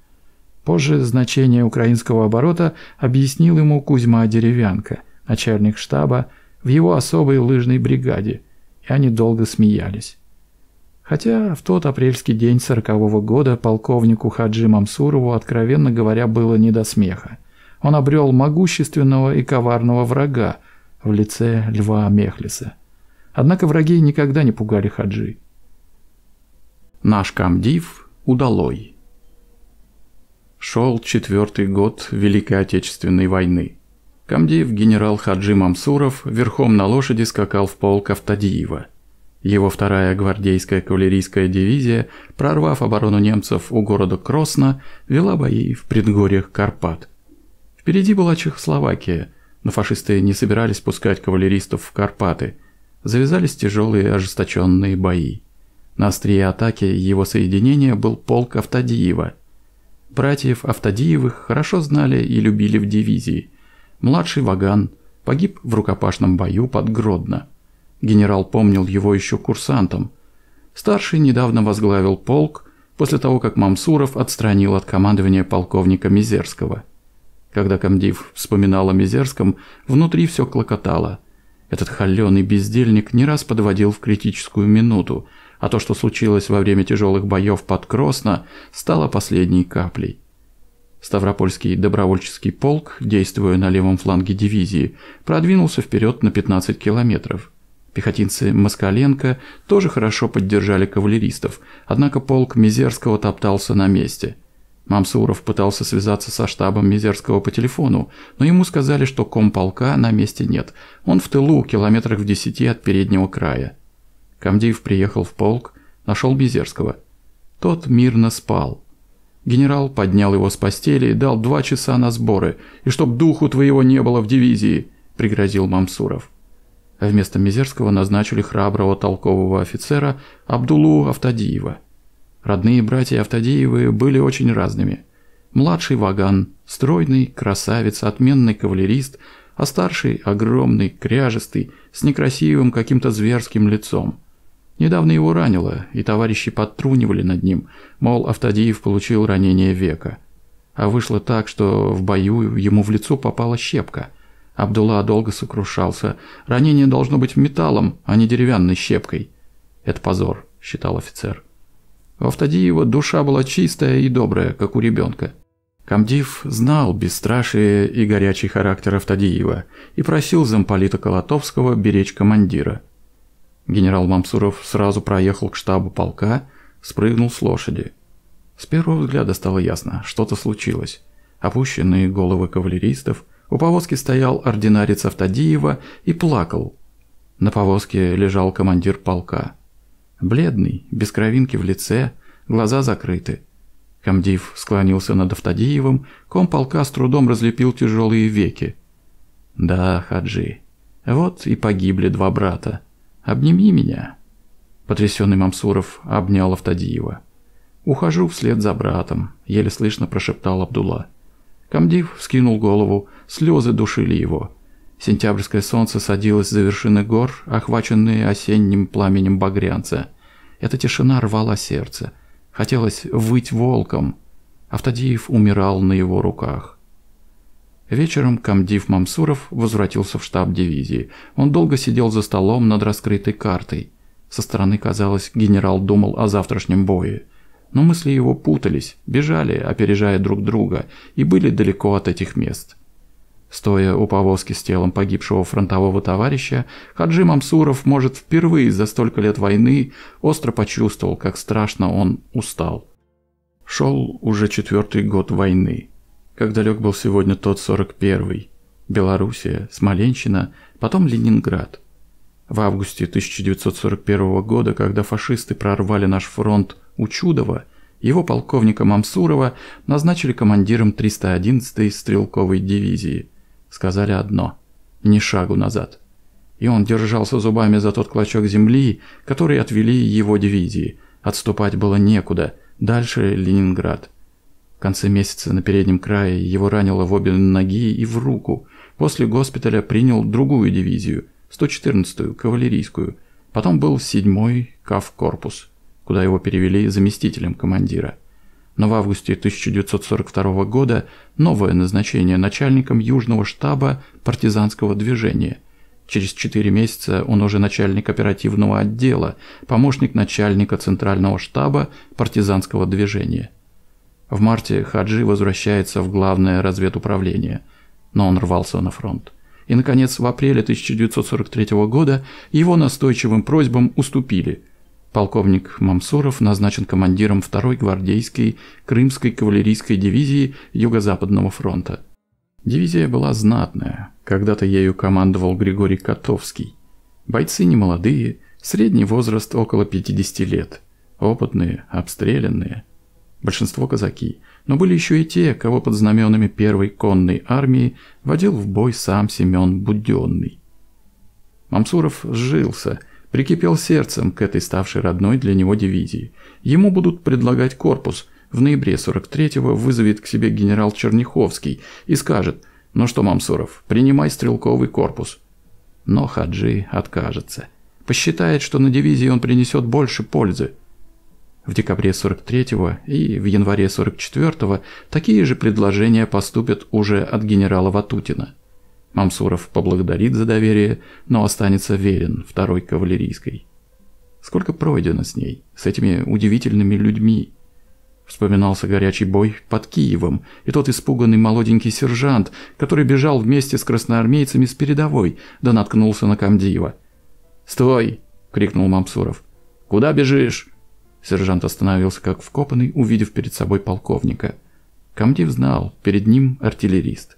Позже значение украинского оборота объяснил ему Кузьма Деревянко, начальник штаба, в его особой лыжной бригаде, и они долго смеялись. Хотя в тот апрельский день сорокового года полковнику Хаджи Мамсурову, откровенно говоря, было не до смеха. Он обрел могущественного и коварного врага в лице Льва Мехлиса. Однако враги никогда не пугали Хаджи. Наш комдив удалой. Шел четвертый год Великой Отечественной войны. Комдив генерал Хаджи Мамсуров верхом на лошади скакал в полк Автодиева. Его вторая гвардейская кавалерийская дивизия, прорвав оборону немцев у города Кросна, вела бои в предгорьях Карпат. Впереди была Чехословакия, но фашисты не собирались пускать кавалеристов в Карпаты. Завязались тяжелые ожесточенные бои. На острие атаки его соединения был полк Автодиева. Братьев Автодиевых хорошо знали и любили в дивизии. Младший Ваган погиб в рукопашном бою под Гродно. Генерал помнил его еще курсантом. Старший недавно возглавил полк после того, как Мамсуров отстранил от командования полковника Мизерского. Когда комдив вспоминал о Мизерском, внутри все клокотало. Этот холеный бездельник не раз подводил в критическую минуту – а то, что случилось во время тяжелых боев под Кросно, стало последней каплей. Ставропольский добровольческий полк, действуя на левом фланге дивизии, продвинулся вперед на 15 километров. Пехотинцы Москаленко тоже хорошо поддержали кавалеристов, однако полк Мизерского топтался на месте. Мамсуров пытался связаться со штабом Мизерского по телефону, но ему сказали, что комполка на месте нет, он в тылу, километрах в десяти от переднего края. Камдиев приехал в полк, нашел Безерского. Тот мирно спал. Генерал поднял его с постели и дал два часа на сборы, и чтоб духу твоего не было в дивизии, пригрозил Мамсуров. А вместо Мизерского назначили храброго толкового офицера Абдулу Автодиева. Родные братья Автодиевы были очень разными. Младший Ваган, стройный, красавец, отменный кавалерист, а старший – огромный, кряжестый, с некрасивым каким-то зверским лицом – Недавно его ранило, и товарищи подтрунивали над ним, мол, Автодиев получил ранение века. А вышло так, что в бою ему в лицо попала щепка, Абдулла долго сокрушался. Ранение должно быть металлом, а не деревянной щепкой. Это позор, считал офицер. У Автодиева душа была чистая и добрая, как у ребенка. Камдив знал бесстрашие и горячий характер Автодиева и просил замполита Колотовского беречь командира. Генерал Мамсуров сразу проехал к штабу полка, спрыгнул с лошади. С первого взгляда стало ясно, что-то случилось. Опущенные головы кавалеристов, у повозки стоял ординарец Автодиева и плакал. На повозке лежал командир полка. Бледный, без кровинки в лице, глаза закрыты. Камдив склонился над Автодиевым, ком полка с трудом разлепил тяжелые веки. «Да, Хаджи, вот и погибли два брата. Обними меня». Потрясенный Мамсуров обнял Автодиева. «Ухожу вслед за братом», — еле слышно прошептал Абдулла. Камдив вскинул голову, слезы душили его. Сентябрьское солнце садилось за вершины гор, охваченные осенним пламенем багрянца. Эта тишина рвала сердце. Хотелось выть волком. Автодиев умирал на его руках. Вечером комдив Мамсуров возвратился в штаб дивизии. Он долго сидел за столом над раскрытой картой. Со стороны казалось, генерал думал о завтрашнем бое но мысли его путались, бежали, опережая друг друга, и были далеко от этих мест. Стоя у повозки с телом погибшего фронтового товарища, Хаджи Мамсуров, может, впервые за столько лет войны остро почувствовал, как страшно он устал. Шел уже четвертый год войны. Как далек был сегодня тот 41-й. Белоруссия, Смоленщина, потом Ленинград. В августе 1941 года, когда фашисты прорвали наш фронт у Чудова его полковника Мамсурова назначили командиром 311-й стрелковой дивизии. Сказали одно – ни шагу назад. И он держался зубами за тот клочок земли, который отвели его дивизии. Отступать было некуда, дальше Ленинград. В конце месяца на переднем крае его ранило в обе ноги и в руку. После госпиталя принял другую дивизию, 114-ю, кавалерийскую. Потом был 7-й КАВ-корпус куда его перевели заместителем командира. Но в августе 1942 года новое назначение начальником Южного штаба партизанского движения. Через четыре месяца он уже начальник оперативного отдела, помощник начальника Центрального штаба партизанского движения. В марте Хаджи возвращается в главное разведуправление, но он рвался на фронт. И, наконец, в апреле 1943 года его настойчивым просьбам уступили – Полковник Мамсуров назначен командиром 2-й гвардейской Крымской кавалерийской дивизии Юго-Западного фронта. Дивизия была знатная, когда-то ею командовал Григорий Котовский. Бойцы немолодые, средний возраст около 50 лет, опытные, обстрелянные. Большинство казаки, но были еще и те, кого под знаменами первой конной армии водил в бой сам Семен Буденный. Мамсуров сжился – прикипел сердцем к этой ставшей родной для него дивизии. Ему будут предлагать корпус. В ноябре 43-го вызовет к себе генерал Черняховский и скажет «Ну что, Мамсуров, принимай стрелковый корпус». Но Хаджи откажется. Посчитает, что на дивизии он принесет больше пользы. В декабре 43-го и в январе 44-го такие же предложения поступят уже от генерала Ватутина. Мамсуров поблагодарит за доверие, но останется верен второй кавалерийской. Сколько пройдено с ней, с этими удивительными людьми. Вспоминался горячий бой под Киевом, и тот испуганный молоденький сержант, который бежал вместе с красноармейцами с передовой, да наткнулся на Камдиева. «Стой!» — крикнул Мамсуров. «Куда бежишь?» Сержант остановился как вкопанный, увидев перед собой полковника. Камдив знал, перед ним артиллерист.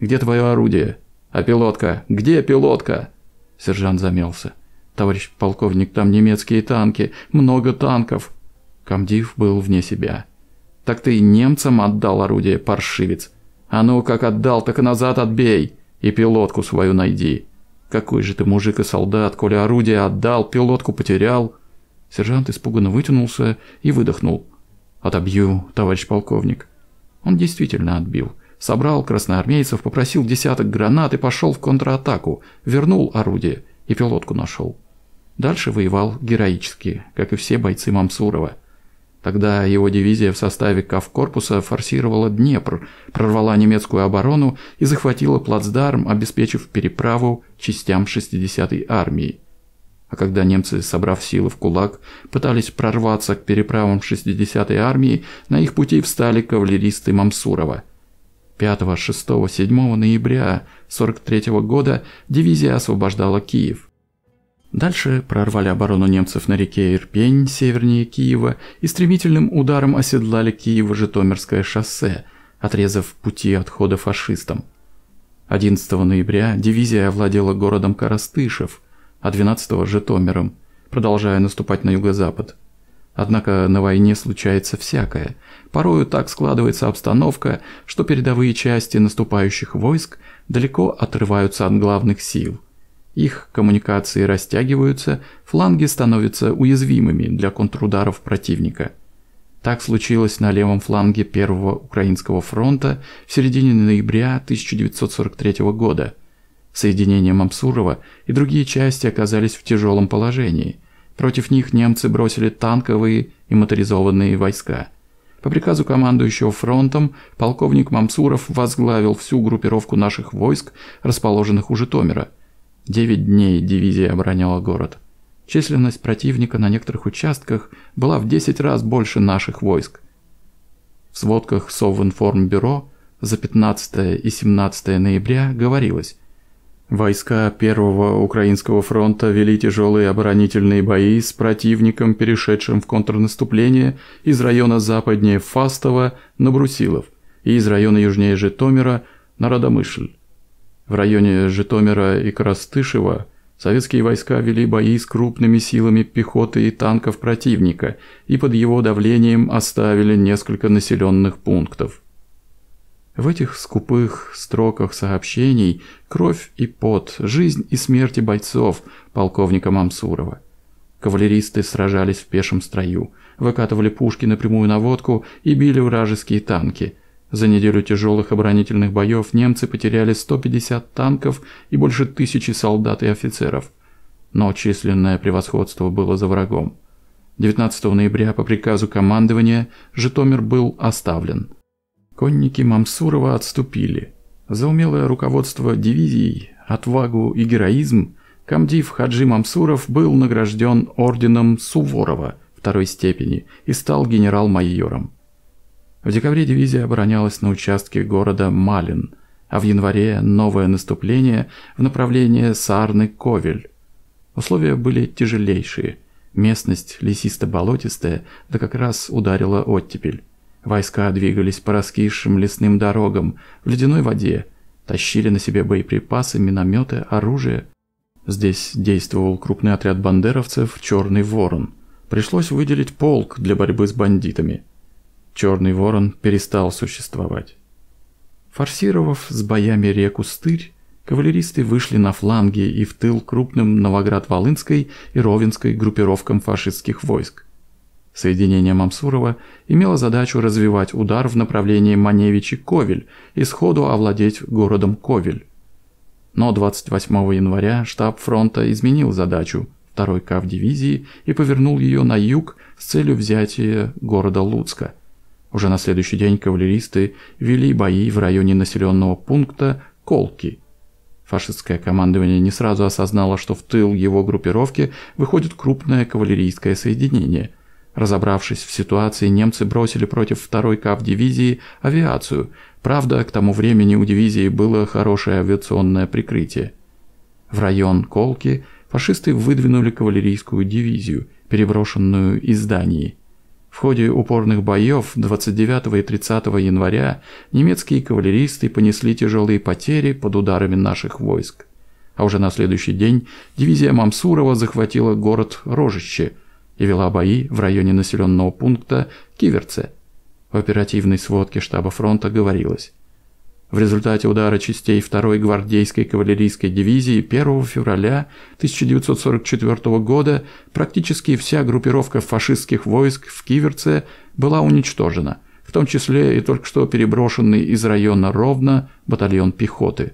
Где твое орудие? А пилотка? Где пилотка?» Сержант замялся. «Товарищ полковник, там немецкие танки. Много танков». Камдив был вне себя. «Так ты немцам отдал орудие, паршивец? А ну, как отдал, так и назад отбей. И пилотку свою найди. Какой же ты мужик и солдат, коли орудие отдал, пилотку потерял?» Сержант испуганно вытянулся и выдохнул. «Отобью, товарищ полковник». Он действительно отбил собрал красноармейцев, попросил десяток гранат и пошел в контратаку, вернул орудие и пилотку нашел. Дальше воевал героически, как и все бойцы Мамсурова. Тогда его дивизия в составе Кавкорпуса форсировала Днепр, прорвала немецкую оборону и захватила плацдарм, обеспечив переправу частям 60-й армии. А когда немцы, собрав силы в кулак, пытались прорваться к переправам 60-й армии, на их пути встали кавалеристы Мамсурова. 5, 6, 7 ноября 43 года дивизия освобождала Киев. Дальше прорвали оборону немцев на реке Ирпень, севернее Киева, и стремительным ударом оседлали Киево-Житомирское шоссе, отрезав пути отхода фашистам. 11 ноября дивизия овладела городом Коростышев, а 12 – Житомиром, продолжая наступать на юго-запад. Однако на войне случается всякое. Порою так складывается обстановка, что передовые части наступающих войск далеко отрываются от главных сил – их коммуникации растягиваются, фланги становятся уязвимыми для контрударов противника. Так случилось на левом фланге Первого Украинского фронта в середине ноября 1943 года. Соединения Мамсурова и другие части оказались в тяжелом положении. Против них немцы бросили танковые и моторизованные войска. По приказу командующего фронтом полковник Мамсуров возглавил всю группировку наших войск, расположенных у Житомира – Девять дней дивизия обороняла город. Численность противника на некоторых участках была в 10 раз больше наших войск. В сводках Совинформбюро за 15 и 17 ноября говорилось Войска Первого Украинского фронта вели тяжелые оборонительные бои с противником, перешедшим в контрнаступление из района западнее Фастова на Брусилов и из района южнее Житомира на Радомышль. В районе Житомира и Коростышева советские войска вели бои с крупными силами пехоты и танков противника и под его давлением оставили несколько населенных пунктов. В этих скупых строках сообщений кровь и пот, жизнь и смерти бойцов полковника Мамсурова. Кавалеристы сражались в пешем строю, выкатывали пушки на прямую наводку и били вражеские танки – за неделю тяжелых оборонительных боев немцы потеряли 150 танков и больше тысячи солдат и офицеров. Но численное превосходство было за врагом. 19 ноября по приказу командования Житомир был оставлен. Конники Мамсурова отступили. За умелое руководство дивизией, отвагу и героизм комдив Хаджи Мамсуров был награжден орденом Суворова второй степени и стал генерал-майором. В декабре дивизия оборонялась на участке города Малин, а в январе новое наступление в направлении Сарны-Ковель. Условия были тяжелейшие. Местность лесисто-болотистая, да как раз ударила оттепель. Войска двигались по раскисшим лесным дорогам, в ледяной воде, тащили на себе боеприпасы, минометы, оружие. Здесь действовал крупный отряд бандеровцев «Черный ворон». Пришлось выделить полк для борьбы с бандитами – Черный ворон перестал существовать. Форсировав с боями реку Стырь, кавалеристы вышли на фланги и в тыл крупным Новоград-Волынской и Ровенской группировкам фашистских войск. Соединение Мамсурова имело задачу развивать удар в направлении Маневичи-Ковель и сходу овладеть городом Ковель. Но 28 января штаб фронта изменил задачу второй КАВ дивизии и повернул ее на юг с целью взятия города Луцка – уже на следующий день кавалеристы вели бои в районе населенного пункта Колки. Фашистское командование не сразу осознало, что в тыл его группировки выходит крупное кавалерийское соединение. Разобравшись в ситуации, немцы бросили против второй КАВ-дивизии авиацию. Правда, к тому времени у дивизии было хорошее авиационное прикрытие. В район Колки фашисты выдвинули кавалерийскую дивизию, переброшенную из Дании – в ходе упорных боев 29 и 30 января немецкие кавалеристы понесли тяжелые потери под ударами наших войск. А уже на следующий день дивизия Мамсурова захватила город Рожище и вела бои в районе населенного пункта Киверце. В оперативной сводке штаба фронта говорилось в результате удара частей 2-й гвардейской кавалерийской дивизии 1 февраля 1944 года практически вся группировка фашистских войск в Киверце была уничтожена, в том числе и только что переброшенный из района Ровно батальон пехоты.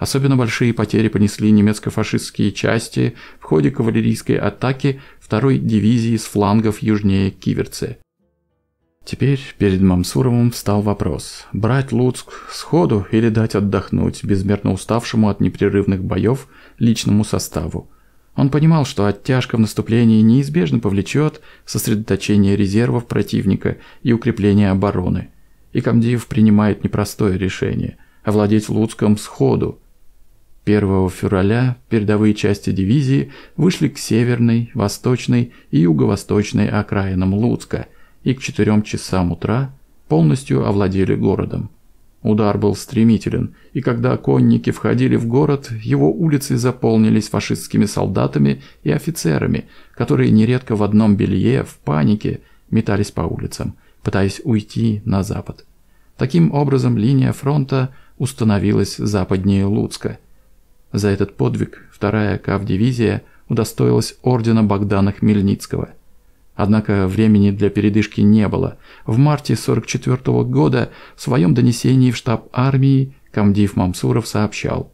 Особенно большие потери понесли немецко-фашистские части в ходе кавалерийской атаки 2-й дивизии с флангов южнее Киверце. Теперь перед Мамсуровым встал вопрос, брать Луцк сходу или дать отдохнуть безмерно уставшему от непрерывных боев личному составу. Он понимал, что оттяжка в наступлении неизбежно повлечет сосредоточение резервов противника и укрепление обороны. И Камдиев принимает непростое решение – овладеть Луцком сходу. 1 февраля передовые части дивизии вышли к северной, восточной и юго-восточной окраинам Луцка – и к четырем часам утра полностью овладели городом. Удар был стремителен, и когда конники входили в город, его улицы заполнились фашистскими солдатами и офицерами, которые нередко в одном белье, в панике, метались по улицам, пытаясь уйти на запад. Таким образом, линия фронта установилась западнее Луцка. За этот подвиг вторая КАВ-дивизия удостоилась ордена Богдана Хмельницкого – Однако времени для передышки не было. В марте 44 -го года в своем донесении в штаб армии комдив Мамсуров сообщал.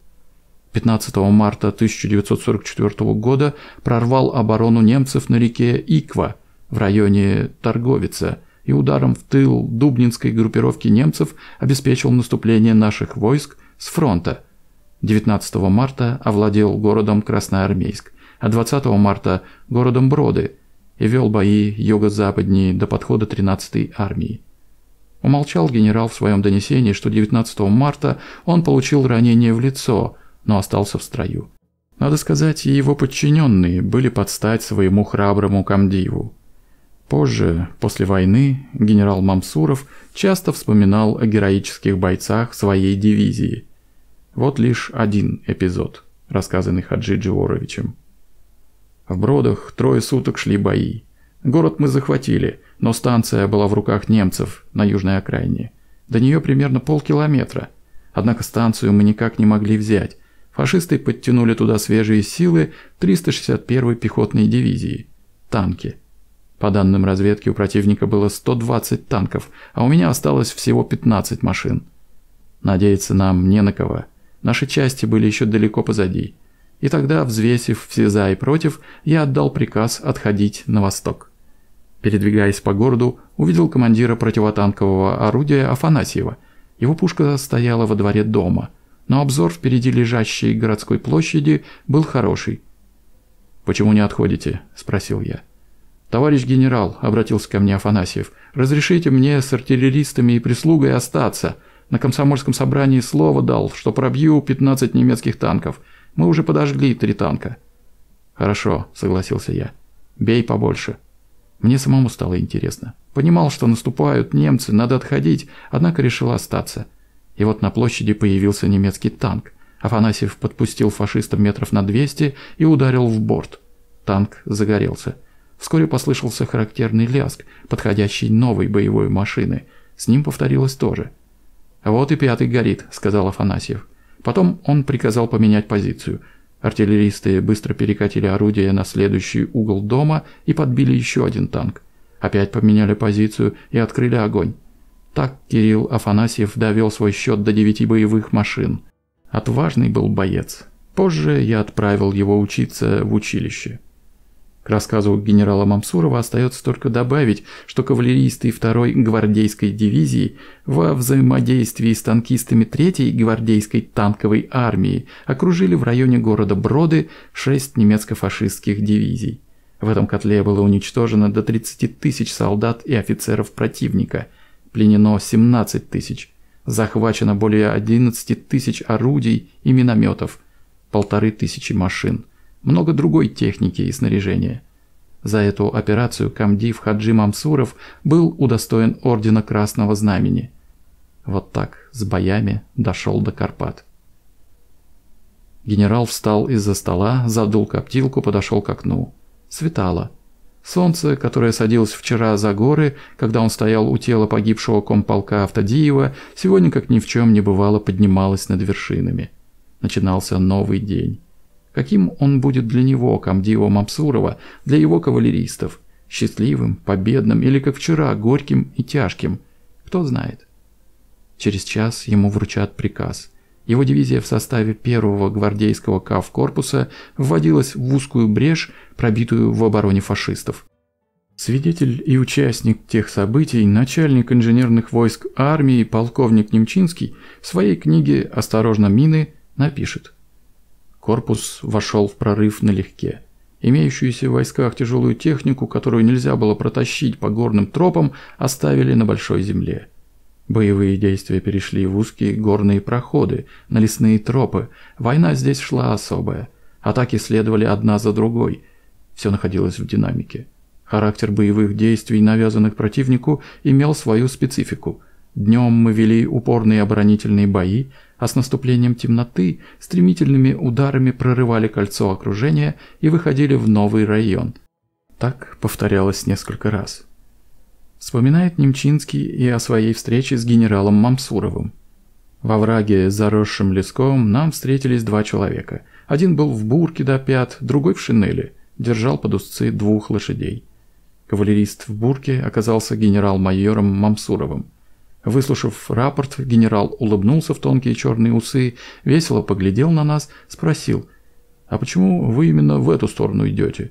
15 марта 1944 года прорвал оборону немцев на реке Иква в районе Торговица и ударом в тыл дубнинской группировки немцев обеспечил наступление наших войск с фронта. 19 марта овладел городом Красноармейск, а 20 марта – городом Броды – и вел бои юго-западнее до подхода 13-й армии. Умолчал генерал в своем донесении, что 19 марта он получил ранение в лицо, но остался в строю. Надо сказать, его подчиненные были под стать своему храброму комдиву. Позже, после войны, генерал Мамсуров часто вспоминал о героических бойцах своей дивизии. Вот лишь один эпизод, рассказанный Хаджи Джиоровичем. В Бродах трое суток шли бои. Город мы захватили, но станция была в руках немцев на южной окраине. До нее примерно полкилометра. Однако станцию мы никак не могли взять. Фашисты подтянули туда свежие силы 361-й пехотной дивизии. Танки. По данным разведки, у противника было 120 танков, а у меня осталось всего 15 машин. Надеяться нам не на кого. Наши части были еще далеко позади. И тогда, взвесив все за и против, я отдал приказ отходить на восток. Передвигаясь по городу, увидел командира противотанкового орудия Афанасьева. Его пушка стояла во дворе дома, но обзор впереди лежащей городской площади был хороший. «Почему не отходите?» – спросил я. «Товарищ генерал», – обратился ко мне Афанасьев, – «разрешите мне с артиллеристами и прислугой остаться. На комсомольском собрании слово дал, что пробью 15 немецких танков». Мы уже подожгли три танка». «Хорошо», — согласился я. «Бей побольше». Мне самому стало интересно. Понимал, что наступают немцы, надо отходить, однако решил остаться. И вот на площади появился немецкий танк. Афанасьев подпустил фашиста метров на 200 и ударил в борт. Танк загорелся. Вскоре послышался характерный лязг, подходящий новой боевой машины. С ним повторилось тоже. «Вот и пятый горит», — сказал Афанасьев. Потом он приказал поменять позицию. Артиллеристы быстро перекатили орудие на следующий угол дома и подбили еще один танк. Опять поменяли позицию и открыли огонь. Так Кирилл Афанасьев довел свой счет до девяти боевых машин. Отважный был боец. Позже я отправил его учиться в училище. К рассказу генерала Мамсурова остается только добавить, что кавалеристы 2-й гвардейской дивизии во взаимодействии с танкистами 3-й гвардейской танковой армии окружили в районе города Броды 6 немецко-фашистских дивизий. В этом котле было уничтожено до 30 тысяч солдат и офицеров противника, пленено 17 тысяч, захвачено более 11 тысяч орудий и минометов, полторы тысячи машин – много другой техники и снаряжения. За эту операцию комдив Хаджи Мамсуров был удостоен Ордена Красного Знамени. Вот так, с боями, дошел до Карпат. Генерал встал из-за стола, задул коптилку, подошел к окну. Светало. Солнце, которое садилось вчера за горы, когда он стоял у тела погибшего комполка Автодиева, сегодня, как ни в чем не бывало, поднималось над вершинами. Начинался новый день. Каким он будет для него, комдива Мамсурова, для его кавалеристов? Счастливым, победным или, как вчера, горьким и тяжким? Кто знает. Через час ему вручат приказ. Его дивизия в составе первого гвардейского КАВ корпуса вводилась в узкую брешь, пробитую в обороне фашистов. Свидетель и участник тех событий, начальник инженерных войск армии, полковник Немчинский, в своей книге «Осторожно, мины» напишет. Корпус вошел в прорыв налегке. Имеющуюся в войсках тяжелую технику, которую нельзя было протащить по горным тропам, оставили на большой земле. Боевые действия перешли в узкие горные проходы, на лесные тропы. Война здесь шла особая. Атаки следовали одна за другой. Все находилось в динамике. Характер боевых действий, навязанных противнику, имел свою специфику. Днем мы вели упорные оборонительные бои, а с наступлением темноты стремительными ударами прорывали кольцо окружения и выходили в новый район. Так повторялось несколько раз. Вспоминает Немчинский и о своей встрече с генералом Мамсуровым. Во враге, заросшим леском, нам встретились два человека. Один был в бурке до пят, другой в шинели, держал под узцы двух лошадей. Кавалерист в бурке оказался генерал-майором Мамсуровым. Выслушав рапорт, генерал улыбнулся в тонкие черные усы, весело поглядел на нас, спросил, «А почему вы именно в эту сторону идете?»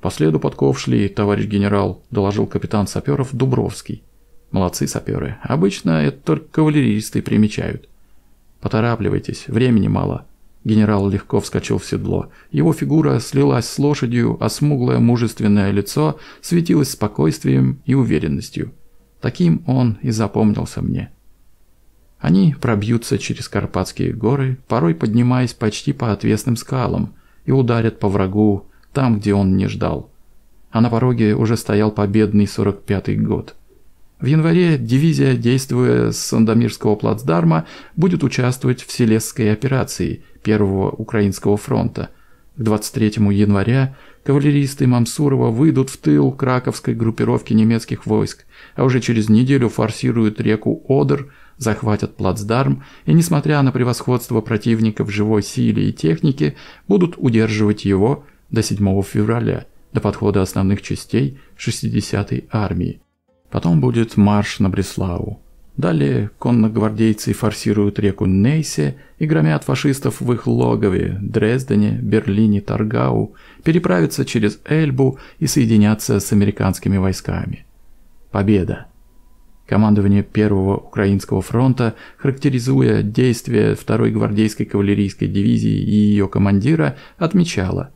«По следу подков шли, товарищ генерал», – доложил капитан саперов Дубровский. «Молодцы саперы. Обычно это только кавалеристы примечают». «Поторапливайтесь, времени мало». Генерал легко вскочил в седло. Его фигура слилась с лошадью, а смуглое мужественное лицо светилось спокойствием и уверенностью. Таким он и запомнился мне. Они пробьются через Карпатские горы, порой поднимаясь почти по отвесным скалам, и ударят по врагу там, где он не ждал. А на пороге уже стоял победный 45-й год. В январе дивизия, действуя с Сандомирского плацдарма, будет участвовать в Селесской операции Первого Украинского фронта. К 23 января кавалеристы Мамсурова выйдут в тыл краковской группировки немецких войск, а уже через неделю форсируют реку Одер, захватят плацдарм и, несмотря на превосходство противника в живой силе и технике, будут удерживать его до 7 февраля, до подхода основных частей 60-й армии. Потом будет марш на Бреславу. Далее конногвардейцы форсируют реку Нейсе и громят фашистов в их логове Дрездене, Берлине, Таргау, переправятся через Эльбу и соединятся с американскими войсками. Победа! Командование Первого Украинского фронта, характеризуя действия Второй гвардейской кавалерийской дивизии и ее командира, отмечало –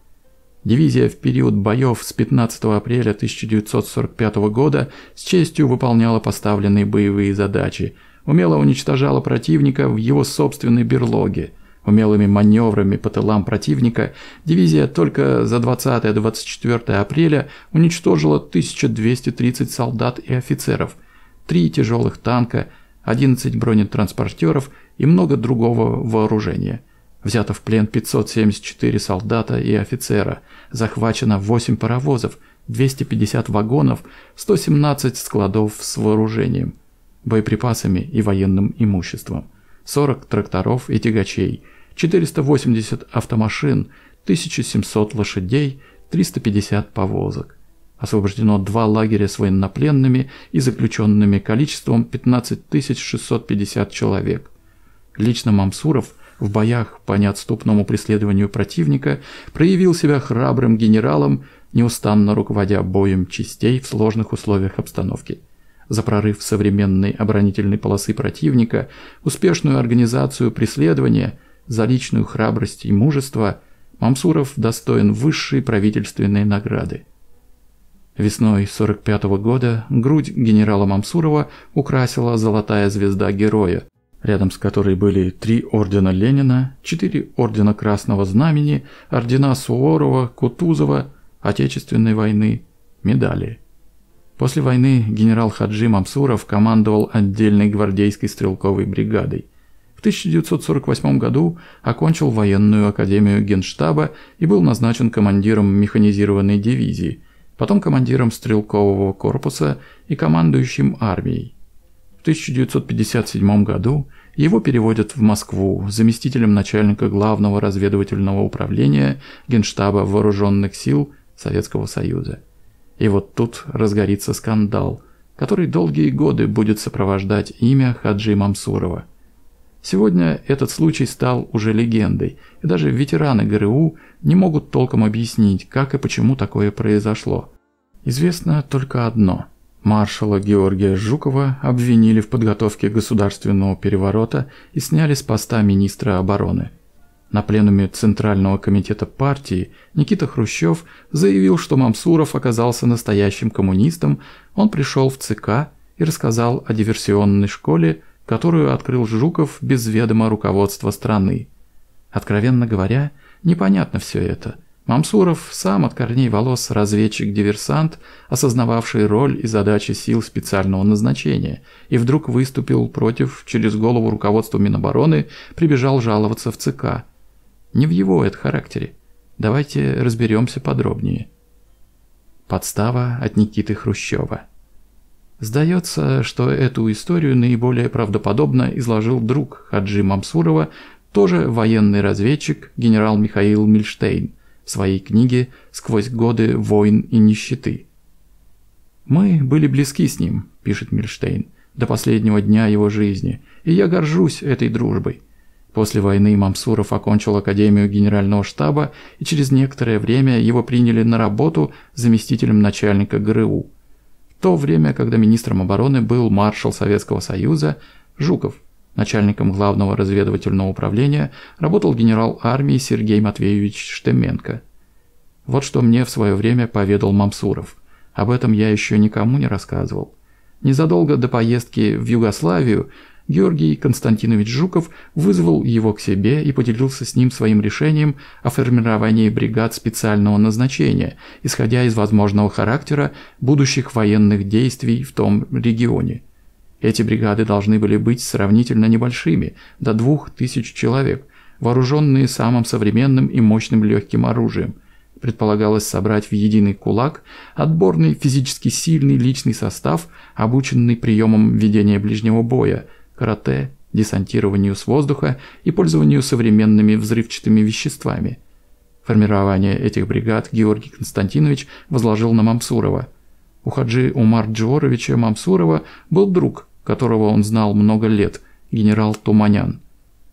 Дивизия в период боев с 15 апреля 1945 года с честью выполняла поставленные боевые задачи, умело уничтожала противника в его собственной берлоге. Умелыми маневрами по тылам противника дивизия только за 20-24 апреля уничтожила 1230 солдат и офицеров, 3 тяжелых танка, 11 бронетранспортеров и много другого вооружения – Взято в плен 574 солдата и офицера, захвачено 8 паровозов, 250 вагонов, 117 складов с вооружением, боеприпасами и военным имуществом, 40 тракторов и тягачей, 480 автомашин, 1700 лошадей, 350 повозок. Освобождено два лагеря с военнопленными и заключенными количеством 15 650 человек. Лично Мамсуров – в боях по неотступному преследованию противника проявил себя храбрым генералом, неустанно руководя боем частей в сложных условиях обстановки. За прорыв современной оборонительной полосы противника, успешную организацию преследования, за личную храбрость и мужество Мамсуров достоин высшей правительственной награды. Весной 45 -го года грудь генерала Мамсурова украсила золотая звезда героя, рядом с которой были три ордена Ленина, четыре ордена Красного Знамени, ордена Суворова, Кутузова, Отечественной войны, медали. После войны генерал Хаджи Мамсуров командовал отдельной гвардейской стрелковой бригадой. В 1948 году окончил военную академию Генштаба и был назначен командиром механизированной дивизии, потом командиром стрелкового корпуса и командующим армией. В 1957 году его переводят в Москву заместителем начальника Главного разведывательного управления Генштаба Вооруженных сил Советского Союза. И вот тут разгорится скандал, который долгие годы будет сопровождать имя Хаджи Мамсурова. Сегодня этот случай стал уже легендой, и даже ветераны ГРУ не могут толком объяснить, как и почему такое произошло. Известно только одно. Маршала Георгия Жукова обвинили в подготовке государственного переворота и сняли с поста министра обороны. На пленуме Центрального комитета партии Никита Хрущев заявил, что Мамсуров оказался настоящим коммунистом, он пришел в ЦК и рассказал о диверсионной школе, которую открыл Жуков без ведома руководства страны. Откровенно говоря, непонятно все это – Мамсуров сам от корней волос разведчик-диверсант, осознававший роль и задачи сил специального назначения, и вдруг выступил против, через голову руководства Минобороны, прибежал жаловаться в ЦК. Не в его это характере. Давайте разберемся подробнее. Подстава от Никиты Хрущева. Сдается, что эту историю наиболее правдоподобно изложил друг Хаджи Мамсурова, тоже военный разведчик, генерал Михаил Мильштейн, в своей книге «Сквозь годы войн и нищеты». «Мы были близки с ним», – пишет Мильштейн, – «до последнего дня его жизни, и я горжусь этой дружбой». После войны Мамсуров окончил Академию Генерального штаба, и через некоторое время его приняли на работу заместителем начальника ГРУ. В то время, когда министром обороны был маршал Советского Союза Жуков – Начальником главного разведывательного управления работал генерал армии Сергей Матвеевич Штеменко. Вот что мне в свое время поведал Мамсуров. Об этом я еще никому не рассказывал. Незадолго до поездки в Югославию Георгий Константинович Жуков вызвал его к себе и поделился с ним своим решением о формировании бригад специального назначения, исходя из возможного характера будущих военных действий в том регионе. Эти бригады должны были быть сравнительно небольшими, до двух тысяч человек, вооруженные самым современным и мощным легким оружием. Предполагалось собрать в единый кулак отборный физически сильный личный состав, обученный приемам ведения ближнего боя, карате, десантированию с воздуха и пользованию современными взрывчатыми веществами. Формирование этих бригад Георгий Константинович возложил на Мамсурова. У Хаджи Умар Джоровича Мамсурова был друг – которого он знал много лет, генерал Туманян.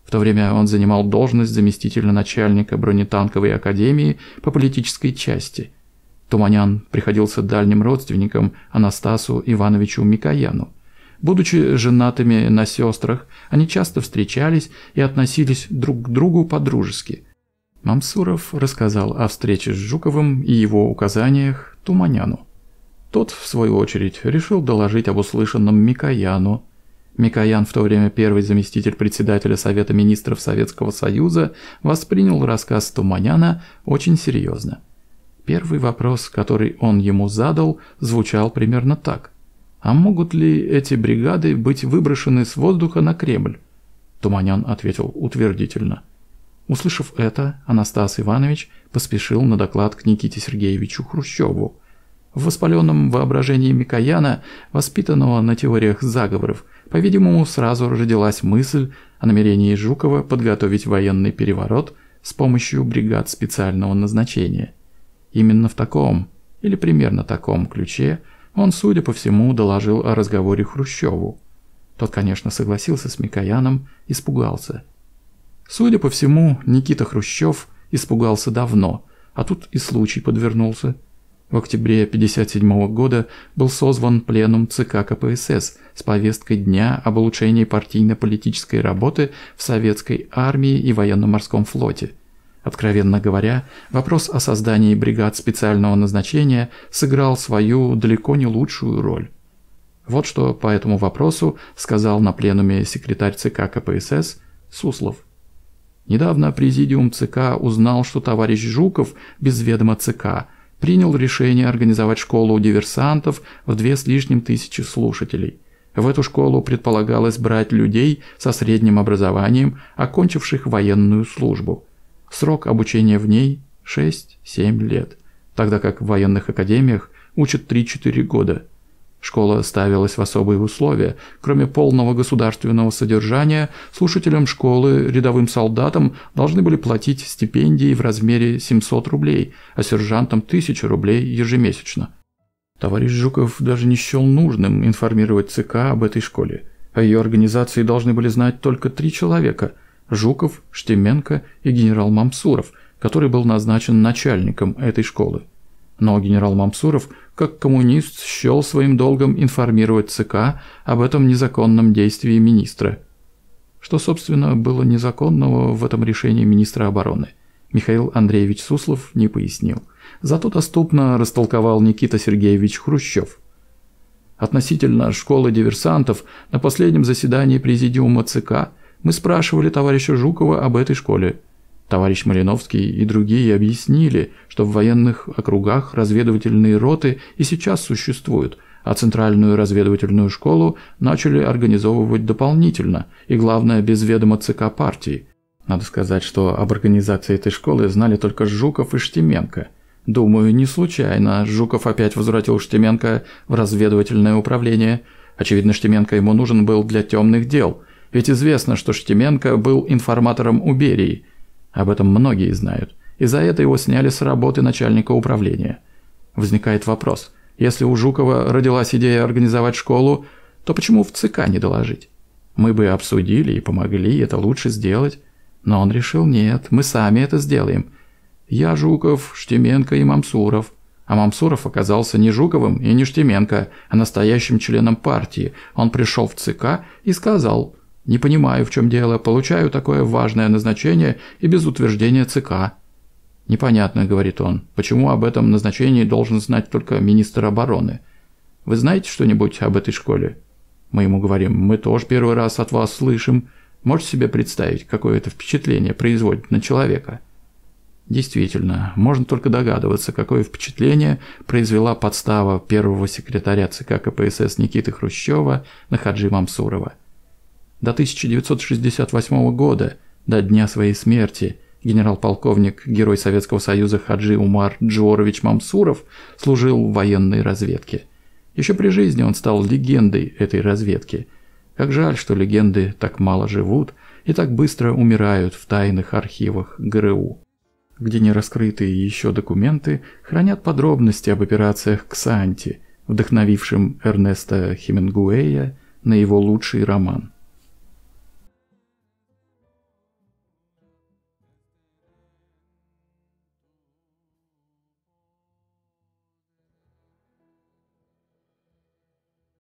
В то время он занимал должность заместителя начальника бронетанковой академии по политической части. Туманян приходился дальним родственником Анастасу Ивановичу Микояну. Будучи женатыми на сестрах, они часто встречались и относились друг к другу по-дружески. Мамсуров рассказал о встрече с Жуковым и его указаниях Туманяну. Тот, в свою очередь, решил доложить об услышанном Микояну. Микоян, в то время первый заместитель председателя Совета министров Советского Союза, воспринял рассказ Туманяна очень серьезно. Первый вопрос, который он ему задал, звучал примерно так. «А могут ли эти бригады быть выброшены с воздуха на Кремль?» Туманян ответил утвердительно. Услышав это, Анастас Иванович поспешил на доклад к Никите Сергеевичу Хрущеву – в воспаленном воображении Микояна, воспитанного на теориях заговоров, по-видимому, сразу родилась мысль о намерении Жукова подготовить военный переворот с помощью бригад специального назначения. Именно в таком, или примерно таком ключе, он, судя по всему, доложил о разговоре Хрущеву. Тот, конечно, согласился с Микояном, испугался. Судя по всему, Никита Хрущев испугался давно, а тут и случай подвернулся – в октябре 1957 года был созван пленум ЦК КПСС с повесткой дня об улучшении партийно-политической работы в советской армии и военно-морском флоте. Откровенно говоря, вопрос о создании бригад специального назначения сыграл свою далеко не лучшую роль. Вот что по этому вопросу сказал на пленуме секретарь ЦК КПСС Суслов. Недавно президиум ЦК узнал, что товарищ Жуков без ведома ЦК – принял решение организовать школу диверсантов в две с лишним тысячи слушателей. В эту школу предполагалось брать людей со средним образованием, окончивших военную службу. Срок обучения в ней 6-7 лет, тогда как в военных академиях учат 3-4 года – Школа ставилась в особые условия. Кроме полного государственного содержания, слушателям школы, рядовым солдатам должны были платить стипендии в размере 700 рублей, а сержантам 1000 рублей ежемесячно. Товарищ Жуков даже не счел нужным информировать ЦК об этой школе. О ее организации должны были знать только три человека – Жуков, Штеменко и генерал Мамсуров, который был назначен начальником этой школы. Но генерал Мамсуров как коммунист счел своим долгом информировать ЦК об этом незаконном действии министра. Что, собственно, было незаконного в этом решении министра обороны, Михаил Андреевич Суслов не пояснил. Зато доступно растолковал Никита Сергеевич Хрущев. Относительно школы диверсантов на последнем заседании президиума ЦК мы спрашивали товарища Жукова об этой школе. Товарищ Малиновский и другие объяснили, что в военных округах разведывательные роты и сейчас существуют, а центральную разведывательную школу начали организовывать дополнительно, и главное, без ведома ЦК партии. Надо сказать, что об организации этой школы знали только Жуков и Штеменко. Думаю, не случайно Жуков опять возвратил Штеменко в разведывательное управление. Очевидно, Штеменко ему нужен был для темных дел, ведь известно, что Штеменко был информатором у Берии – об этом многие знают. И за это его сняли с работы начальника управления. Возникает вопрос. Если у Жукова родилась идея организовать школу, то почему в ЦК не доложить? Мы бы обсудили и помогли, это лучше сделать. Но он решил, нет, мы сами это сделаем. Я Жуков, Штеменко и Мамсуров. А Мамсуров оказался не Жуковым и не Штеменко, а настоящим членом партии. Он пришел в ЦК и сказал, не понимаю, в чем дело. Получаю такое важное назначение и без утверждения ЦК. Непонятно, говорит он, почему об этом назначении должен знать только министр обороны. Вы знаете что-нибудь об этой школе? Мы ему говорим, мы тоже первый раз от вас слышим. Можете себе представить, какое это впечатление производит на человека? Действительно, можно только догадываться, какое впечатление произвела подстава первого секретаря ЦК КПСС Никиты Хрущева на Хаджи Мамсурова. До 1968 года, до дня своей смерти, генерал-полковник, герой Советского Союза Хаджи Умар Джорович Мамсуров служил в военной разведке. Еще при жизни он стал легендой этой разведки. Как жаль, что легенды так мало живут и так быстро умирают в тайных архивах ГРУ где нераскрытые еще документы хранят подробности об операциях Ксанти, вдохновившем Эрнеста Хемингуэя на его лучший роман –